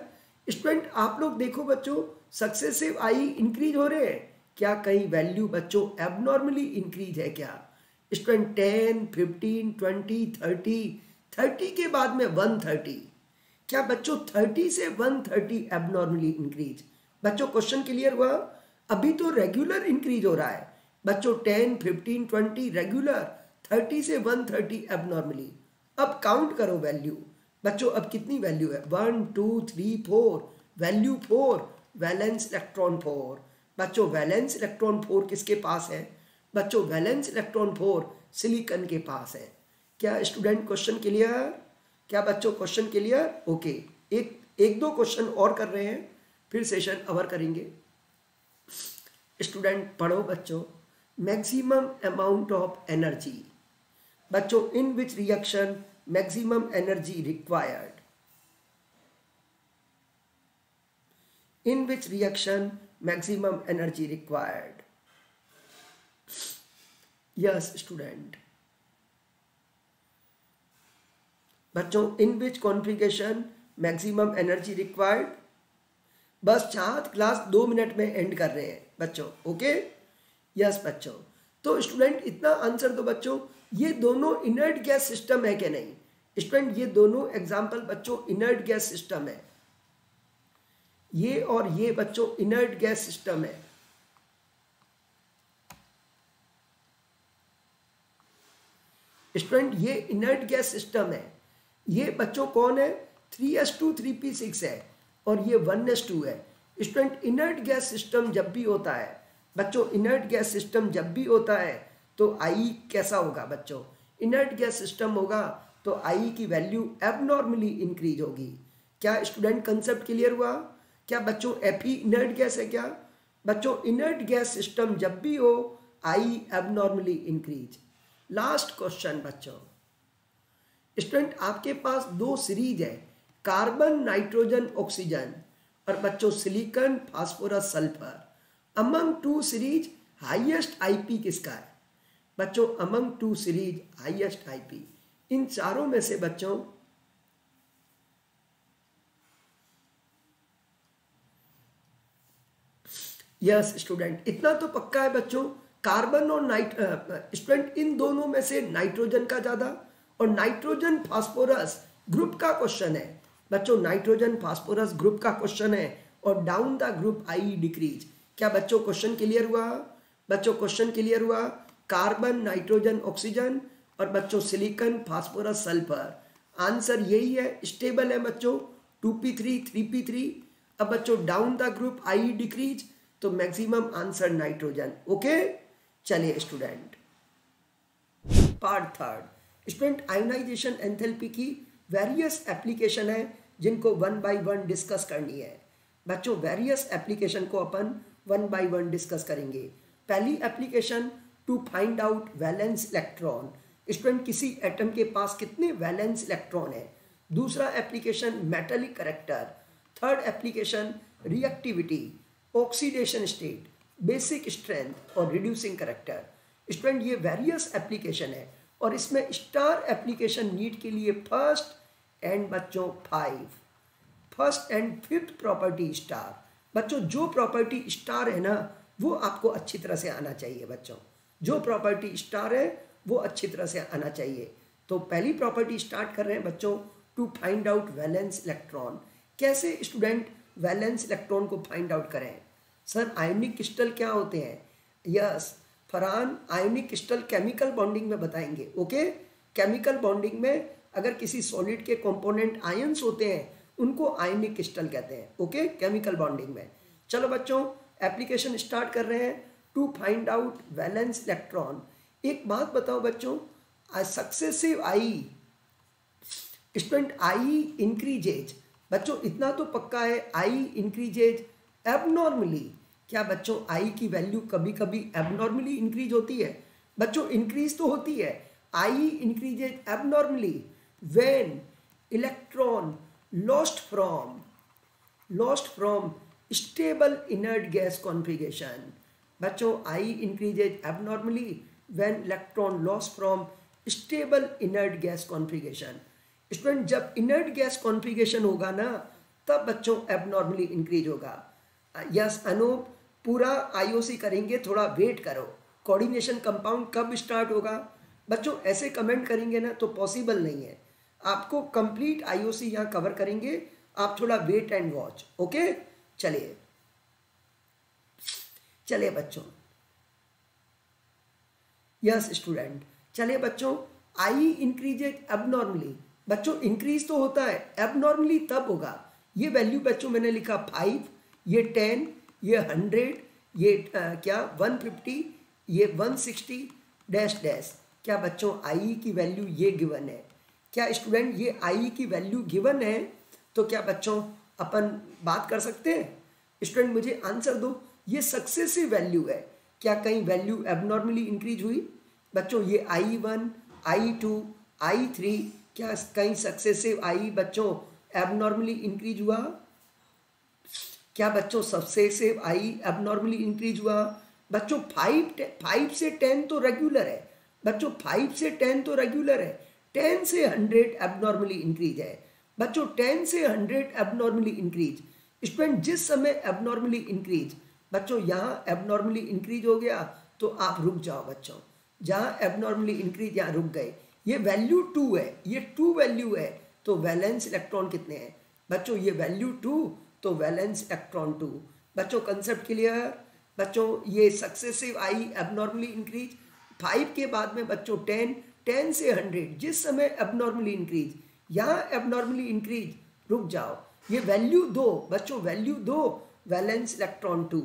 Speaker 1: स्टूडेंट आप लोग देखो बच्चों सक्सेसिव आई इंक्रीज हो रहे हैं. क्या कहीं वैल्यू बच्चों एबनॉर्मली इंक्रीज है क्या? Student ten fifteen twenty thirty thirty के बाद में वन थर्टी क्या बच्चों थर्टी से वन थर्टी एबनॉर्मली इंक्रीज बच्चों क्वेश्चन क्लियर हुआ? अभी तो रेगुलर इंक्रीज हो रहा है। बच्चों ten fifteen twenty regular thirty से वन थर्टी एबनॉर्मली अब काउंट करो वैल्यू बच्चों, अब कितनी वैल्यू है? One two three four value four valence electron four बच्चों वैलेंस इलेक्ट्रॉन फोर किसके पास है? बच्चों वैलेंस इलेक्ट्रॉन फोर सिलिकन के पास है। क्या स्टूडेंट क्वेश्चन क्लियर क्या बच्चों क्वेश्चन क्लियर ओके एक एक दो क्वेश्चन और कर रहे हैं, फिर सेशन अवर करेंगे। स्टूडेंट पढ़ो बच्चों। मैक्सिमम अमाउंट ऑफ़ एनर्जी बच्चों in which reaction maximum energy required in which reaction maximum energy required yes student बच्चों in which configuration maximum energy required बस चाहत क्लास दो मिनट में एंड कर रहे हैं, बच्चों ओके यस बच्चों। तो स्टूडेंट इतना आंसर दो बच्चों, ये दोनों इनर्ट गैस सिस्टम है कि नहीं? स्टूडेंट ये दोनों एग्ज़ाम्पल बच्चों इनर्ट गैस सिस्टम है। ये और ये बच्चों इनर्ट गैस सिस्टम है। स्टूडेंट ये इनर्ट गैस सिस्टम है। ये बच्चों कौन है? Three S two three P six है और ये वन एस टू है। स्टूडेंट इनर्ट गैस सिस्टम जब भी होता है, बच्चों इनर्ट गैस सिस्टम जब भी होता है तो आई कैसा होगा बच्चों? इनर्ट गैस सिस्टम होगा तो आई की वैल्यू एबनॉर्मली इंक्रीज होगी। क्या स्टूडेंट कंसेप्ट क्लियर हुआ? क्या बच्चों एफ़ ही इनर्ट गैस है क्या? बच्चों इनर्ट गैस सिस्टम जब भी हो I abnormally increase last question बच्चों। स्टूडेंट आपके पास दो सीरीज़ है, कार्बन, नाइट्रोजन, ऑक्सीजन। और बच्चों, silicon, phosphorus, sulphur. Among two series highest IP किसका है? बच्चों, among two series highest IP. इन चारों में से बच्चों, यस, स्टूडेंट, इतना तो पक्का है बच्चों, कार्बन और नाइट स्टूडेंट इन दोनों में से नाइट्रोजन का ज़्यादा और नाइट्रोजन फास्फोरस ग्रुप का क्वेश्चन है। बच्चों, नाइट्रोजन फास्फोरस ग्रुप का क्वेश्चन है और down the group I decrease. क्या बच्चों, क्वेश्चन क्लियर हुआ? बच्चों, क्वेश्चन क्लियर हुआ? कार्बन, नाइट्रोजन, ऑक्सीजन और बच्चों, सिलिकन, फास्फोरस, सल्फ़र। आंसर यही है, स्टेबल है बच्चों। Two P three three P three. अब बच्चों, down the group I decrease तो मैक्सिमम आंसर नाइट्रोजन। ओके? चलिए, student. Part third. Student ionization enthalpy की वेरियस एप्लीकेशन है, जिनको वन बाय वन डिस्कस करनी है। बच्चों वेरियस एप्लीकेशन को अपन वन बाय वन डिस्कस करेंगे। पहली application to find out valence electron student, किसी एटम के पास कितने वैलेंस इलेक्ट्रॉन है? दूसरा application metallic character third application reactivity oxidation state basic strength और रिड्यूसिंग करेक्टर स्टूडेंट, ये वेरियस एप्लीकेशन है। और इसमें स्टार एप्लीकेशन नीट के लिए फ़र्स्ट एंड बच्चों five first and fifth property star बच्चों, जो प्रॉपर्टी स्टार है ना, वो आपको अच्छी तरह से आना चाहिए बच्चों। जो प्रॉपर्टी स्टार है, वो अच्छी तरह से आना चाहिए। तो पहली प्रॉपर्टी स्टार्ट कर रहे हैं बच्चों to find out valence electron कैसे स्टूडेंट वैलेंस इलेक्ट्रॉन को फाइंड आउट करें? सर आयोनिक क्रिस्टल क्या होते हैं? Yes Farhan ionic crystal chemical bonding में बताएँगे, ओके? केमिकल बॉन्डिंग में अगर किसी सॉलिड के कंपोनेंट आयंस होते हैं, उनको आयनिक क्रिस्टल कहते हैं, ओके? केमिकल बॉन्डिंग में। चलो बच्चों, एप्लीकेशन स्टार्ट कर रहे हैं to find out valence electron. एक बात बताओ बच्चों successive I student I increases बच्चों, इतना तो पक्का है आई इंक्रीजेज एबनॉर्मली क्या बच्चों आई की वैल्यू कभी कभी एबनॉर्मली इंक्रीज होती है? बच्चों इंक्रीज तो होती है। I increases abnormally when electron lost from lost from stable inert gas configuration बच्चों, I increases abnormally when electron loss from stable inert gas configuration student जब इनर्ट गैस कॉन्फिगेशन होगा ना, तब बच्चों एबनॉर्मली इंक्रीज होगा। यस अनूप पूरा IOC करेंगे, थोड़ा वेट करो। कोऑर्डिनेशन कंपाउंड कब स्टार्ट होगा? बच्चों, ऐसे कमेंट करेंगे ना तो पॉसिबल नहीं है। आपको कंप्लीट आईओसी यहाँ कवर करेंगे, आप थोड़ा वेट एंड वॉच ओके चलिए। चलिए बच्चों। यस स्टूडेंट चलिए बच्चों आई इंक्रीजेज एबनॉर्मली बच्चों इंक्रीज तो होता है एबनॉर्मली तब होगा। ये वैल्यू बच्चों मैंने लिखा फाइव ये टेन ये हंड्रेड, ये क्या, वन फिफ्टी, ये वन सिक्सटी डैश डैश। क्या बच्चों, आई की वैल्यू ये गिवन है? क्या स्टूडेंट, ये आई की वैल्यू गिवन है? तो क्या बच्चों, अपन बात कर सकते हैं? स्टूडेंट, मुझे आंसर दो। ये सक्सेसिव वैल्यू है। क्या कहीं वैल्यू एबनॉर्मली इंक्रीज हुई? बच्चों, ये I one, I two, I three, क्या कहीं सक्सेसिव आई बच्चों, एबनॉर्मली इंक्रीज हुआ? क्या बच्चों सबसे से आई? अब नॉर्मली इंक्रीज हुआ। बच्चों फाइव फाइव से टेन तो रेगुलर है। बच्चों फाइव से टेन तो रेगुलर है। टेन से हंड्रेड एबनॉर्मली इंक्रीज है। बच्चों टेन से हंड्रेड एबनॉर्मली इंक्रीज स्टूडेंट जिस समय एबनॉर्मली इंक्रीज बच्चों यहाँ एबनॉर्मली इंक्रीज हो गया तो आप रुक जाओ बच्चों। जहाँ एबनॉर्मली इंक्रीज यहाँ रुक गए। ये वैल्यू टू है। ये टू वैल्यू है। तो वैलेंस इलेक्ट्रॉन कितने हैं? बच्चों, ये वैल्यू टू तो वैलेंस इलेक्ट्रॉन टू बच्चों कंसेप्ट क्लियर बच्चों, ये successive I abnormally increase five के बाद में बच्चों टेन टेन से हंड्रेड जिस समय एबनॉर्मली इंक्रीज यहाँ एबनॉर्मली इंक्रीज रुक जाओ। ये वैल्यू दो, बच्चों वैल्यू दो valence electron two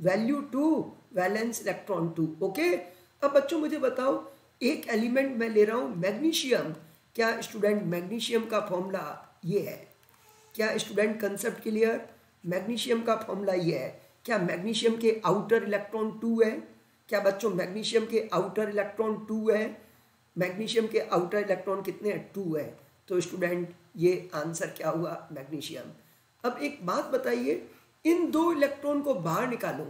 Speaker 1: value two valence electron two okay अब बच्चों, मुझे बताओ, एक एलिमेंट मैं ले रहा हूँ मैग्नीशियम क्या स्टूडेंट मैग्नीशियम का फॉर्मूला ये है? क्या स्टूडेंट कंसेप्ट क्लियर मैग्नीशियम का फॉर्मूला ये है? क्या मैग्नीशियम के आउटर इलेक्ट्रॉन टू है? क्या बच्चों मैग्नीशियम के आउटर इलेक्ट्रॉन टू है? मैग्नीशियम के आउटर इलेक्ट्रॉन कितने हैं? टू है। तो स्टूडेंट ये आंसर क्या हुआ? मैग्नीशियम अब एक बात बताइए, इन दो इलेक्ट्रॉन को बाहर निकालो।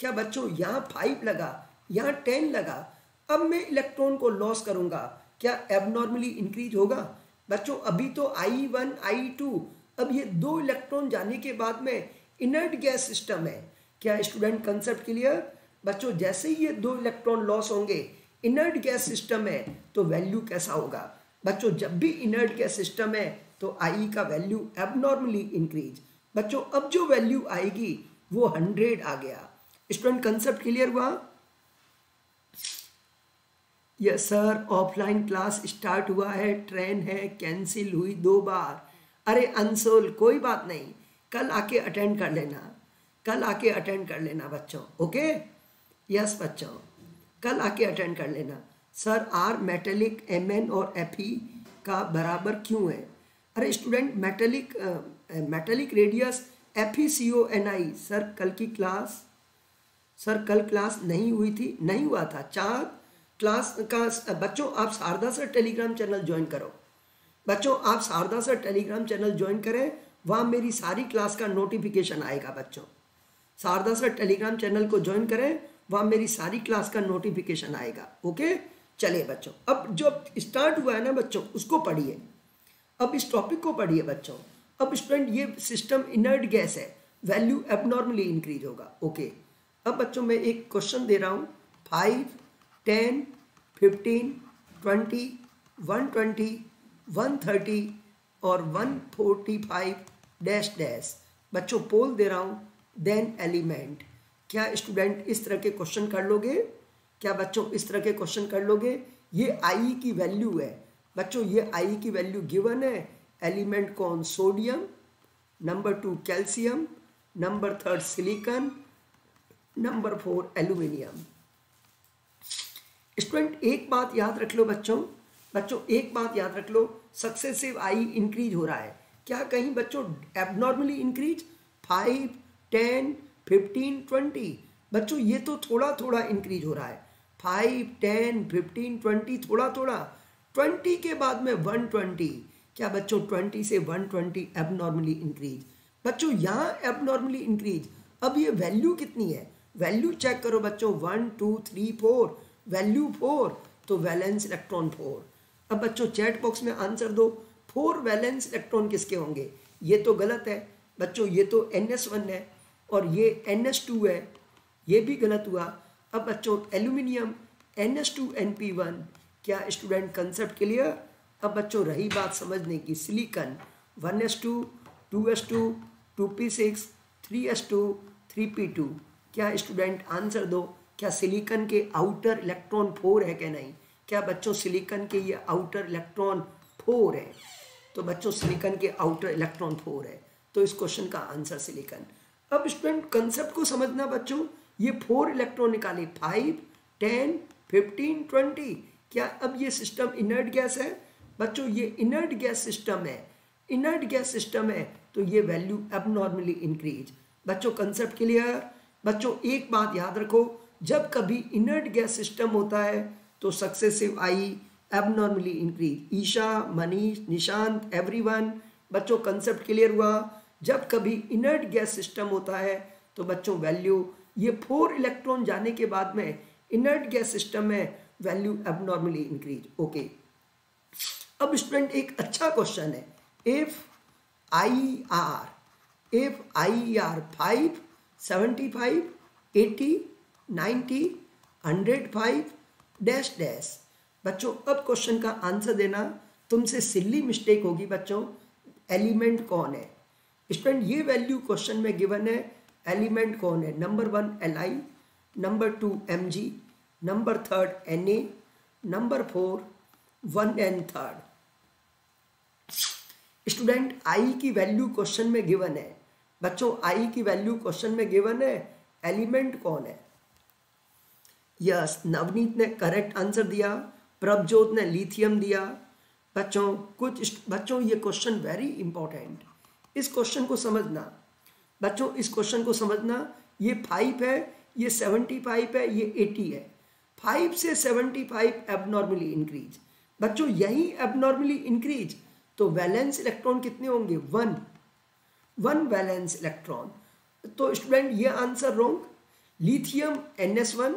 Speaker 1: क्या बच्चों, यहाँ फाइव लगा, यहाँ टेन लगा। अब मैं इलेक्ट्रॉन को लॉस करूँगा। क्या एबनॉर्मली इंक्रीज होगा? बच्चों, अभी तो आई वन आई टू अब ये दो इलेक्ट्रॉन जाने के बाद में इनर्ट गैस सिस्टम है। क्या स्टूडेंट कंसेप्ट क्लियर बच्चों, जैसे ही ये दो इलेक्ट्रॉन लॉस होंगे इनर्ट गैस सिस्टम है तो वैल्यू कैसा होगा? बच्चों, जब भी इनर्ट गैस सिस्टम है तो आई का वैल्यू एबनॉर्मली इंक्रीज बच्चों, अब जो वैल्यू आएगी, वो हंड्रेड आ गया। स्टूडेंट कंसेप्ट क्लियर हुआ? Yes sir offline class start हुआ है ट्रेन है कैंसिल हुई दो बार। अरे अनसोल, कोई बात नहीं। कल आके अटेंड कर लेना। कल आके अटेंड कर लेना बच्चों ओके यस बच्चों। कल आके अटेंड कर लेना। Sir are metallic M N और एफ़ ई का बराबर क्यों है? अरे student metallic metallic radius F E C O N I sir, कल की क्लास सर, कल क्लास नहीं हुई थी? नहीं हुआ था। चार क्लास का, बच्चों, आप Sharda sir Telegram channel join करो। बच्चों, आप Sharda sir Telegram channel join करें, वहाँ मेरी सारी क्लास का नोटिफिकेशन आएगा बच्चों। शारदा सर टेलीग्राम चैनल को ज्वाइन करें, वहाँ मेरी सारी क्लास का नोटिफिकेशन आएगा। ओके चलिए बच्चों, अब जो स्टार्ट हुआ है ना बच्चों, उसको पढ़िए। अब इस टॉपिक को पढ़िए बच्चों। अब स्टूडेंट ये सिस्टम इनर्ट गैस है। वैल्यू एबनॉर्मली इंक्रीज होगा। ओके अब बच्चों, मैं एक क्वेश्चन दे रहा हूँ। Five ten fifteen twenty one twenty 130 और 145 डैश डैश बच्चों पोल दे रहा हूँ देन एलिमेंट क्या स्टूडेंट इस तरह के क्वेश्चन कर लोगे? क्या बच्चों इस तरह के क्वेश्चन कर लोगे? ये आईई की वैल्यू है। बच्चों, ये आईई की वैल्यू गिवन है। एलिमेंट कौन? Sodium number two calcium number third silicon number four aluminium student एक बात याद रख लो बच्चों। बच्चों, एक बात याद रख लो सक्सेसिव आई इंक्रीज हो रहा है। क्या कहीं बच्चों abnormally increase five ten fifteen twenty बच्चों, ये तो थोड़ा थोड़ा इंक्रीज हो रहा है। फाइव टेन फिफ्टीन ट्वेंटी थोड़ा थोड़ा ट्वेंटी के बाद में वन ट्वेंटी क्या बच्चों ट्वेंटी से वन ट्वेंटी एबनॉर्मली इंक्रीज बच्चों, यहाँ एबनॉर्मली इंक्रीज अब ये वैल्यू कितनी है? वैल्यू चेक करो बच्चों। One two three four value four तो वैलेंस इलेक्ट्रॉन फोर अब बच्चों चैट बॉक्स में आंसर दो। फोर वैलेंस इलेक्ट्रॉन किसके होंगे? ये तो गलत है। बच्चों, ये तो एन एस वन है और ये एन एस टू है। ये भी गलत हुआ। अब बच्चों aluminium N S two N P one क्या स्टूडेंट कंसेप्ट क्लियर अब बच्चों, रही बात समझने की। Silicon one S two two S two two P six three S two three P two क्या स्टूडेंट आंसर दो? क्या सिलिकन के आउटर इलेक्ट्रॉन फोर है क्या नहीं? क्या बच्चों सिलिकन के ये आउटर इलेक्ट्रॉन फोर है? तो बच्चों सिलिकन के आउटर इलेक्ट्रॉन फोर है। तो इस क्वेश्चन का आंसर सिलिकन। अब स्टूडेंट कंसेप्ट को समझना बच्चों। ये फोर इलेक्ट्रॉन निकाले फाइव टेन फिफ्टीन ट्वेंटी क्या अब ये सिस्टम इनर्ट गैस है? बच्चों, ये इनर्ट गैस सिस्टम है। इनर्ट गैस सिस्टम है तो ये वैल्यू एबनॉर्मली इंक्रीज बच्चों कंसेप्ट क्लियर बच्चों, एक बात याद रखो। जब कभी इनर्ट गैस सिस्टम होता है तो successive I abnormally increase Isha, Manish, Nishant everyone बच्चों कंसेप्ट क्लियर हुआ। जब कभी इनर्ट गैस सिस्टम होता है तो बच्चों वैल्यू ये फोर इलेक्ट्रॉन जाने के बाद में इनर्ट गैस सिस्टम में वैल्यू एबनॉर्मली इंक्रीज ओके अब स्टूडेंट एक अच्छा क्वेश्चन है। If I R if I R five seventy five eighty ninety hundred five dash dash. बच्चों, अब क्वेश्चन का आंसर देना तुमसे सिल्ली मिस्टेक होगी बच्चों। एलिमेंट कौन है? स्टूडेंट ये वैल्यू क्वेश्चन में गिवन है। एलिमेंट कौन है? Number one L I number two M G number third N A number four one N third student I की वैल्यू क्वेश्चन में गिवन है। बच्चों आई की वैल्यू क्वेश्चन में गिवन है। एलिमेंट कौन है? यस नवनीत ने करेक्ट आंसर दिया, प्रभजोत ने लिथियम दिया। बच्चों, कुछ बच्चों, ये क्वेश्चन वेरी इंपॉर्टेंट इस क्वेश्चन को समझना। बच्चों, इस क्वेश्चन को समझना, ये फाइव है, ये सेवेंटी फाइव है, ये एटी है। फाइव से सेवेंटी फाइव एबनॉर्मली इंक्रीज बच्चों, यही एबनॉर्मली इंक्रीज तो वैलेंस इलेक्ट्रॉन कितने होंगे? वन वन वैलेंस इलेक्ट्रॉन तो स्टूडेंट ये answer wrong lithium N S one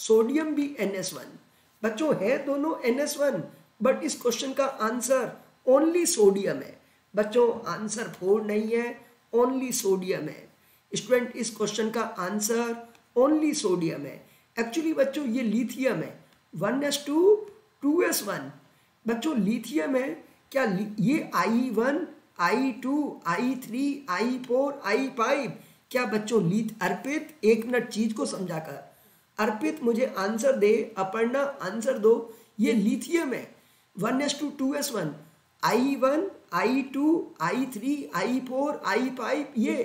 Speaker 1: sodium भी एन एस वन। बच्चों, है दोनों एन एस वन बट इस क्वेश्चन का आंसर ओनली सोडियम है। बच्चों आंसर फोर नहीं है ओनली सोडियम है। स्टूडेंट इस क्वेश्चन का आंसर ओनली सोडियम है। एक्चुअली बच्चों, ये लिथियम है। One S two two S one बच्चों लिथियम है, क्या ये I one I two I three I four I five क्या बच्चों लीथ अर्पित, एक मिनट चीज़ को समझा कर अर्पित, मुझे आंसर दे, अपर्णा, आंसर दो। ये लिथियम है। One S two two S one. I one, I two, I three, I four, I five. ये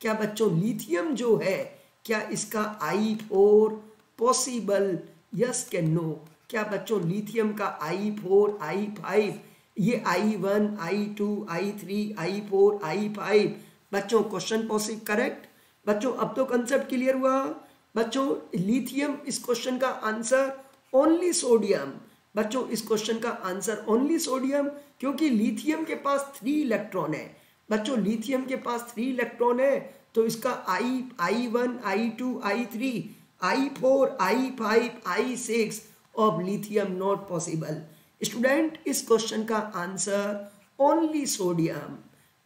Speaker 1: क्या बच्चों, लिथियम जो है, क्या इसका I four possible? Yes can no. क्या बच्चों, लिथियम का आई फोर, आई फाइव? ये I one, I two, I three, I four, I five. बच्चों, क्वेश्चन पॉसिबल, करेक्ट? बच्चों, अब तो कंसेप्ट क्लियर हुआ। बच्चों लिथियम इस क्वेश्चन का आंसर ओनली सोडियम बच्चों, इस क्वेश्चन का आंसर ओनली सोडियम क्योंकि लिथियम के पास थ्री इलेक्ट्रॉन है। बच्चों लिथियम के पास थ्री इलेक्ट्रॉन है तो इसका I I one I two I three I four I five I six of lithium not possible student इस क्वेश्चन का आंसर ओनली सोडियम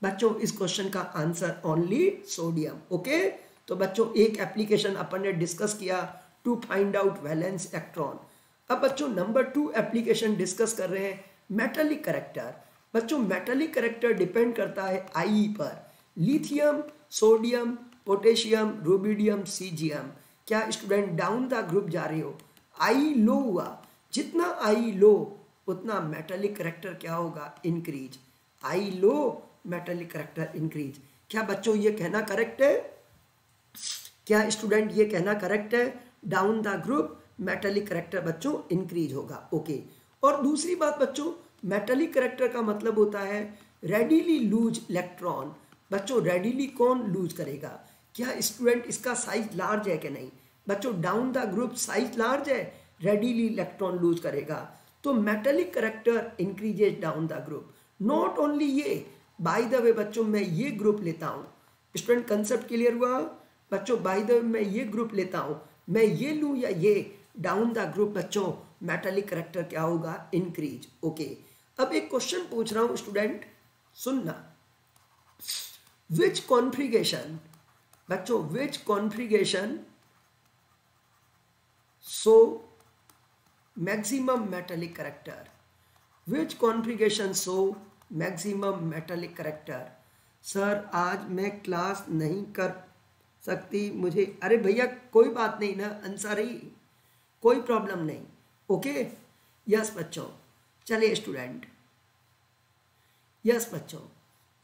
Speaker 1: बच्चों, इस क्वेश्चन का आंसर ओनली सोडियम ओके तो बच्चों, एक एप्लीकेशन अपन ने डिस्कस किया to find out valence electron अब बच्चों नंबर टू एप्लीकेशन डिस्कस कर रहे हैं मेटेलिक करेक्टर बच्चों मेटेलिक करेक्टर डिपेंड करता है आई पर। Lithium sodium potassium rubidium caesium क्या स्टूडेंट डाउन द ग्रुप जा रहे हो? आई लो हुआ। जितना आई लो उतना मेटेलिक करेक्टर क्या होगा? Increase I low metallic character increase क्या बच्चों, ये कहना करेक्ट है? क्या स्टूडेंट ये कहना करेक्ट है? Down the group metallic character बच्चों इंक्रीज होगा। ओके और दूसरी बात बच्चों मेटेलिक करेक्टर का मतलब होता है रेडिली लूज इलेक्ट्रॉन बच्चों रेडिली कौन लूज करेगा? क्या स्टूडेंट इसका साइज़ लार्ज है कि नहीं? बच्चों down the group size large है रेडिली इलेक्ट्रॉन लूज करेगा। तो metallic character increases down the group not only ये बाय द वे बच्चों, मैं ये ग्रुप लेता हूँ। स्टूडेंट कंसेप्ट क्लियर हुआ? बच्चों बाय द मैं ये ग्रुप लेता हूँ। मैं ये लूँ या ये? डाउन द ग्रुप बच्चों मेटेलिक करेक्टर क्या होगा? इंक्रीज ओके अब एक क्वेश्चन पूछ रहा हूँ स्टूडेंट सुनना। विच कॉन्फ्रिगेशन बच्चों which configuration so maximum metallic character which configuration so maximum metallic character sir आज मैं क्लास नहीं कर सकती, मुझे, अरे भैया, कोई बात नहीं ना अंसारी कोई प्रॉब्लम नहीं ओके यस बच्चों, चलिए स्टूडेंट यस बच्चों,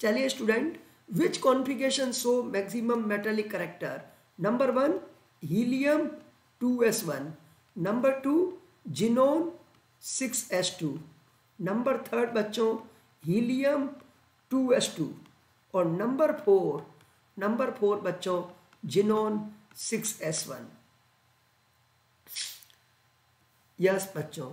Speaker 1: चलिए student which configuration so maximum metallic character number one helium two S one number two xenon six S two number third बच्चों हीलियम टू एस टू और नंबर फोर नंबर फोर बच्चों xenon six S one yes बच्चों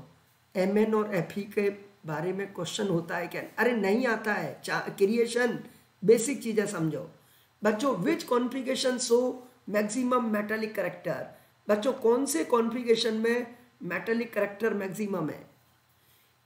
Speaker 1: M N और F E के बारे में question होता है क्या? अरे, नहीं आता है। क्रिएशन बेसिक चीज़ें समझो। बच्चों which configuration so maximum metallic character बच्चों, कौन से कॉन्फ़िगरेशन में मेटेलिक करेक्टर मैक्सिमम है?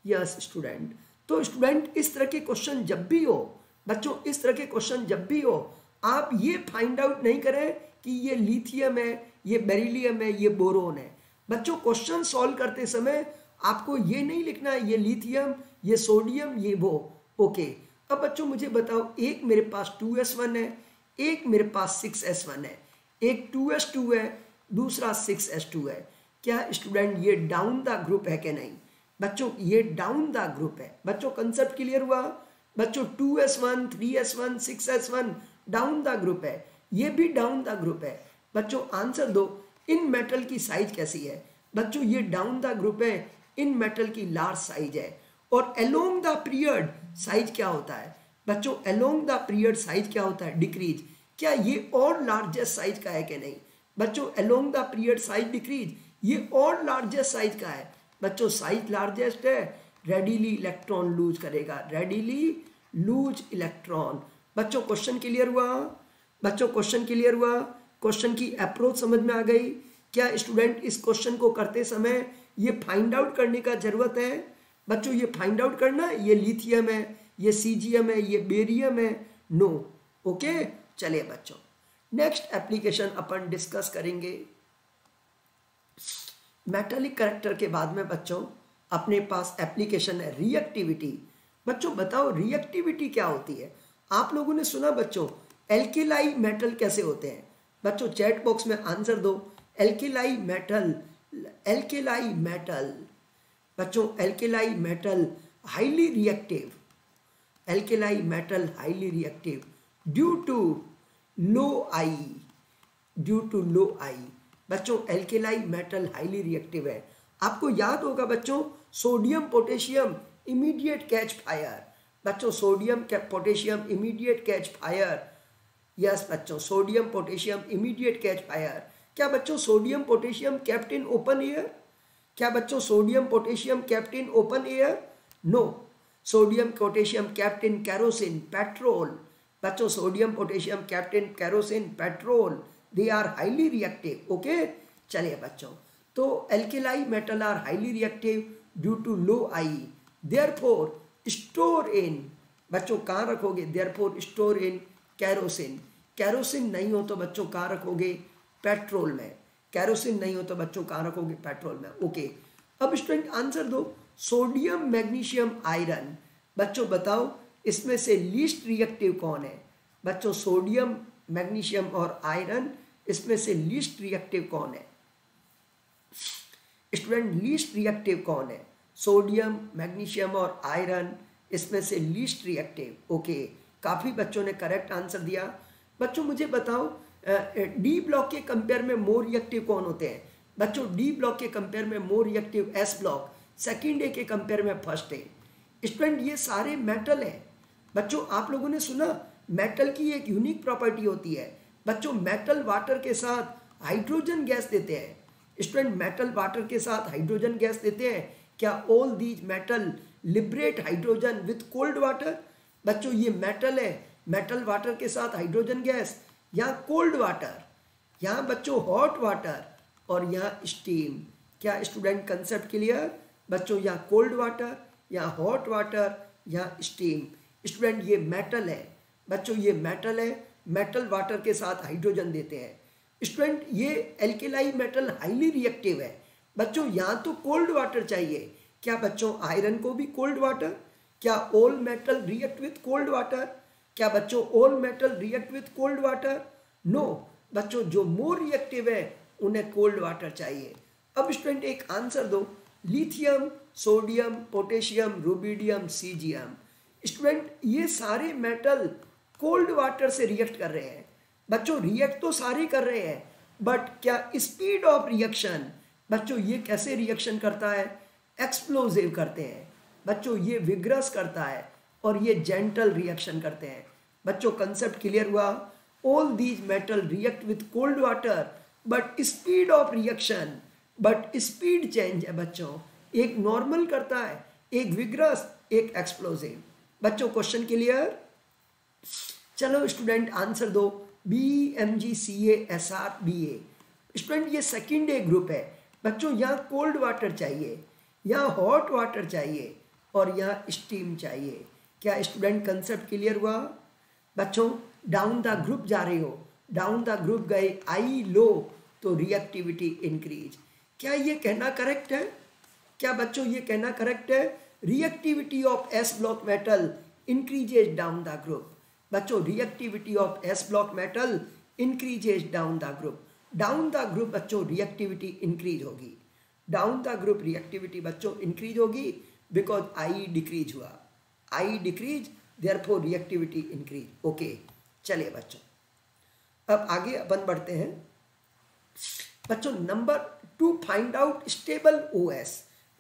Speaker 1: यस स्टूडेंट तो स्टूडेंट इस तरह के क्वेश्चन जब भी हो, बच्चों, इस तरह के क्वेश्चन जब भी हो आप ये फाइंड आउट नहीं करें कि ये लिथियम है, ये बेरिलियम है, ये बोरोन है। बच्चों क्वेश्चन सॉल्व करते समय आपको ये नहीं लिखना है, ये लिथियम ये सोडियम ये वो। ओके अब बच्चों, मुझे बताओ, एक मेरे पास टू एस वन है, एक मेरे पास सिक्स एस वन है। एक टू एस टू है, दूसरा सिक्स एस टू है। क्या स्टूडेंट ये डाउन द ग्रुप है कि नहीं? बच्चों, ये डाउन द ग्रुप है। बच्चों कंसेप्ट क्लियर हुआ? बच्चों two S one three S one six S one down the group है। ये भी डाउन द ग्रुप है। बच्चों आंसर दो। इन मेटल की साइज़ कैसी है? बच्चों, ये डाउन द ग्रुप है। इन मेटल की लार्ज साइज़ है। और एलोंग द पीरियड साइज़ क्या होता है? बच्चों एलोंग द पीरियड साइज़ क्या होता है? डिक्रीज क्या ये और लार्जेस्ट साइज़ का है कि नहीं? बच्चों along the period size decrease ये और लार्जेस्ट साइज़ का है। बच्चों साइज़ लार्जेस्ट है। रेडिली इलेक्ट्रॉन लूज करेगा। रेडिली लूज इलेक्ट्रॉन बच्चों क्वेश्चन क्लियर हुआ? बच्चों क्वेश्चन क्लियर हुआ? क्वेश्चन की अप्रोच समझ में आ गई। क्या स्टूडेंट इस क्वेश्चन को करते समय ये फाइंड आउट करने का ज़रूरत है? बच्चों, ये फाइंड आउट करना, ये लिथियम है, ये सीजियम है, ये बेरियम है। नो ओके चलिए बच्चों नेक्स्ट एप्लीकेशन अपन डिस्कस करेंगे। मेटालिक करेक्टर के बाद में बच्चों, अपने पास एप्लीकेशन है रिएक्टिविटी बच्चों, बताओ रिएक्टिविटी क्या होती है? आप लोगों ने सुना बच्चों एल्केलाई मेटल कैसे होते हैं? बच्चों चैट बॉक्स में आंसर दो। एल्केलाई मेटल एल्केलाई मेटल बच्चों alkali metal highly reactive alkali metal highly reactive due to low I due to low I बच्चों एल्केलाई मेटल हाईली रिएक्टिव है। आपको याद होगा बच्चों sodium potassium immediate catch fire बच्चों sodium potassium immediate catch fire yes बच्चों sodium potassium immediate catch fire क्या बच्चों sodium potassium kept in open air क्या बच्चों sodium potassium kept in open air no sodium potassium kept in kerosene petrol बच्चों sodium potassium kept in kerosene petrol they are highly reactive okay चलिए बच्चों. तो alkali metal are highly reactive due to low I there for store in. बच्चों, कहाँ रखोगे? Therefore store in kerosene kerosene नहीं हो तो बच्चों, कहाँ रखोगे? पेट्रोल में। कैरोसिन नहीं हो तो बच्चों, कहाँ रखोगे? पेट्रोल में। ओके अब स्टूडेंट आंसर दो। सोडियम मैग्नीशियम आयरन बच्चों, बताओ, इसमें से लीस्ट रिएक्टिव कौन है? बच्चों सोडियम मैग्नीशियम और आयरन इसमें से लीस्ट रिएक्टिव कौन है? स्टूडेंट लीस्ट रिएक्टिव कौन है? सोडियम, मैग्नीशियम और आयरन, इसमें से लीस्ट रिएक्टिव। ओके, काफ़ी बच्चों ने करेक्ट आंसर दिया। बच्चों, मुझे बताओ डी ब्लॉक के कंपेयर में मोर रिएक्टिव कौन होते हैं? बच्चों, डी ब्लॉक के कंपेयर में more reactive, S block. Second A के कंपेयर में फ़र्स्ट ए। स्टूडेंट, ये सारे मेटल हैं। बच्चों, आप लोगों ने सुना, मेटल की एक यूनिक प्रॉपर्टी होती है। बच्चों, मेटल वाटर के साथ हाइड्रोजन गैस देते हैं। स्टूडेंट, मेटल वाटर के साथ हाइड्रोजन गैस देते हैं। क्या all these metal liberate hydrogen with cold water बच्चों, ये मेटल है। मेटल वाटर के साथ हाइड्रोजन गैस यहाँ कोल्ड वाटर यहाँ बच्चों हॉट वाटर और यहाँ स्टीम क्या स्टूडेंट कंसेप्ट क्लियर बच्चों यहाँ कोल्ड वाटर यहाँ हॉट वाटर यहाँ स्टीम स्टूडेंट ये मेटल है। बच्चों, ये मेटल है। मेटल वाटर के साथ हाइड्रोजन देते हैं। स्टूडेंट ये एल्केलाई मेटल हाईली रिएक्टिव है। बच्चों यहाँ तो कोल्ड वाटर चाहिए। क्या बच्चों आयरन को भी कोल्ड वाटर क्या all metal react with cold water क्या बच्चों all metal react with cold water no बच्चों, जो मोर रिएक्टिव है, उन्हें कोल्ड वाटर चाहिए। अब स्टूडेंट एक आंसर दो। Lithium sodium potassium rubidium caesium student ये सारे मेटल कोल्ड वाटर से रिएक्ट कर रहे हैं। बच्चों रिएक्ट तो सारे कर रहे हैं बट क्या स्पीड ऑफ़ रिएक्शन बच्चों, ये कैसे रिएक्शन करता है? एक्सप्लोजिव करते हैं। बच्चों, ये विग्रस करता है और ये जेंटल रिएक्शन करते हैं। बच्चों कंसेप्ट क्लियर हुआ? All these metal react with cold water but speed of reaction but speed change है बच्चों। एक नॉर्मल करता है, एक विग्रस एक एक्सप्लोजिव बच्चों क्वेश्चन क्लियर चलो स्टूडेंट आंसर दो। B M G C S R B A student ये सेकेंड ए ग्रुप है। बच्चों यहाँ कोल्ड वाटर चाहिए यहाँ हॉट वाटर चाहिए, और यहाँ स्टीम चाहिए। क्या स्टूडेंट कंसेप्ट क्लियर हुआ? बच्चों डाउन द ग्रुप जा रहे हो। डाउन द ग्रुप गए आई लो तो रिएक्टिविटी इंक्रीज क्या ये कहना करेक्ट है? क्या बच्चों, ये कहना करेक्ट है? Reactivity of S block metal increases down the group बच्चों reactivity of S block metal increases down the group down the group बच्चों रिएक्टिविटी इंक्रीज होगी। डाउन द ग्रुप रिएक्टिविटी बच्चों इंक्रीज होगी बिकॉज़ आई डिक्रीज हुआ। I decrease therefore reactivity increase okay चलिए बच्चों। अब आगे अपन बढ़ते हैं। बच्चों number two find out stable O S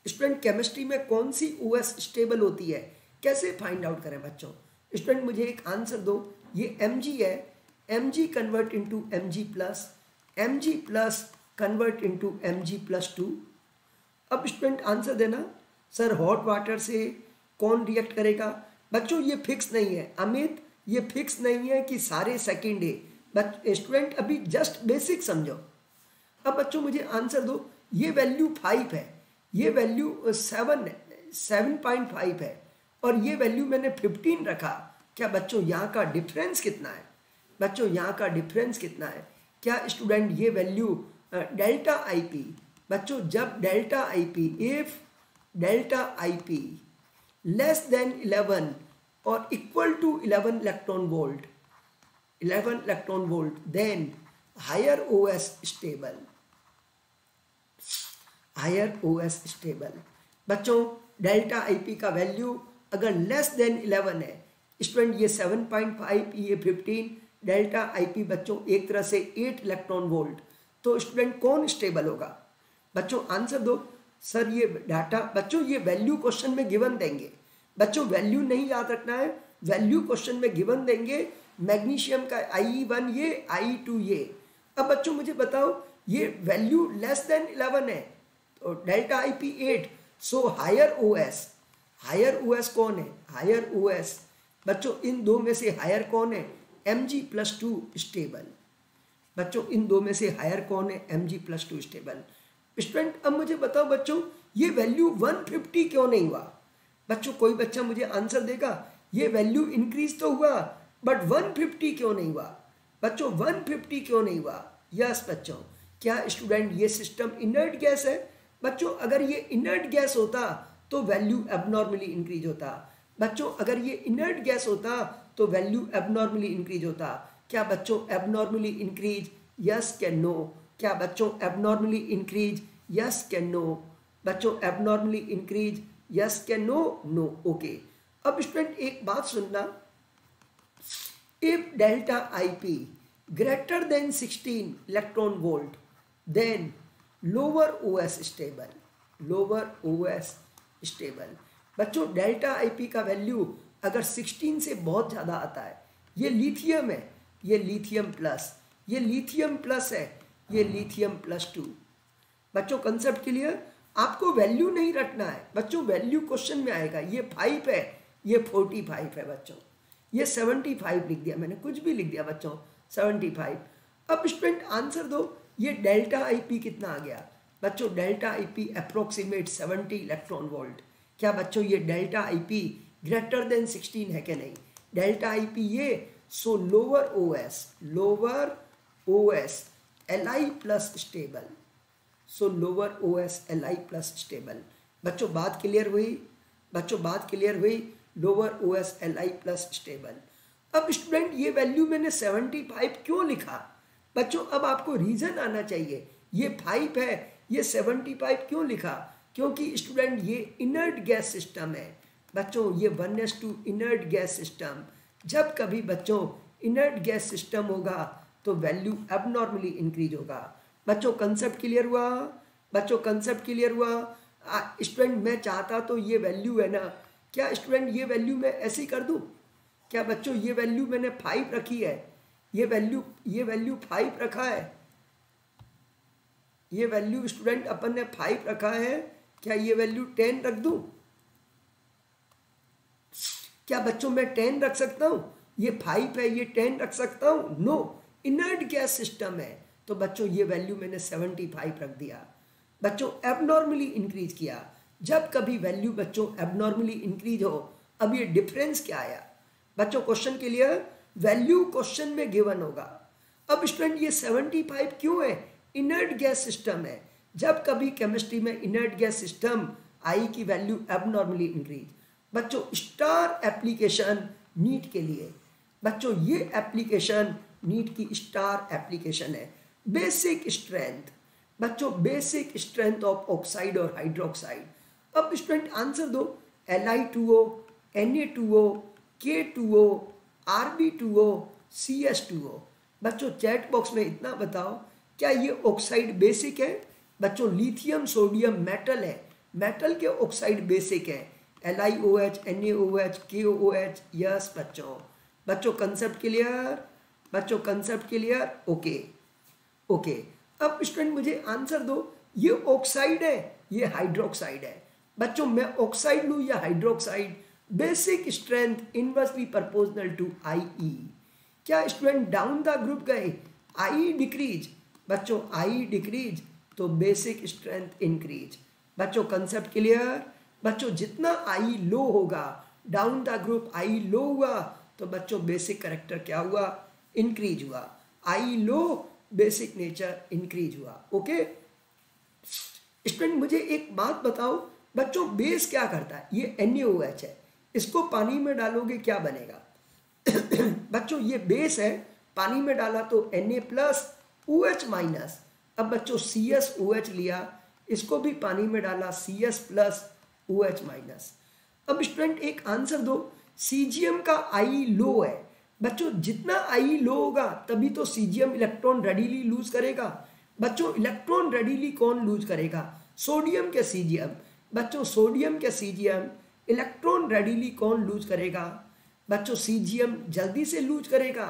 Speaker 1: student chemistry में कौन सी ओ एस स्टेबल होती है? कैसे फाइंड आउट करें बच्चों? स्टूडेंट मुझे एक आंसर दो। ये एम जी है। M G convert into M G plus G plus convert into M G plus two अब स्टूडेंट आंसर देना सर हॉट वाटर से कौन रिएक्ट करेगा? बच्चों, ये फिक्स नहीं है। अमित, ये फिक्स नहीं है कि सारे सेकेंड डे बट स्टूडेंट अभी जस्ट बेसिक समझो। अब बच्चों, मुझे आंसर दो। ये वैल्यू फाइव है। ये value seven seven point five है। और ये वैल्यू मैंने फिफ्टीन रखा। क्या बच्चों, यहाँ का डिफरेंस कितना है? बच्चों, यहाँ का डिफरेंस कितना है? क्या स्टूडेंट ये वैल्यू डेल्टा आईपी बच्चों, जब delta IP if delta IP less than 11 और equal to 11 electron volt 11 electron volt then higher OS stable higher OS stable बच्चों डेल्टा आईपी का वैल्यू अगर लेस देन 11 है स्टूडेंट ये 7.5 ये 15 डेल्टा आईपी बच्चों, एक तरह से एट इलेक्ट्रॉन वोल्ट तो स्टूडेंट कौन स्टेबल होगा? बच्चों आंसर दो। सर ये डाटा बच्चों, ये वैल्यू क्वेश्चन में गिवन देंगे। बच्चों वैल्यू नहीं याद रखना है। वैल्यू क्वेश्चन में गिवन देंगे। मैग्नीशियम का आई वन ये आई टू ये। अब बच्चों, मुझे बताओ, ये वैल्यू लेस देन इलेवन है। तो delta I P eight so higher O S higher O S कौन है? हायर ओ एस बच्चों, इन दो में से हायर कौन है? M G plus two stable बच्चों, इन दो में से हायर कौन है? M G plus two stable student अब मुझे बताओ बच्चों, ये वैल्यू 150 क्यों नहीं हुआ? बच्चों, कोई बच्चा मुझे आंसर देगा? ये वैल्यू इंक्रीज तो हुआ बट 150 क्यों नहीं हुआ? बच्चों 150 क्यों नहीं हुआ? यस बच्चों, क्या स्टूडेंट ये सिस्टम इनर्ट गैस है? बच्चों, अगर ये इनर्ट गैस होता तो वैल्यू एबनॉर्मली इंक्रीज होता। बच्चों, अगर ये इनर्ट गैस होता तो वैल्यू एबनॉर्मली इंक्रीज होता। क्या बच्चों abnormally increase yes can no क्या बच्चों abnormally increase yes can no बच्चों abnormally increase yes can no no okay अब स्टूडेंट एक बात सुनना। If delta I P greater than 16 electron volt then lower O S stable lower O S stable बच्चों delta IP का value अगर 16 से बहुत ज़्यादा आता है, ये लिथियम है, ये लिथियम प्लस ये लिथियम प्लस है, ये लिथियम प्लस टू बच्चों कंसेप्ट के लिए आपको वैल्यू नहीं रखना है। बच्चों वैल्यू क्वेश्चन में आएगा, ये फाइव है, ये फोर्टी फाइव है बच्चों। ये सेवेंटी फाइव लिख दिया मैंने, कुछ भी लिख दिया बच्चों सेवेंटी फाइव अब स्टूडेंट आंसर दो, ये डेल्टा आईपी कितना आ गया? बच्चों delta IP approximate seventy electron volt क्या बच्चों, ये delta IP greater than sixteen है कि नहीं? डेल्टा आई पी ये so lower O S lower O S L I plus stable so lower O S L I plus stable बच्चों, बात clear हुई? बच्चों, बात क्लियर हुई? Lower O S L I plus stable अब student ये value मैंने सेवेंटी फाइव क्यों लिखा? बच्चों, अब आपको रीजन आना चाहिए। ये फाइव है, ये सेवेंटी फाइव क्यों लिखा? क्योंकि स्टूडेंट ये इनर्ट गैस सिस्टम है। बच्चों, ये one S two inert gas system जब कभी बच्चों इनर्ट गैस सिस्टम होगा तो वैल्यू एबनॉर्मली इंक्रीज होगा। बच्चों कंसेप्ट क्लियर हुआ? बच्चों कंसेप्ट क्लियर हुआ? स्टूडेंट मैं चाहता तो ये वैल्यू है ना। क्या स्टूडेंट ये वैल्यू मैं ऐसे ही कर दूँ? क्या बच्चों, ये वैल्यू मैंने फाइव रखी है? ये वैल्यू ये वैल्यू फाइव रखा है? ये वैल्यू स्टूडेंट अपन ने फाइव रखा है? क्या ये वैल्यू टेन रख दूँ? क्या बच्चों मैं टेन रख सकता हूँ? ये फाइव है, ये टेन रख सकता हूँ? नो इनर्ट गैस सिस्टम है। तो बच्चों, ये वैल्यू मैंने सेवेंटी फाइव रख दिया। बच्चों एबनॉर्मली इंक्रीज किया। जब कभी वैल्यू बच्चों एबनॉर्मली इंक्रीज हो, अब ये डिफरेंस क्या आया? बच्चों क्वेश्चन के लिए वैल्यू क्वेश्चन में गिवन होगा। अब स्टूडेंट ये 75 क्यों है? इनर्ट गैस सिस्टम है। जब कभी केमिस्ट्री में इनर्ट गैस सिस्टम आई की वैल्यू एबनॉर्मली इंक्रीज बच्चों स्टार एप्लीकेशन नीट के लिए। बच्चों, ये एप्लीकेशन नीट की स्टार एप्लीकेशन है। बेसिक स्ट्रेंथ बच्चों बेसिक स्ट्रेंथ ऑफ़ ऑक्साइड और हाइड्रोक्साइड अब स्टूडेंट आंसर दो। L I two O N A two O K two O R B two O C S two O बच्चों chat box में इतना बताओ, क्या ये ऑक्साइड बेसिक है? बच्चों लिथियम सोडियम मेटल है। मेटल के ऑक्साइड बेसिक है। L I O H N A O H K O H yes बच्चों। बच्चों कंसेप्ट क्लियर बच्चों कंसेप्ट क्लियर ओके ओके अब स्टूडेंट मुझे आंसर दो। ये ऑक्साइड है, ये हाइड्रोक्साइड है। बच्चों, मैं ऑक्साइड लू या hydroxide basic strength inversely proportional to I E क्या स्टूडेंट डाउन द ग्रुप गए? आई डिक्रीज बच्चों आई डिक्रीज तो बेसिक स्ट्रेंथ इंक्रीज बच्चों कंसेप्ट क्लियर बच्चों, जितना आई लो होगा down the group I low हुआ तो बच्चों बेसिक करेक्टर क्या हुआ? इंक्रीज हुआ। I low basic nature increase हुआ। ओके स्टूडेंट मुझे एक बात बताओ, बच्चों बेस क्या करता है? ये एन है। इसको पानी में डालोगे, क्या बनेगा? बच्चों, ये बेस है। पानी में डाला तो N A plus O H minus अब बच्चों सी एस ओ एच लिया। इसको भी पानी में डाला C S plus O H minus अब स्टूडेंट एक आंसर दो. सीजीएम का आई लो है. बच्चों, जितना आई लो होगा, तभी तो सीजीएम इलेक्ट्रॉन रेडीली लूज करेगा. बच्चों इलेक्ट्रॉन रेडीली कौन लूज करेगा? सोडियम के सीजीएम बच्चों सोडियम के सीजीएम इलेक्ट्रॉन रेडीली कौन लूज करेगा? बच्चों सीजीएम जल्दी से लूज करेगा.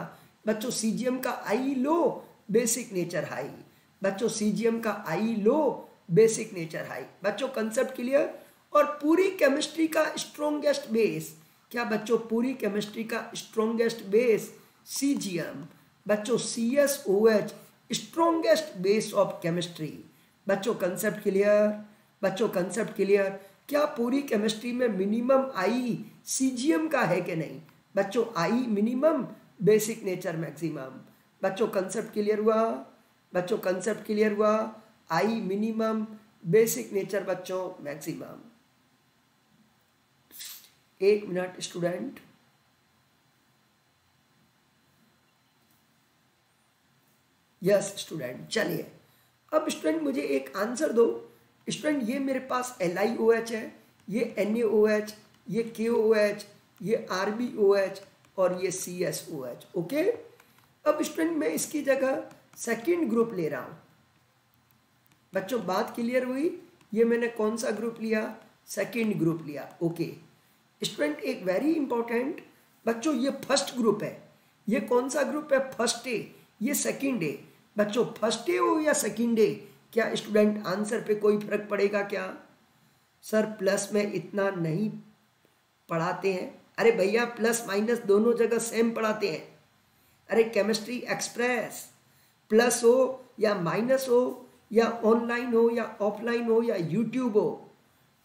Speaker 1: बच्चों सीजीएम का I low basic nature high बच्चों सीजीएम का I low basic nature high बच्चों कंसेप्ट क्लियर और पूरी केमिस्ट्री का स्ट्रोंगेस्ट बेस क्या बच्चों, पूरी केमिस्ट्री का स्ट्रोंगेस्ट बेस सीजीएम बच्चों C S O H strongest base of chemistry बच्चों कंसेप्ट क्लियर बच्चों कंसेप्ट क्लियर क्या पूरी केमिस्ट्री में मिनिमम आई सीजीएम का है कि नहीं? बच्चों I minimum basic nature maximum बच्चों कंसेप्ट क्लियर हुआ? बच्चों कंसेप्ट क्लियर हुआ? आई मिनिमम बेसिक नेचर बच्चों मैक्सिमम एक मिनट स्टूडेंट यस स्टूडेंट चलिए। अब स्टूडेंट मुझे एक आंसर दो। स्टूडेंट ये मेरे पास एल आई ओ एच है, ये एन ए ओ एच ये के ओ एच ये आर बी ओ एच और ये C S O H okay अब स्टूडेंट मैं इसकी जगह सेकेंड ग्रुप ले रहा हूँ। बच्चों, बात क्लियर हुई? ये मैंने कौन सा ग्रुप लिया? सेकेंड ग्रुप लिया ओके स्टूडेंट, एक वेरी इंपॉर्टेंट बच्चों, ये फ़र्स्ट ग्रुप है। ये कौन सा ग्रुप है? फ़र्स्ट डे ये सेकेंड डे बच्चों फ़र्स्ट डे हो या सेकेंड डे क्या स्टूडेंट आंसर पे कोई फ़र्क पड़ेगा क्या? सर प्लस में इतना नहीं पढ़ाते हैं। अरे भैया प्लस माइनस दोनों जगह सेम पढ़ाते हैं। अरे केमिस्ट्री एक्सप्रेस प्लस हो या माइनस हो या ऑनलाइन हो या ऑफलाइन हो या यूट्यूब हो।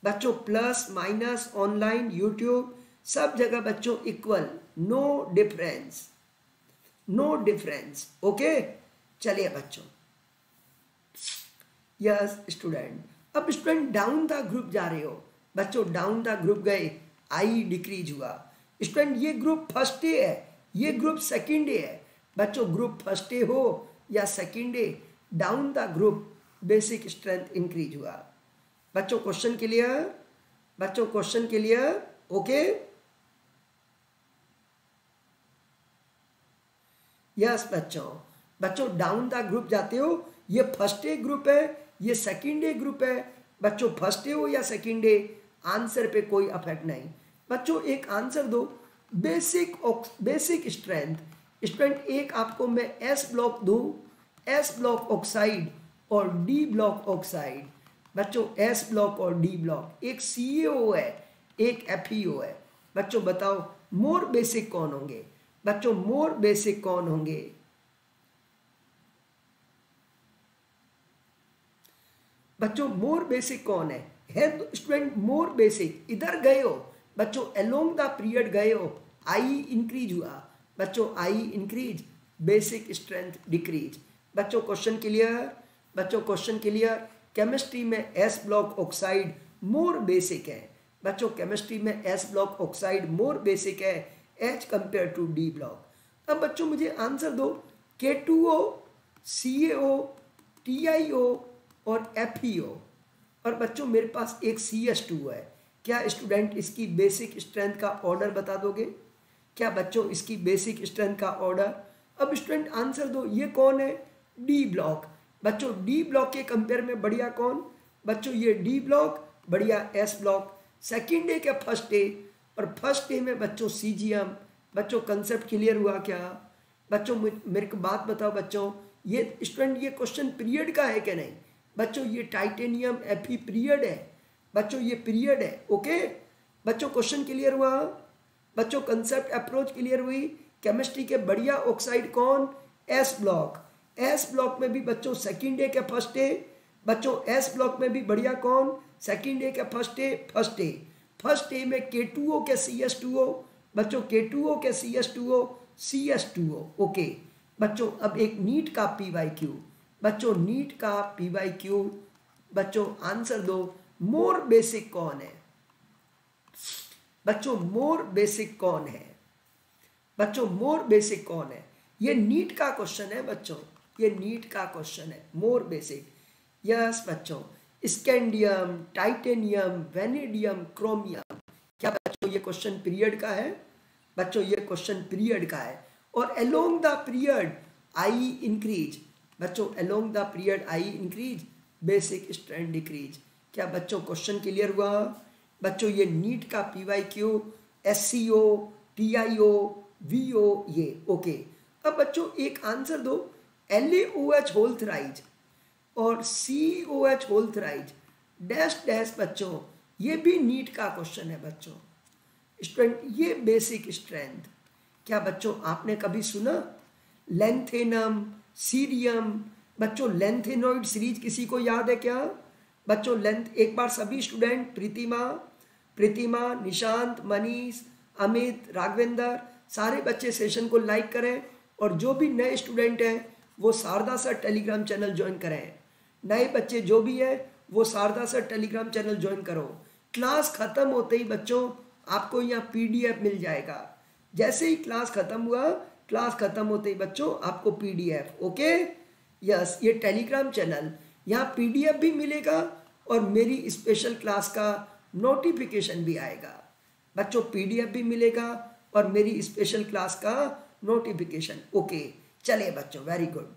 Speaker 1: बच्चों प्लस माइनस ऑनलाइन यूट्यूब सब जगह बच्चों equal no difference no difference okay चलिए बच्चों। यस स्टूडेंट अब स्टूडेंट डाउन द ग्रुप जा रहे हो। बच्चों डाउन द ग्रुप गए आई डिक्रीज हुआ। स्टूडेंट ये ग्रुप फ़र्स्ट डे है, ये ग्रुप सेकेंड डे है। बच्चों ग्रुप फ़र्स्ट डे हो या second day down the group basic strength increase हुआ। बच्चों क्वेश्चन के लिए, बच्चों क्वेश्चन के लिए ओके यस बच्चों। बच्चों डाउन द ग्रुप जाते हो। ये फ़र्स्ट डे ग्रुप है, ये सेकेंड डे ग्रुप है। बच्चों फ़र्स्ट डे हो या सेकेंड डे आंसर पे कोई अफेक्ट नहीं। बच्चों, एक आंसर दो। बेसिक बेसिक स्ट्रेंथ स्ट्रेंथ एक आपको मैं एस ब्लॉक दूँ। एस ब्लॉक ऑक्साइड और डी ब्लॉक ऑक्साइड बच्चों एस ब्लॉक और डी ब्लॉक एक सीओ है, एक एफ़ है। बच्चों, बताओ मोर बेसिक कौन होंगे? बच्चों मोर बेसिक कौन होंगे? बच्चों मोर बेसिक कौन है? है स्टूडेंट मोर बेसिक इधर गए हो। बच्चों अलोंग द पीरियड गए हो। आई इंक्रीज हुआ। बच्चों I increase basic strength decrease बच्चों क्वेश्चन क्लियर बच्चों क्वेश्चन क्लियर केमिस्ट्री में S block oxide more basic है। बच्चों केमिस्ट्री में S block oxide more basic है H compare to D block अब बच्चों, मुझे आंसर दो। के two O C A O T I ओ और एफ़ ई ओ और बच्चों, मेरे पास एक सी एस टू है। क्या स्टूडेंट इसकी बेसिक स्ट्रेंथ का ऑर्डर बता दोगे? क्या बच्चों, इसकी बेसिक स्ट्रेंथ का ऑर्डर अब स्टूडेंट आंसर दो। ये कौन है? डी ब्लॉक बच्चों डी ब्लॉक के कंपेयर में बढ़िया कौन? बच्चों, ये डी ब्लॉक बढ़िया एस ब्लॉक सेकेंड डे क्या फ़र्स्ट डे और फ़र्स्ट डे में बच्चों सी जी एम बच्चों कंसेप्ट क्लियर हुआ क्या? बच्चों मेरे को बात बताओ बच्चों, ये स्टूडेंट ये क्वेश्चन पीरियड का है क्या नहीं? बच्चों, ये टाइटेनियम एफ़ पीरियड है। बच्चों, ये पीरियड है ओके बच्चों क्वेश्चन क्लियर हुआ? बच्चों कंसेप्ट अप्रोच क्लियर हुई? केमिस्ट्री के बढ़िया ऑक्साइड कौन? एस ब्लॉक एस ब्लॉक में भी बच्चों सेकेंड डे के फ़र्स्ट डे बच्चों एस ब्लॉक में भी बढ़िया कौन? सेकेंड डे के first day first day first day में K two O K C S two O बच्चों K two O K C S two O C S two O okay बच्चों, अब एक नीट का पी वाई क्यू बच्चों NEET का P Y Q बच्चों answer दो मोर बेसिक कौन है? बच्चों मोर बेसिक कौन है? बच्चों मोर बेसिक कौन है? ये नीट का क्वेश्चन है बच्चों। ये नीट का क्वेश्चन है मोर बेसिक यस बच्चों स्कैंडियम टाइटेनियम वेनेडियम क्रोमियम क्या बच्चों, ये क्वेश्चन पीरियड का है? बच्चों, ये क्वेश्चन पीरियड का है। और along the period I increase बच्चों along the period I increase basic strength decrease क्या बच्चों क्वेश्चन क्लियर हुआ? बच्चों, ये नीट का P Y Q S C O T I O V O ये ओके अब बच्चों, एक आंसर दो। L A O H whole thrice और C O H whole thrice dash dash बच्चों, ये भी नीट का क्वेश्चन है बच्चों। स्टूडेंट ये बेसिक स्ट्रेंथ क्या बच्चों, आपने कभी सुना? लेंथेनम सीरियम बच्चों लेंथेनोइड सीरीज़ किसी को याद है क्या? बच्चों लेंथ एक बार सभी स्टूडेंट प्रीतिमा प्रीतिमा, निशांत, मनीष, अमित, राघवेंद्र, सारे बच्चे सेशन को लाइक करें और जो भी नए स्टूडेंट हैं वो Sharda sir Telegram channel join करें। नए बच्चे जो भी है, वो Sharda sir Telegram channel join करो। क्लास ख़त्म होते ही बच्चों, आपको यहाँ पीडीएफ मिल जाएगा। जैसे ही क्लास ख़त्म हुआ, क्लास ख़त्म होते ही बच्चों, आपको पीडीएफ, ओके? यस, ये टेलीग्राम चैनल। यहाँ पीडीएफ भी मिलेगा और मेरी स्पेशल क्लास का नोटिफिकेशन भी आएगा। बच्चों, पीडीएफ भी मिलेगा और मेरी स्पेशल क्लास का नोटिफिकेशन, ओके? चलिए बच्चों वेरी गुड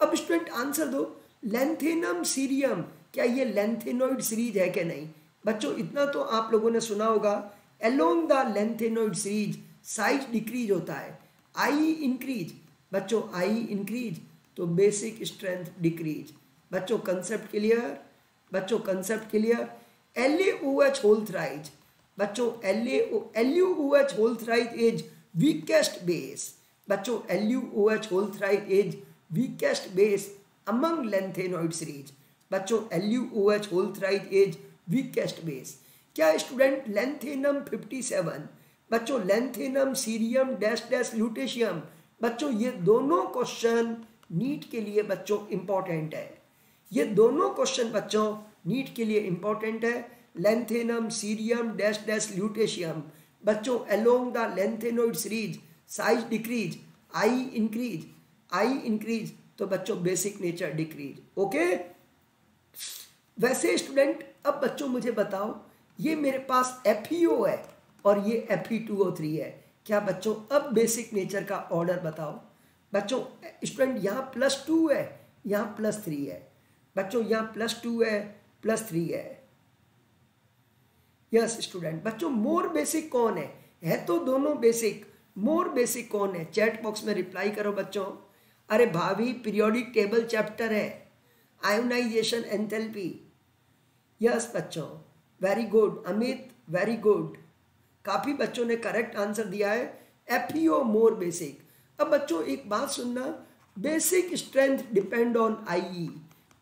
Speaker 1: अब स्टूडेंट आंसर दो लेंथेनम सीरियम क्या ये लेंथेनोइड सीरीज़ है क्या नहीं? बच्चों, इतना तो आप लोगों ने सुना होगा along the lanthanoid series size decrease होता है आई इंक्रीज बच्चों आई इंक्रीज तो बेसिक स्ट्रेंथ डिक्रीज बच्चों कंसेप्ट क्लियर बच्चों concept clear L H whole thrice बच्चों L L U H whole thrice is weakest base बच्चों L U O H whole thrice is weakest base among lanthanoid series बच्चों L U O H whole thrice is weakest base क्या student lanthanum 57 बच्चों lanthanum cerium dash dash lutetium बच्चों, ये दोनों question NEET के लिए बच्चों इंपॉर्टेंट है। ये दोनों क्वेश्चन बच्चों नीट के लिए इंपॉर्टेंट है। Lanthanum cerium dash dash lutetium बच्चों along the lanthanoid series size decrease I increase I increase तो बच्चों बेसिक नेचर डिक्रीज ओके वैसे स्टूडेंट अब बच्चों मुझे बताओ, ये मेरे पास एफ़ e है और ये F E two O three है। क्या बच्चों अब बेसिक नेचर का ऑर्डर बताओ? बच्चों स्टूडेंट यहाँ प्लस टू है, यहाँ प्लस थ्री है। बच्चों, यहाँ प्लस टू है प्लस थ्री है। यस स्टूडेंट बच्चों मोर बेसिक कौन है? है तो दोनों बेसिक मोर बेसिक कौन है? चैट बॉक्स में रिप्लाई करो बच्चों। अरे भाभी पीरियोडिक टेबल चैप्टर है। आयोनाइजेशन एंथैल्पी यस बच्चों। Very good Amit very good काफ़ी बच्चों ने करेक्ट आंसर दिया है। एफीओ मोर बेसिक अब बच्चों, एक बात सुनना। Basic strength depend on IE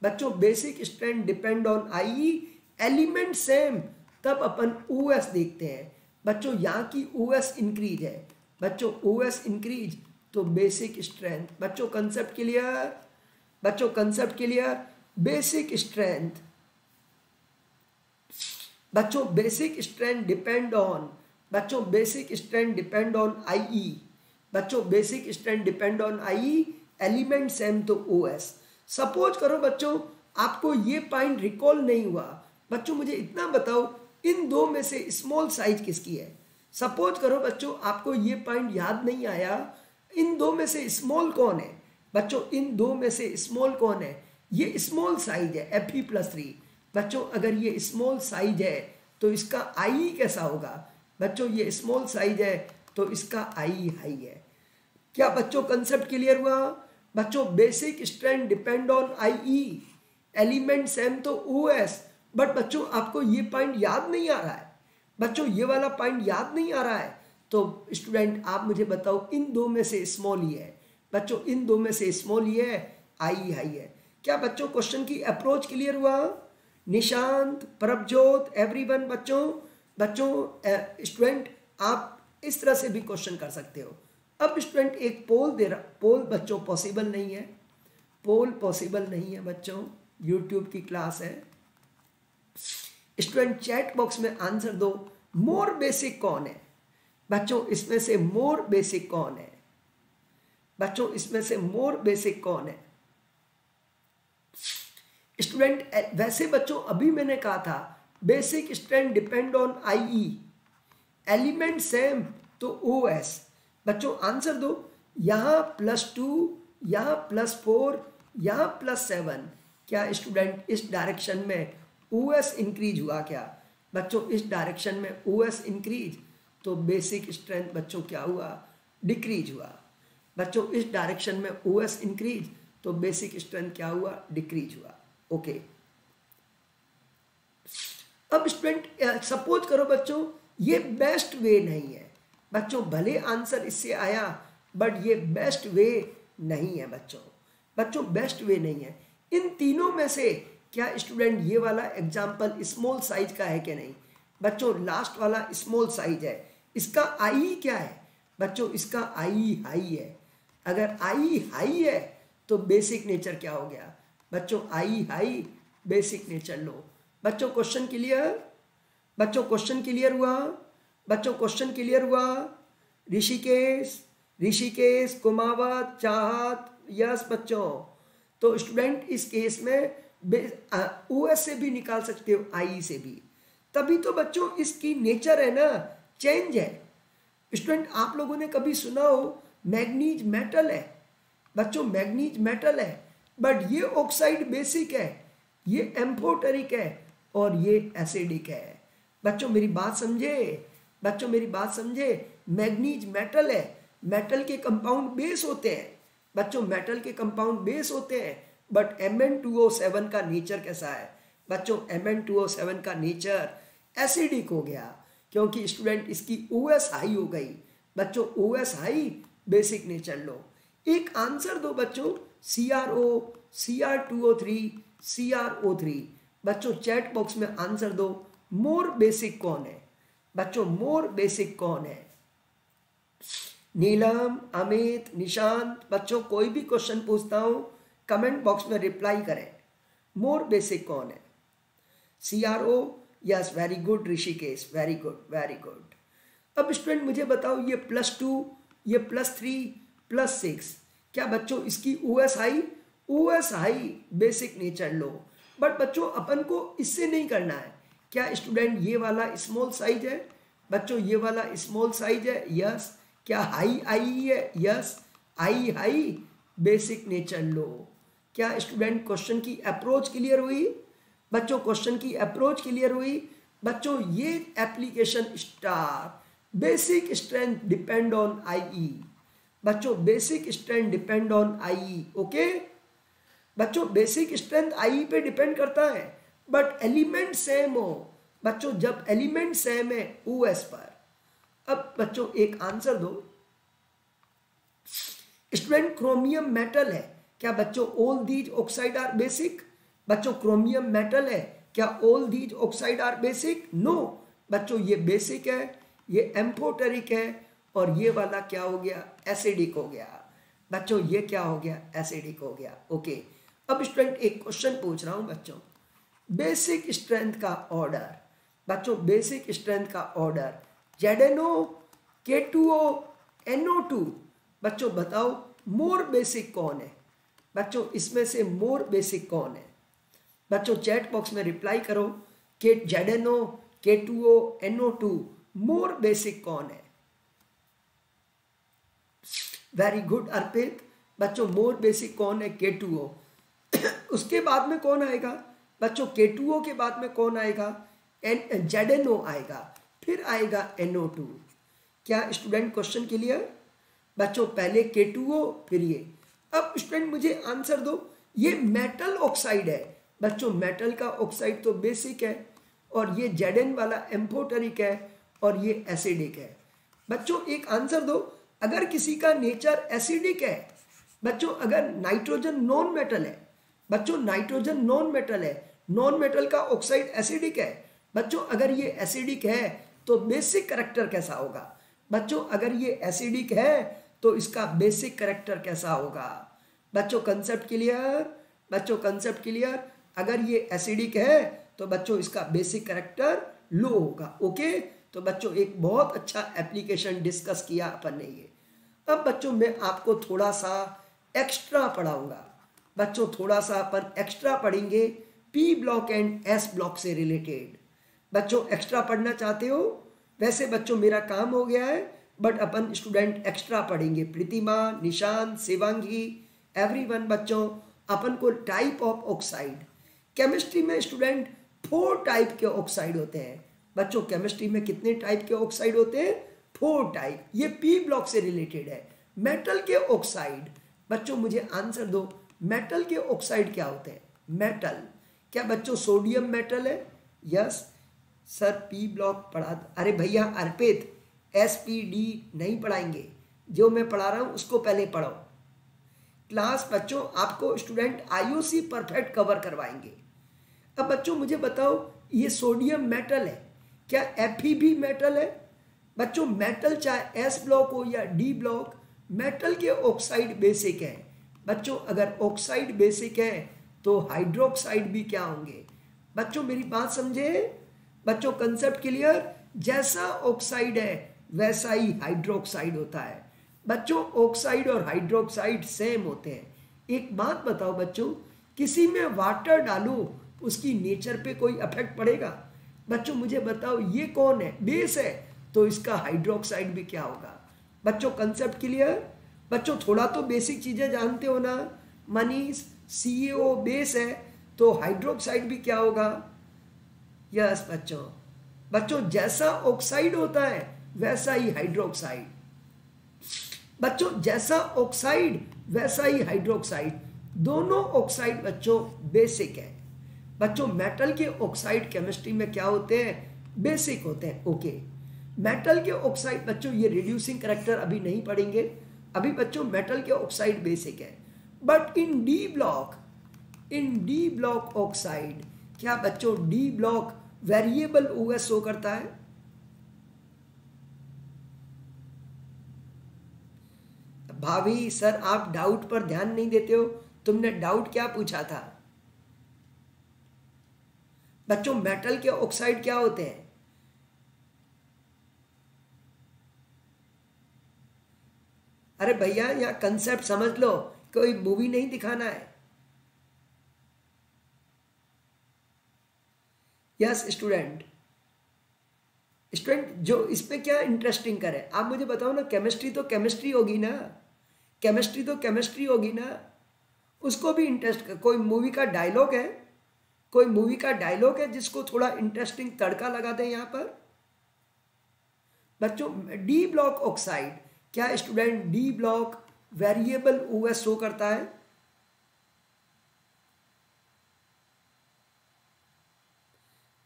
Speaker 1: बच्चों basic strength depend on IE element same तब अपन ओ एस देखते हैं। बच्चों, यहाँ की ओ एस इंक्रीज है। बच्चों ओ एस इंक्रीज तो बेसिक स्ट्रेंथ बच्चों कंसेप्ट क्लियर बच्चों कंसेप्ट क्लियर बेसिक स्ट्रेंथ बच्चों बेसिक स्ट्रेंथ डिपेंड ऑन बच्चों basic strength depend on IE बच्चों basic strength depend on I element same तो ओ एस सपोज़ करो बच्चों, आपको ये पॉइंट रिकॉल नहीं हुआ। बच्चों, मुझे इतना बताओ, इन दो में से स्मॉल साइज़ किसकी है? सपोज़ करो बच्चों, आपको ये पॉइंट याद नहीं आया, इन दो में से स्मॉल कौन है? बच्चों, इन दो में से स्मॉल कौन है? ये स्मॉल साइज़ है एफ़ ई प्लस थ्री बच्चों, अगर ये स्मॉल साइज़ है तो इसका आई कैसा होगा? बच्चों, ये स्मॉल साइज़ है तो इसका आई हाई है। क्या बच्चों कंसेप्ट क्लियर हुआ? बच्चों basic strength depend on I E element same तो ओ एस बट बच्चों, आपको ये पॉइंट याद नहीं आ रहा है। बच्चों ये वाला पॉइंट याद नहीं आ रहा है तो स्टूडेंट आप मुझे बताओ, इन दो में से स्मॉल ही है। बच्चों, इन दो में से स्मॉल ही है आई हाई है। क्या बच्चों क्वेश्चन की अप्रोच क्लियर हुआ? निशांत प्रभजोत एवरीवन बच्चों बच्चों स्टूडेंट आप इस तरह से भी क्वेश्चन कर सकते हो। अब स्टूडेंट एक पोल दे रहा पोल बच्चों पॉसिबल नहीं है। पोल पॉसिबल नहीं है बच्चों। यूट्यूब की क्लास है। स्टूडेंट चैट बॉक्स में आंसर दो, मोर बेसिक कौन है? बच्चों, इसमें से मोर बेसिक कौन है? बच्चों, इसमें से मोर बेसिक कौन है? स्टूडेंट, वैसे बच्चों, अभी मैंने कहा था, basic student depend on I element same तो ओ एस बच्चों, आंसर दो, यहाँ प्लस टू, यहाँ प्लस फोर, यहाँ प्लस सेवन. क्या स्टूडेंट इस डायरेक्शन में ओ एस इंक्रीज हुआ क्या? बच्चों, इस डायरेक्शन में ओ एस इंक्रीज तो बेसिक स्ट्रेंथ बच्चों क्या हुआ? डिक्रीज हुआ। बच्चों, इस डायरेक्शन में ओ एस इंक्रीज तो बेसिक स्ट्रेंथ क्या हुआ? डिक्रीज हुआ। ओके अब स्टूडेंट सपोज़ करो बच्चों, ये बेस्ट वे नहीं है। बच्चों, भले आंसर इससे आया बट ये बेस्ट वे नहीं है बच्चों। बच्चों बेस्ट वे नहीं है। इन तीनों में से क्या स्टूडेंट ये वाला एग्ज़ाम्पल स्मॉल साइज़ का है कि नहीं? बच्चों लास्ट वाला स्मॉल साइज़ है। इसका आई क्या है? बच्चों, इसका आई हाई है। अगर आई हाई है तो बेसिक नेचर क्या हो गया? बच्चों I high basic nature low. बच्चों क्वेश्चन क्लियर बच्चों क्वेश्चन क्लियर हुआ? बच्चों क्वेश्चन क्लियर हुआ? ऋषिकेश ऋषिकेश, कुमावत, चाहत, यस, बच्चों। तो स्टूडेंट इस केस में ओ एस से भी निकाल सकते हो, आई से भी। तभी तो बच्चों, इसकी नेचर है ना, चेंज है। स्टूडेंट, आप लोगों ने कभी सुना हो, मैग्नीज मेटल है। बच्चों, मैग्नीज मेटल है। बट ये ऑक्साइड बेसिक है, ये एम्फोटरिक है, और ये एसिडिक है। बच्चों, मेरी बात समझे? बच्चों, मेरी बात समझे? मैग्नीज मेटल है। मेटल के कंपाउंड बेस होते हैं। बच्चों, मेटल के कंपाउंड बेस होते हैं। But M N two O seven का नेचर कैसा है? बच्चों M N two O seven का नेचर एसिडिक हो गया, क्योंकि स्टूडेंट इसकी ओ एस हाई हो गई। बच्चों O S high basic nature low. एक आंसर दो बच्चों C R O C R two O three C R O three बच्चों चैट बॉक्स में आंसर दो मोर बेसिक कौन है? बच्चों मोर बेसिक कौन है? नीलम, अमित, निशांत, बच्चों, कोई भी क्वेश्चन पूछता हूँ कमेंट बॉक्स में रिप्लाई करें। मोर बेसिक कौन है? C R O yes very good Rishikesh very good very good अब स्टूडेंट मुझे बताओ, ये प्लस टू ये प्लस थ्री प्लस सिक्स क्या बच्चों, इसकी O S I O S I basic nature low. But बच्चों, अपन को इससे नहीं करना है। क्या स्टूडेंट ये वाला स्मॉल साइज़ है? बच्चों, ये वाला स्मॉल साइज़ है? यस क्या हाई आई है? Yes I high basic nature low. क्या स्टूडेंट क्वेश्चन की अप्रोच क्लियर हुई? बच्चों क्वेश्चन की अप्रोच क्लियर हुई? बच्चों, ये application star basic strength depend on IE बच्चों basic strength depend on I okay बच्चों बेसिक स्ट्रेंथ आईई पे डिपेंड करता है बट एलिमेंट सेम हो। बच्चों, जब एलिमेंट सेम है ओ एस पर, अब बच्चों, एक आंसर दो। स्टूडेंट क्रोमियम मेटल है। क्या बच्चों all these oxide are basic बच्चों क्रोमियम मेटल है। क्या all these oxide are basic no बच्चों, ये बेसिक है, ये एम्फोटेरिक है, और ये वाला क्या हो गया? एसिडिक हो गया। बच्चों, ये क्या हो गया? एसिडिक हो गया। ओके अब स्टूडेंट एक क्वेश्चन पूछ रहा हूँ बच्चों। बेसिक स्ट्रेंथ का ऑर्डर बच्चों बेसिक स्ट्रेंथ का order Z N O K two O N O two बच्चों, बताओ मोर बेसिक कौन है? बच्चों, इसमें से मोर बेसिक कौन है? बच्चों चैट बॉक्स में रिप्लाई करो के Z N O K two O N O two more basic कौन है? वेरी गुड अर्पित बच्चों मोर बेसिक कौन है? के टू ओ उसके बाद में कौन आएगा? बच्चों के टू ओ के बाद में कौन आएगा? एन जेड एन ओ आएगा। फिर आएगा एन ओ टू क्या स्टूडेंट क्वेश्चन के लिए बच्चों, पहले के टू ओ फिर ये। अब स्टूडेंट मुझे आंसर दो। ये मेटल ऑक्साइड है। बच्चों मेटल का ऑक्साइड तो बेसिक है और ये जेड वाला एम्फोटरिक है और ये एसिडिक है। बच्चों, एक आंसर दो। अगर किसी का नेचर एसिडिक है, बच्चों, अगर नाइट्रोजन नॉन मेटल है, बच्चों नाइट्रोजन नॉन मेटल है नॉन मेटल का ऑक्साइड एसिडिक है। बच्चों, अगर ये एसिडिक है तो बेसिक करेक्टर कैसा होगा? बच्चों, अगर ये एसिडिक है तो इसका बेसिक करेक्टर कैसा होगा? बच्चों कंसेप्ट क्लियर बच्चों कंसेप्ट क्लियर अगर ये एसिडिक है तो बच्चों इसका बेसिक करेक्टर लो होगा ओके तो बच्चों, एक बहुत अच्छा एप्लीकेशन डिस्कस किया अपन ने ये। अब बच्चों, मैं आपको थोड़ा सा एक्स्ट्रा पढ़ाऊँगा। बच्चों, थोड़ा सा अपन एक्स्ट्रा पढ़ेंगे P block and S block से रिलेटेड बच्चों एक्स्ट्रा पढ़ना चाहते हो? वैसे बच्चों, मेरा काम हो गया है। बट अपन स्टूडेंट एक्स्ट्रा पढ़ेंगे। प्रीतिमा निशान शिवांगी एवरीवन बच्चों, अपन को टाइप ऑफ़ ऑक्साइड केमिस्ट्री में स्टूडेंट फोर टाइप के ऑक्साइड होते हैं। बच्चों केमिस्ट्री में कितने टाइप के ऑक्साइड होते हैं? फोर टाइप ये पी ब्लॉक से रिलेटेड है। मेटल के ऑक्साइड बच्चों, मुझे आंसर दो। मेटल के ऑक्साइड क्या होते हैं? मेटल क्या बच्चों सोडियम मेटल है? यस सर पी ब्लॉक पढ़ा अरे भैया, अर्पित। एस पी डी नहीं पढ़ाएँगे। जो मैं पढ़ा रहा हूँ, उसको पहले पढ़ो। क्लास बच्चों, आपको स्टूडेंट आईओसी परफेक्ट कवर करवाएँगे। अब बच्चों, मुझे बताओ, ये सोडियम मेटल है? क्या एफ़ भी मेटल है? बच्चों, मेटल चाहे एस ब्लॉक हो या डी ब्लॉक, मेटल के ऑक्साइड बेसिक है। बच्चों, अगर ऑक्साइड बेसिक है तो हाइड्रोक्साइड भी क्या होंगे? बच्चों, मेरी बात समझे? बच्चों कंसेप्ट क्लियर जैसा ऑक्साइड है वैसा ही हाइड्रोक्साइड होता है। बच्चों ऑक्साइड और हाइड्रोक्साइड सेम होते हैं। एक बात बताओ बच्चों, किसी में वाटर डालो, उसकी नेचर पे कोई अफेक्ट पड़ेगा? बच्चों, मुझे बताओ, ये कौन है? बेस है तो इसका हाइड्रोक्साइड भी क्या होगा? बच्चों कंसेप्ट क्लियर बच्चों, थोड़ा तो बेसिक चीज़ें जानते हो ना। मनीष सी बेस है तो हाइड्रोक्साइड भी क्या होगा? यस बच्चों। बच्चों, जैसा ऑक्साइड होता है वैसा ही हाइड्रोक्साइड बच्चों, जैसा ऑक्साइड वैसा ही हाइड्रोक्साइड दोनों ऑक्साइड बच्चों बेसिक है। बच्चों मेटल के ऑक्साइड केमिस्ट्री में क्या होते हैं? बेसिक होते हैं ओके मेटल के ऑक्साइड बच्चों, ये रिड्यूसिंग करेक्टर अभी नहीं पढ़ेंगे। अभी बच्चों मेटल के ऑक्साइड बेसिक है। But in D block in D block oxide क्या बच्चों D block variable OS show करता है? भाभी, सर, आप डाउट पर ध्यान नहीं देते हो? तुमने डाउट क्या पूछा था? बच्चों मेटल के ऑक्साइड क्या होते हैं? अरे भैया, यहाँ कंसेप्ट समझ लो, कोई मूवी नहीं दिखाना है। यस स्टूडेंट स्टूडेंट जो इस पे क्या इंटरेस्टिंग करे? आप मुझे बताओ ना केमिस्ट्री तो केमिस्ट्री होगी ना। केमिस्ट्री तो केमिस्ट्री होगी ना, उसको भी इंटरेस्ट कोई मूवी का डायलॉग है, कोई मूवी का डायलॉग है जिसको थोड़ा इंटरेस्टिंग तड़का लगा दें यहाँ पर। बच्चों डी ब्लॉक ऑक्साइड क्या student D block variable OS show करता है?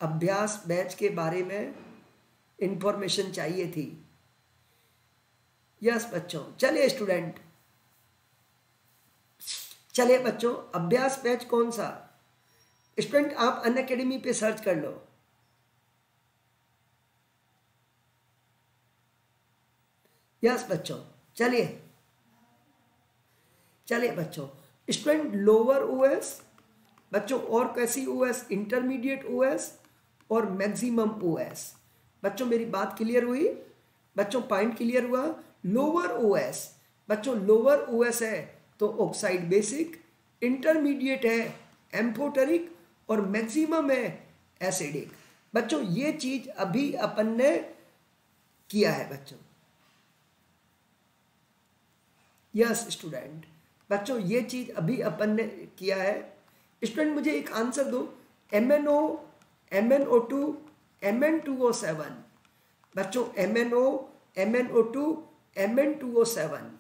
Speaker 1: अभ्यास बैच के बारे में इंफॉर्मेशन चाहिए थी। यस बच्चों, चलिए स्टूडेंट चलिए बच्चों, अभ्यास बैच कौन सा? स्टूडेंट, आप अन अकेडमी पे सर्च कर लो। यस बच्चों, चलिए। चलिए बच्चों, स्टूडेंट लोअर ओएस बच्चों, और कैसी ओएस इंटरमीडिएट ओएस और मैक्सिमम ओएस बच्चों, मेरी बात क्लियर हुई? बच्चों पॉइंट क्लियर हुआ? लोअर ओएस बच्चों लोअर ओएस है। तो ऑक्साइड बेसिक इंटरमीडिएट है एम्फोटरिक और मैक्सिमम है एसिडिक बच्चों, ये चीज़ अभी अपन ने किया है बच्चों। यस स्टूडेंट बच्चों, ये चीज़ अभी अपन ने किया है। स्टूडेंट मुझे एक आंसर दो। M N O M N O two M N two O seven बच्चों M N O M N O two M N two O seven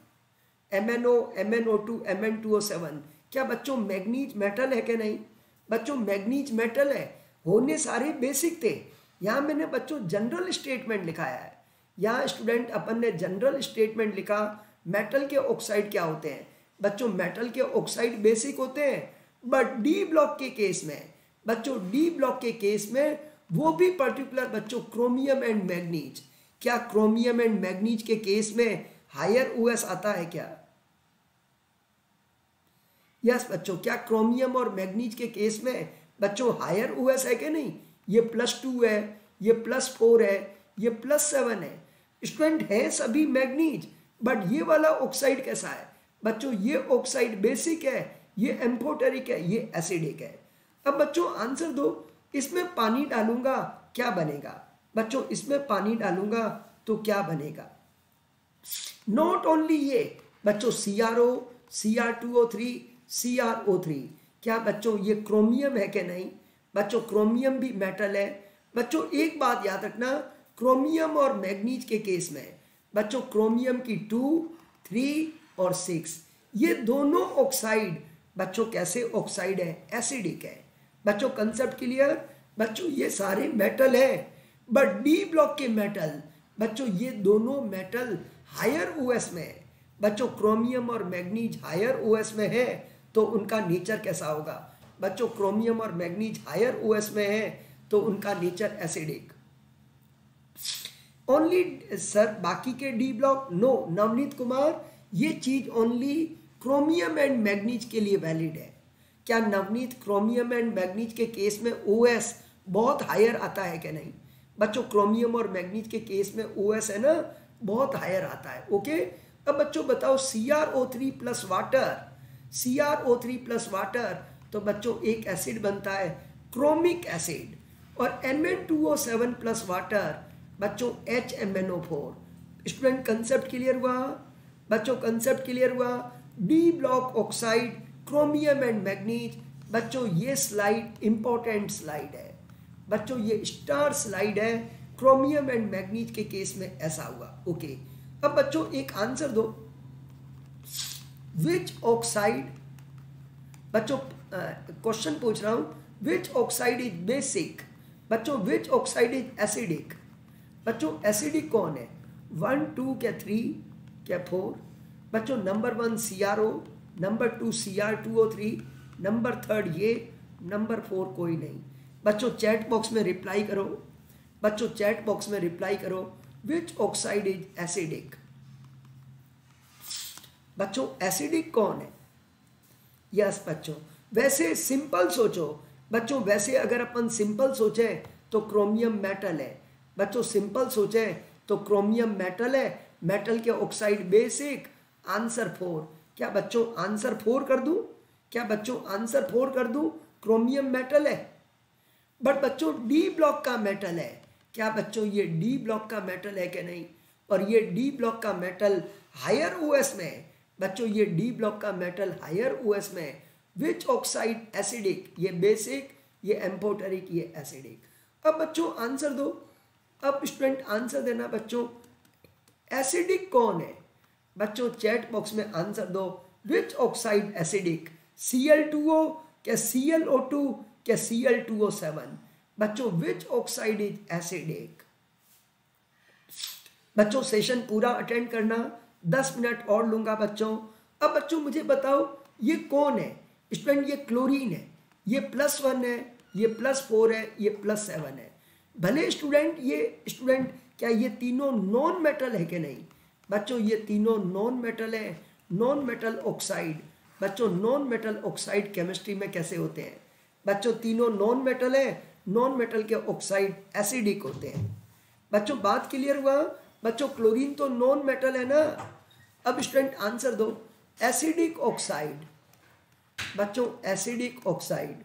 Speaker 1: M N O M N O two M N two O seven क्या बच्चों manganese metal है कि नहीं? बच्चों manganese metal है। होने सारे बेसिक थे। यहाँ मैंने बच्चों जनरल स्टेटमेंट लिखाया है। यहाँ स्टूडेंट अपन ने जनरल स्टेटमेंट लिखा, मेटल के ऑक्साइड क्या होते हैं? बच्चों मेटल के ऑक्साइड बेसिक होते हैं बट डी ब्लॉक के केस में, बच्चों डी ब्लॉक के केस में वो भी पर्टिकुलर बच्चों क्रोमियम एंड मैग्नीज क्या क्रोमियम एंड मैग्नीज के केस में हायर ओएस आता है क्या? यस बच्चों, क्या क्रोमियम और मैग्नीज के केस में बच्चों हायर ओएस है कि नहीं? ये प्लस टू है, ये प्लस फोर है, ये प्लस सेवन है। स्टूडेंट है सभी मैग्नीज बट ये वाला ऑक्साइड कैसा है? बच्चों, ये ऑक्साइड बेसिक है, ये एम्फोटेरिक है, ये एसिडिक है। अब बच्चों आंसर दो, इसमें पानी डालूँगा, क्या बनेगा? बच्चों, इसमें पानी डालूँगा तो क्या बनेगा? नॉट ओनली ये, बच्चों C R O C R two O three C R O three क्या बच्चों, ये क्रोमियम है कि नहीं? बच्चों क्रोमियम भी मेटल है। बच्चों, एक बात याद रखना क्रोमियम और मैग्नीज के केस में बच्चों क्रोमियम की टू थ्री और सिक्स ये दोनों ऑक्साइड बच्चों, कैसे ऑक्साइड है? एसिडिक है। बच्चों कंसेप्ट क्लियर बच्चों, ये सारे मेटल है। बट डी ब्लॉक के मेटल बच्चों, ये दोनों मेटल हायर ओएस में है। बच्चों क्रोमियम और मैग्नीज हायर ओएस में है। तो उनका नेचर कैसा होगा? बच्चों क्रोमियम और मैग्नीज हायर ओएस में है तो उनका नेचर एसिडिक ओनली सर बाकी के D block no Navneet Kumar, ये चीज़ ओनली क्रोमियम एंड मैग्नीज के लिए वैलिड है. क्या नवनीत क्रोमियम एंड मैग्नीज के केस में ओएस बहुत हायर आता है क्या नहीं? बच्चों क्रोमियम और मैग्नीज के केस में ओएस है ना, बहुत हायर आता है ओके अब बच्चों, बताओ C R O three plus water C R O three plus water तो बच्चों, एक एसिड बनता है क्रोमिक एसिड और M N two O seven plus water बच्चों H M N O four student concept clear हुआ? बच्चों कंसेप्ट क्लियर हुआ? D block oxide chromium and manganese बच्चों, ये स्लाइड इंपॉर्टेंट स्लाइड है. बच्चों, ये स्टार स्लाइड है क्रोमियम एंड मैग्नीज के केस में ऐसा हुआ. ओके अब बच्चों, एक आंसर दो. विच ऑक्साइड बच्चों क्वेश्चन पूछ रहा हूँ विच ऑक्साइड इज़ बेसिक बच्चों विच ऑक्साइड इज़ एसिडिक बच्चों एसिडिक कौन है? वन टू क्या थ्री क्या फोर बच्चों number one C R O number two C R two O three number third ये नंबर फोर कोई नहीं। बच्चों चैट बॉक्स में रिप्लाई करो। बच्चों चैट बॉक्स में रिप्लाई करो विच ऑक्साइड इज़ एसिडिक बच्चों एसिडिक कौन है? यस बच्चों। वैसे सिंपल सोचो। बच्चों, वैसे अगर अपन सिंपल सोचे तो क्रोमियम मेटल है। बच्चों सिंपल सोचे तो क्रोमियम मेटल है। मेटल के ऑक्साइड बेसिक आंसर फोर क्या बच्चों आंसर फोर कर दूँ? क्या बच्चों आंसर फोर कर दूँ? क्रोमियम मेटल है। बट बच्चों डी ब्लॉक का मेटल है। क्या बच्चों, ये डी ब्लॉक का मेटल है कि नहीं? और ये डी ब्लॉक का मेटल हायर ओएस में बच्चों, ये डी ब्लॉक का मेटल हायर ओएस में विच ऑक्साइड एसिडिक ये बेसिक ये एम्पोटरिक ये एसिडिक अब बच्चों आंसर दो। अब स्टूडेंट आंसर देना बच्चों। एसिडिक कौन है? बच्चों चैट बॉक्स में आंसर दो। Which oxide acidic C L two O क्या सी एल ओ टू क्या C L two O seven बच्चों विच ऑक्साइड इज़ एसिडिक बच्चों सेशन पूरा अटेंड करना। दस मिनट और लूँगा बच्चों। अब बच्चों, मुझे बताओ, ये कौन है? स्टूडेंट, ये क्लोरीन है, ये प्लस वन है, ये प्लस फोर है, ये प्लस सेवन है। भले स्टूडेंट, ये स्टूडेंट, क्या ये तीनों नॉन मेटल है कि नहीं? बच्चों, ये तीनों नॉन मेटल है नॉन मेटल ऑक्साइड बच्चों नॉन मेटल ऑक्साइड केमिस्ट्री में कैसे होते हैं? बच्चों, तीनों नॉन मेटल है नॉन मेटल के ऑक्साइड एसिडिक होते हैं। बच्चों, बात क्लियर हुआ? बच्चों क्लोरीन तो नॉन मेटल है ना? अब स्टूडेंट आंसर दो. एसिडिक ऑक्साइड बच्चों एसिडिक ऑक्साइड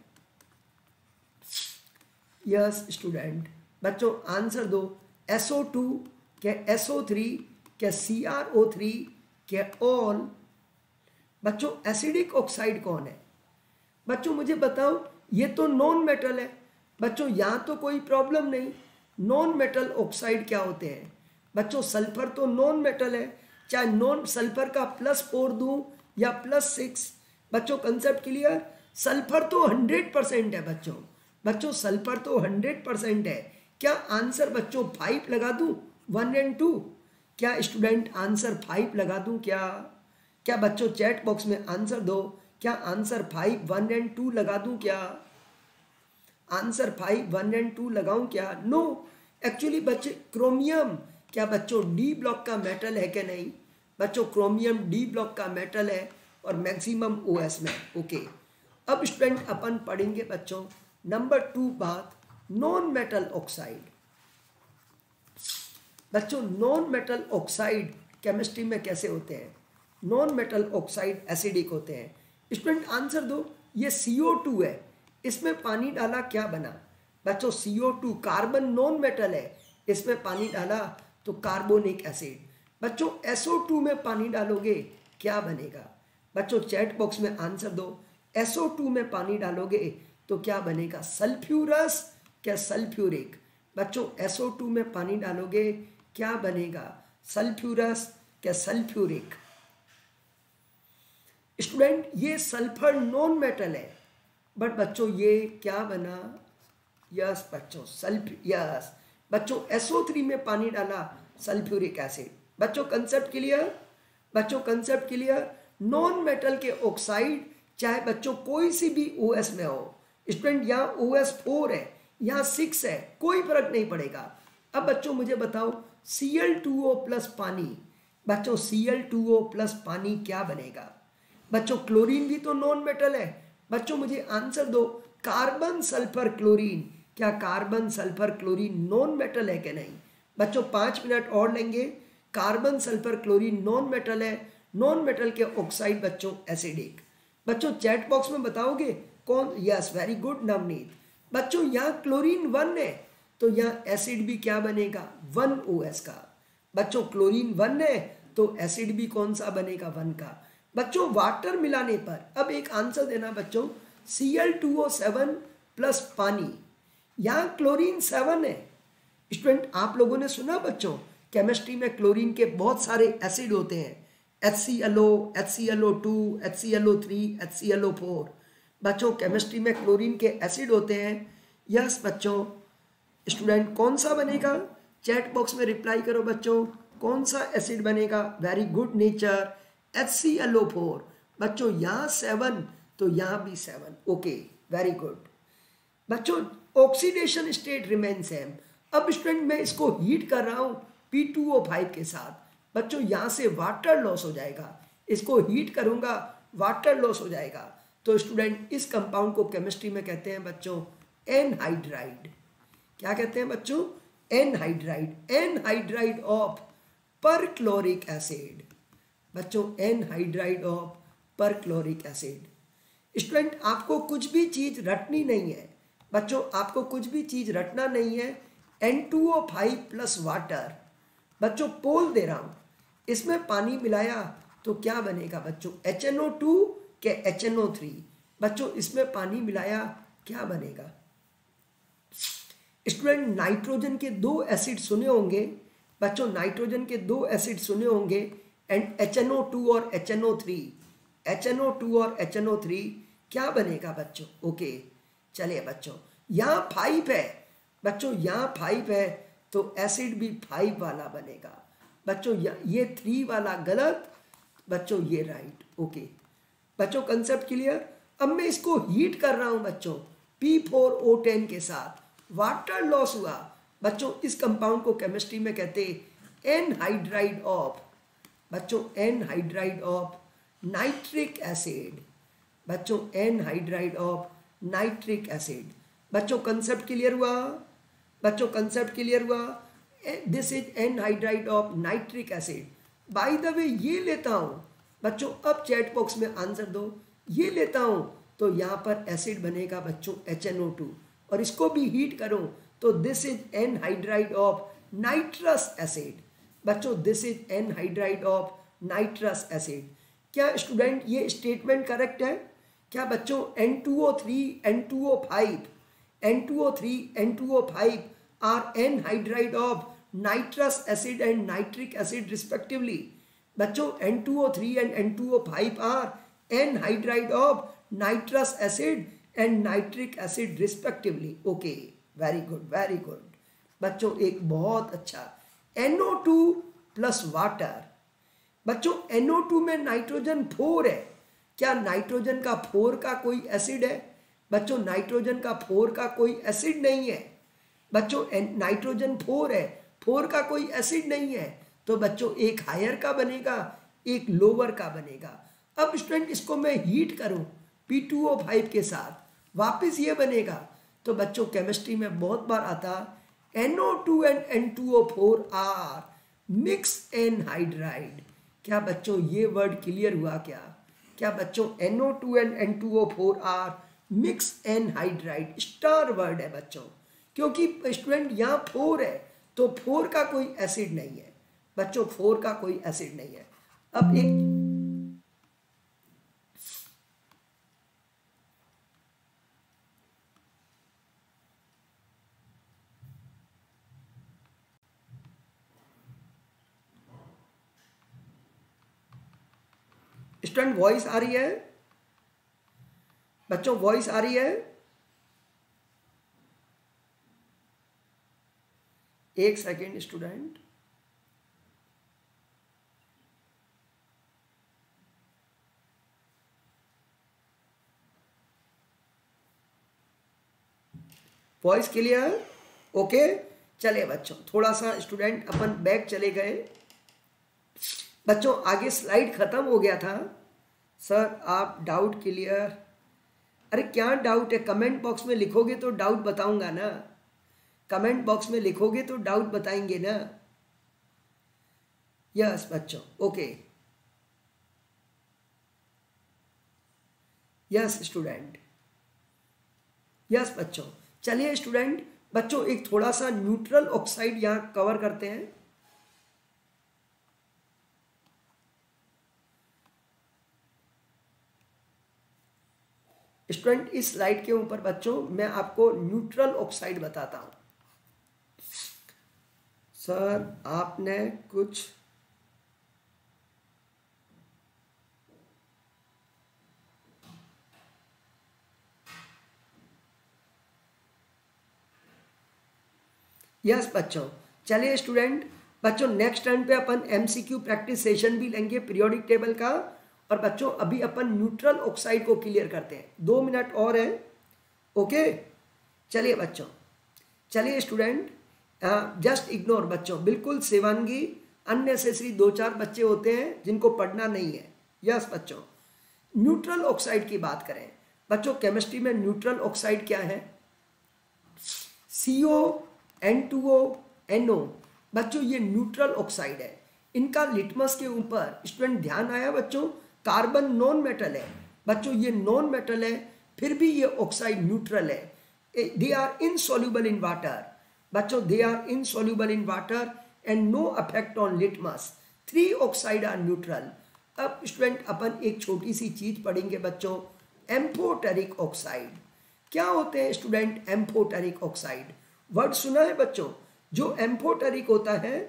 Speaker 1: यस स्टूडेंट बच्चों आंसर दो. SO2 क्या SO3 क्या CrO3 क्या ऑल बच्चों एसिडिक ऑक्साइड कौन है? बच्चों, मुझे बताओ, ये तो नॉन मेटल है. बच्चों, यहाँ तो कोई प्रॉब्लम नहीं. नॉन मेटल ऑक्साइड क्या होते हैं? बच्चों सल्फ़र तो नॉन मेटल है. चाहे नॉन सल्फ़र का प्लस फोर दूँ या प्लस सिक्स बच्चों कंसेप्ट क्लियर सल्फ़र तो हंड्रेड परसेंट है बच्चों। बच्चों सल्फ़र तो हंड्रेड परसेंट है। क्या आंसर बच्चों फाइव लगा दूँ? वन एंड टू क्या स्टूडेंट आंसर फाइव लगा दूँ क्या? क्या बच्चों चैट बॉक्स में आंसर दो? क्या answer five one and two लगा दूँ क्या? Answer five one and two लगाऊँ क्या? नो एक्चुअली बच्चे क्रोमियम क्या बच्चों डी ब्लॉक का मेटल है क्या नहीं? बच्चों क्रोमियम डी ब्लॉक का मेटल है और मैक्सिमम ओएस में ओके अब स्टूडेंट अपन पढ़ेंगे बच्चों नंबर टू बात नॉन मेटल ऑक्साइड बच्चों नॉन मेटल ऑक्साइड केमिस्ट्री में कैसे होते हैं? नॉन मेटल ऑक्साइड एसिडिक होते हैं। स्टूडेंट आंसर दो, ये टू है। इसमें पानी डाला क्या बना? बच्चों टू कार्बन नॉन मेटल है। इसमें पानी डाला तो कार्बोनिक एसिड। बच्चों SO2 में पानी डालोगे, क्या बनेगा? बच्चों, चैट बॉक्स में आंसर दो। SO2 में पानी डालोगे तो क्या बनेगा? सल्फ्यूरस क्या सल्फ्यूरिक? बच्चों SO2 में पानी डालोगे, क्या बनेगा? सल्फ्यूरस क्या सल्फ्यूरिक? स्टूडेंट, ये सल्फ़र नॉन मेटल है, बट बच्चों, ये क्या बना? यस, बच्चों, सल्फ, यस। बच्चों SO3 में पानी डाला, सल्फ्यूरिक एसिड बच्चों कंसेप्ट क्लियर बच्चों कंसेप्ट क्लियर नॉन मेटल के ऑक्साइड चाहे बच्चों कोई सी भी ओएस में हो. स्टूडेंट यहाँ ओ एस फोर है, यहाँ सिक्स है, कोई फ़र्क नहीं पड़ेगा. अब बच्चों, मुझे बताओ C L two O plus पानी. बच्चों C L two O plus पानी क्या बनेगा? बच्चों क्लोरीन भी तो नॉन मेटल है. बच्चों, मुझे आंसर दो. कार्बन सल्फ़र क्लोरीन क्या carbon sulphur chlorine non metal है क्या नहीं? बच्चों, पाँच मिनट और लेंगे। Carbon sulphur chlorine non metal है। नॉन मेटल के ऑक्साइड बच्चों एसिडिक बच्चों चैट बॉक्स में बताओगे? कौन? यस वेरी गुड नवनीत बच्चों, यहाँ क्लोरीन वन है तो यहाँ एसिड भी क्या बनेगा? वन ओ एस का। बच्चों, क्लोरीन वन है तो एसिड भी कौन सा बनेगा? वन का। बच्चों वाटर मिलाने पर, अब एक आंसर देना बच्चों। C L two O seven plus पानी। यहाँ क्लोरीन सेवन है। स्टूडेंट आप लोगों ने सुना बच्चों केमिस्ट्री में क्लोरीन के बहुत सारे एसिड होते हैं। H C L O H C L O two H C L O three H C L O four बच्चों केमिस्ट्री में क्लोरीन के एसिड होते हैं। यस बच्चों स्टूडेंट कौन सा बनेगा? चैट बॉक्स में रिप्लाई करो बच्चों, कौन सा एसिड बनेगा? Very good nature H C L O four बच्चों, यहाँ सेवन तो यहाँ भी सेवन ओके वेरी गुड बच्चों ऑक्सीडेशन स्टेट रिमेन सेम अब स्टूडेंट मैं इसको हीट कर रहा हूँ पी टू ओ फाइव के साथ। बच्चों, यहाँ से वाटर लॉस हो जाएगा। इसको हीट करूँगा वाटर लॉस हो जाएगा। तो स्टूडेंट इस कंपाउंड को केमिस्ट्री में कहते हैं बच्चों एनहाइड्राइड क्या कहते हैं बच्चों? Anhydride anhydride of perchloric acid बच्चों anhydride of perchloric acid student आपको कुछ भी चीज़ रटनी नहीं है। बच्चों, आपको कुछ भी चीज़ रटना नहीं है। N two O five plus water बच्चों, पोल दे रहा हूँ। इसमें पानी मिलाया तो क्या बनेगा बच्चों? एच एन ओ टू के एच एन ओ थ्री बच्चों, इसमें पानी मिलाया क्या बनेगा? स्टूडेंट, नाइट्रोजन के दो एसिड सुने होंगे। बच्चों, नाइट्रोजन के दो एसिड सुने होंगे। And H N O two और H N O three H N O two और एच एन ओ थ्री क्या बनेगा बच्चों? ओके चलिए बच्चों। यहाँ फाइव है। बच्चों, यहाँ फाइव है तो एसिड भी फाइव वाला बनेगा। बच्चों, ये थ्री वाला गलत। बच्चों, ये राइट ओके बच्चों कंसेप्ट क्लियर अब मैं इसको हीट कर रहा हूँ बच्चों पी फोर ओ टेन के साथ। वाटर लॉस हुआ। बच्चों, इस कंपाउंड को केमिस्ट्री में कहते एन हाइड्राइड ऑफ़ बच्चों anhydride of nitric acid बच्चों anhydride of nitric acid. बच्चों कंसेप्ट क्लियर हुआ? बच्चों कंसेप्ट क्लियर हुआ? This is anhydride of nitric acid by the way ये लेता हूँ। बच्चों, अब चैट बॉक्स में आंसर दो। ये लेता हूँ। तो यहाँ पर एसिड बनेगा बच्चों एच और इसको भी हीट करो। तो this is anhydride of nitrous acid बच्चों this is anhydride of nitrous acid क्या स्टूडेंट ये स्टेटमेंट करेक्ट है? क्या बच्चों N two O three N two O five N two O three N two O five are anhydride of nitrous acid and nitric acid respectively बच्चों N two O three and N two O five are anhydride of nitrous acid and nitric acid respectively okay very good very good बच्चों, एक बहुत अच्छा। NO2 plus water बच्चों NO2 में nitrogen four है। क्या nitrogen का फोर का कोई एसिड है? बच्चों, नाइट्रोजन का फोर का कोई एसिड नहीं है। बच्चों नाइट्रोजन फोर है। फोर का कोई एसिड नहीं है। तो बच्चों, एक हायर का बनेगा, एक लोअर का बनेगा। अब स्टूडेंट, इसको मैं हीट करूँ P2O5 के साथ, वापस ये बनेगा। तो बच्चों केमिस्ट्री में बहुत बार आता NO2 and N2O4 are mix anhydride क्या बच्चों, ये वर्ड क्लियर हुआ क्या? क्या बच्चों N O two and N2O4 are mix anhydride star word है बच्चों। क्योंकि स्टूडेंट यहाँ फोर है तो फोर का कोई एसिड नहीं है। बच्चों फोर का कोई एसिड नहीं है। अब एक स्टूडेंट वॉइस आ रही है? बच्चों वॉइस आ रही है? एक second student voice clear okay चले बच्चों, थोड़ा सा स्टूडेंट अपन बैग चले गए। बच्चों, आगे स्लाइड खत्म हो गया था। सर आप डाउट क्लियर अरे क्या डाउट है? कमेंट बॉक्स में लिखोगे तो डाउट बताऊँगा ना। कमेंट बॉक्स में लिखोगे तो डाउट बताएँगे ना। यस बच्चों ओके यस स्टूडेंट यस बच्चों, चलिए स्टूडेंट बच्चों, एक थोड़ा सा न्यूट्रल ऑक्साइड यहाँ कवर करते हैं। स्टूडेंट, इस स्लाइड के ऊपर बच्चों, मैं आपको न्यूट्रल ऑक्साइड बताता हूँ। सर आपने कुछ यस बच्चों। चलिए स्टूडेंट बच्चों नेक्स्ट टर्न पे अपन एमसीक्यू प्रैक्टिस सेशन भी लेंगे पीरियोडिक टेबल का। और बच्चों, अभी अपन न्यूट्रल ऑक्साइड को क्लियर करते हैं। दो मिनट और है। ओके चलिए बच्चों। चलिए स्टूडेंट जस्ट इग्नोर बच्चों। बिल्कुल सेवानगी अननेसेसरी दो चार बच्चे होते हैं जिनको पढ़ना नहीं है। यस बच्चों। न्यूट्रल ऑक्साइड की बात करें। बच्चों केमिस्ट्री में न्यूट्रल ऑक्साइड क्या है? C O N two O N O बच्चों, ये न्यूट्रल ऑक्साइड है। इनका लिटमस के ऊपर स्टूडेंट ध्यान आया बच्चों? कार्बन नॉन मेटल है। बच्चों, ये नॉन मेटल है, फिर भी ये ऑक्साइड न्यूट्रल है। They are insoluble in water बच्चों they are insoluble in water and no affect on litmus three oxide are neutral अब स्टूडेंट अपन एक छोटी सी चीज़ पढ़ेंगे बच्चों एम्फोटेरिक ऑक्साइड क्या होते हैं स्टूडेंट एम्फोटेरिक ऑक्साइड वर्ड सुना है बच्चों? जो एम्फोटेरिक होता है,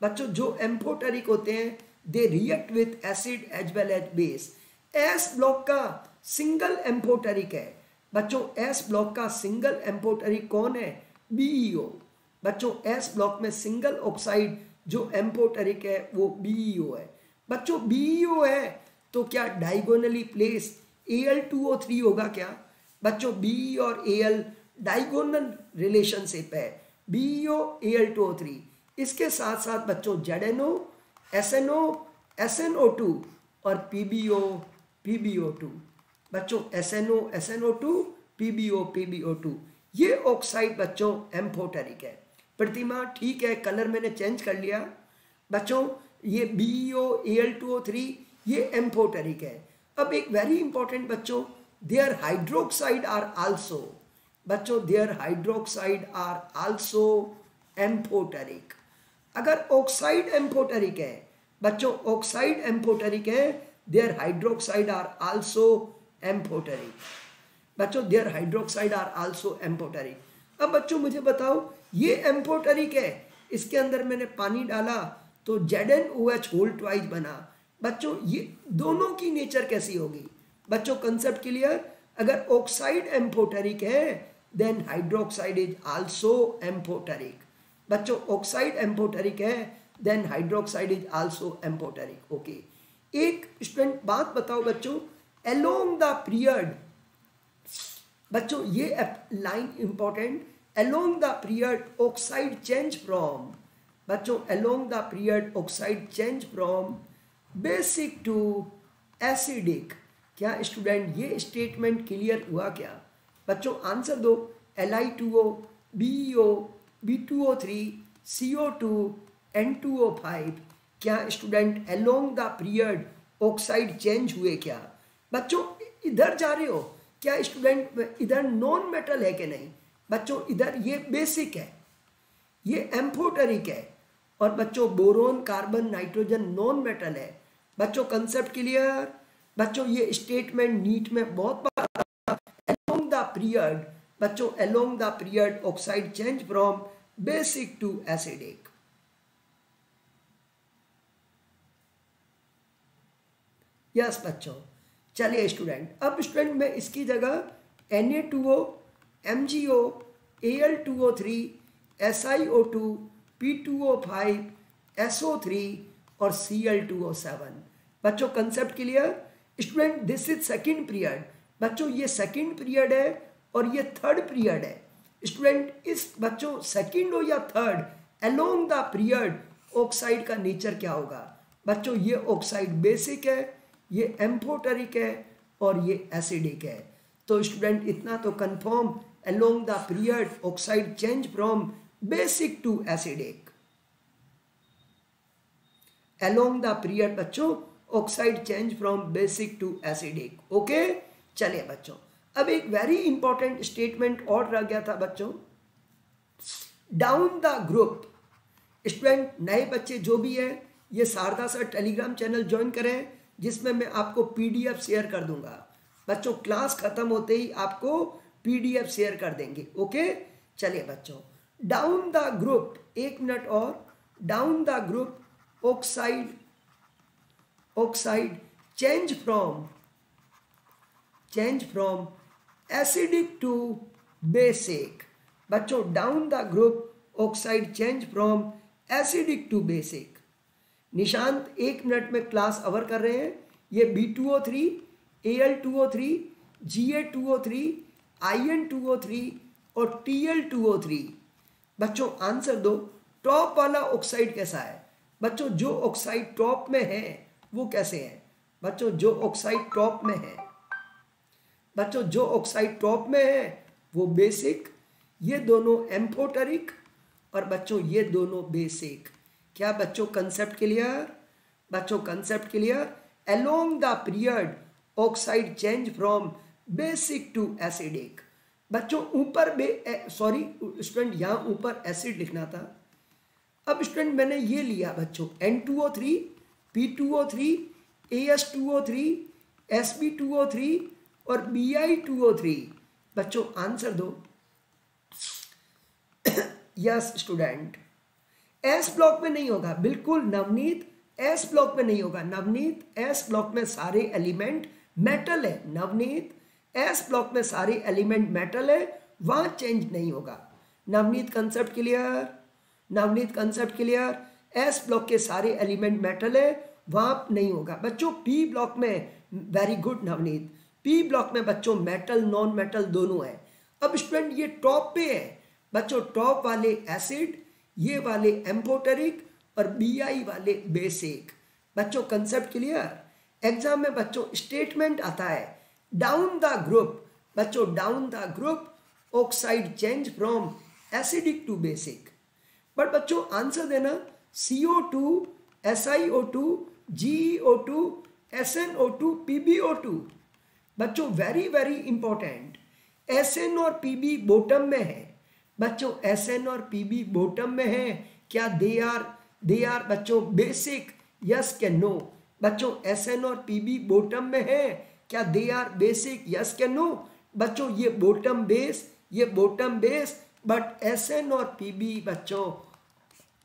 Speaker 1: बच्चों, जो एम्फोटेरिक होते हैं they react with acid as well as base S block का सिंगल एम्फोटरिक है। बच्चों एस ब्लॉक का सिंगल एम्पोटरिक कौन है? बीईओ e बच्चों एस ब्लॉक में सिंगल ऑक्साइड जो एम्पोटरिक है, वो बीईओ e है। बच्चों बीईओ e है तो क्या diagonally place A L two O three होगा क्या? बच्चों बी और ए एल डाइगोनल रिलेशनशिप है B O A L two O three इसके साथ साथ बच्चों Z N O S N O S N O two और P B O P B O two बच्चों S N O S N O two P B O P B O two ये oxide बच्चों amphoteric है। प्रतिमा ठीक है colour मैंने change कर लिया। बच्चों, ये B O L two O three ये एम्फोटेरिक है। अब एक वेरी इंपॉर्टेंट बच्चों देयर हाइड्रोक्साइड आर आल्सो बच्चों their hydroxide are also amphoteric अगर ऑक्साइड एम्फोटेरिक है, बच्चों ऑक्साइड एम्फोटेरिक है their hydroxide are also amphoteric बच्चों their hydroxide are also amphoteric अब बच्चों, मुझे बताओ, ये एम्फोटेरिक है, इसके अंदर मैंने पानी डाला तो Z N O H whole twice बना। बच्चों, ये दोनों की नेचर कैसी होगी? बच्चों कंसेप्ट क्लियर अगर ऑक्साइड एम्फोटेरिक है then hydroxide is also amphoteric बच्चों ऑक्साइड एम्फोटेरिक है then hydroxide is also amphoteric okay एक स्टूडेंट बात बताओ बच्चों एलोंग द पीरियड बच्चों, ये line important along the period oxide change from बच्चों along the period oxide change from basic to acidic क्या स्टूडेंट ये स्टेटमेंट क्लियर हुआ क्या? बच्चों आंसर दो L I two O B O B two O three C O two N two O five क्या student along the period oxide change हुए क्या? बच्चों, इधर जा रहे हो? क्या स्टूडेंट इधर नॉन मेटल है कि नहीं? बच्चों, इधर ये बेसिक है। ये एम्फोटरिक है। और बच्चों boron carbon nitrogen non metal है। बच्चों कंसेप्ट क्लियर बच्चों, ये स्टेटमेंट नीट में बहुत बार period बच्चों, along the period, oxide change from basic to acidic. Yes बच्चों। चलिए स्टूडेंट अब स्टूडेंट में इसकी जगह N A two O M G O A L two O three S I O two P two O five S O three और C L two O seven बच्चों concept clear student this is second period बच्चों, ये second period है और ये third period है। Student इस बच्चों सेकेंड हो या third along the period oxide का नेचर क्या होगा? बच्चों, ये ऑक्साइड बेसिक है, ये एम्फोटरिक है और ये एसिडिक है। तो स्टूडेंट इतना तो confirm along the period oxide change from basic to acidic along the period बच्चों oxide change from basic to acidic okay चलिए बच्चों। अब एक वेरी इंपॉर्टेंट स्टेटमेंट और रह गया था बच्चों। डाउन द ग्रुप स्टूडेंट नए बच्चे जो भी हैं, ये Sharda sir Telegram channel join करें, जिसमें मैं आपको पीडीएफ शेयर कर दूँगा। बच्चों क्लास खत्म होते ही आपको पीडीएफ शेयर कर देंगे ओके चलिए बच्चों डाउन द ग्रुप एक मिनट और। Down the group oxide oxide change from change from acidic to basic बच्चों down the group oxide change from acidic to basic Nishant एक मिनट में क्लास अवर कर रहे हैं। ये B two O three A L two O three G A two O three I N two O three और T L two O three बच्चों answer दो top वाला ऑक्साइड कैसा है? बच्चों, जो ऑक्साइड टॉप में है, वो कैसे है? बच्चों, जो ऑक्साइड टॉप में है बच्चों, जो ऑक्साइड टॉप में है, वो बेसिक ये दोनों एम्फोटरिक और बच्चों, ये दोनों बेसिक क्या बच्चों कंसेप्ट क्लियर बच्चों concept clear along the period oxide change from basic to acidic बच्चों, ऊपर बे सॉरी स्टूडेंट यहाँ ऊपर एसिड लिखना था। अब स्टूडेंट मैंने ये लिया बच्चों N2O3 P2O3 AS2O3 SB2O3 और B I two O three बच्चों आंसर दो। यस स्टूडेंट एस ब्लॉक में नहीं होगा। बिल्कुल नवनीत एस ब्लॉक में नहीं होगा। नवनीत एस ब्लॉक में सारे एलिमेंट मेटल है। नवनीत एस ब्लॉक में सारे एलिमेंट मेटल है। वहाँ चेंज नहीं होगा। Navneet concept clear Navneet concept clear S block के सारे एलिमेंट मेटल है। वहाँ नहीं होगा। बच्चों पी ब्लॉक में very good Navneet. P block में बच्चों मेटल नॉन मेटल दोनों है। अब स्टूडेंट ये टॉप पे है। बच्चों टॉप वाले एसिड ये वाले एम्पोटरिक और बी आई वाले बेसिक बच्चों कंसेप्ट क्लियर एग्ज़ाम में बच्चों स्टेटमेंट आता है। डाउन द ग्रुप बच्चों down the group oxide change from acidic to basic but बच्चों आंसर देना। C O two S I O two G O two S N O two P B O two बच्चों very very important S N और P B bottom में है। बच्चों S N और P B bottom में है। क्या they are they are बच्चों बेसिक यस के नो बच्चों एस एन और पी बी बॉटम में है। क्या दे आर बेसिक यस के नो बच्चों, ये बॉटम बेस ये bottom base but S N और पी बी बच्चों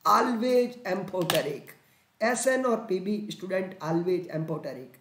Speaker 1: ऑलवेज एम्फोटरिक एस एन और P B student always amphoteric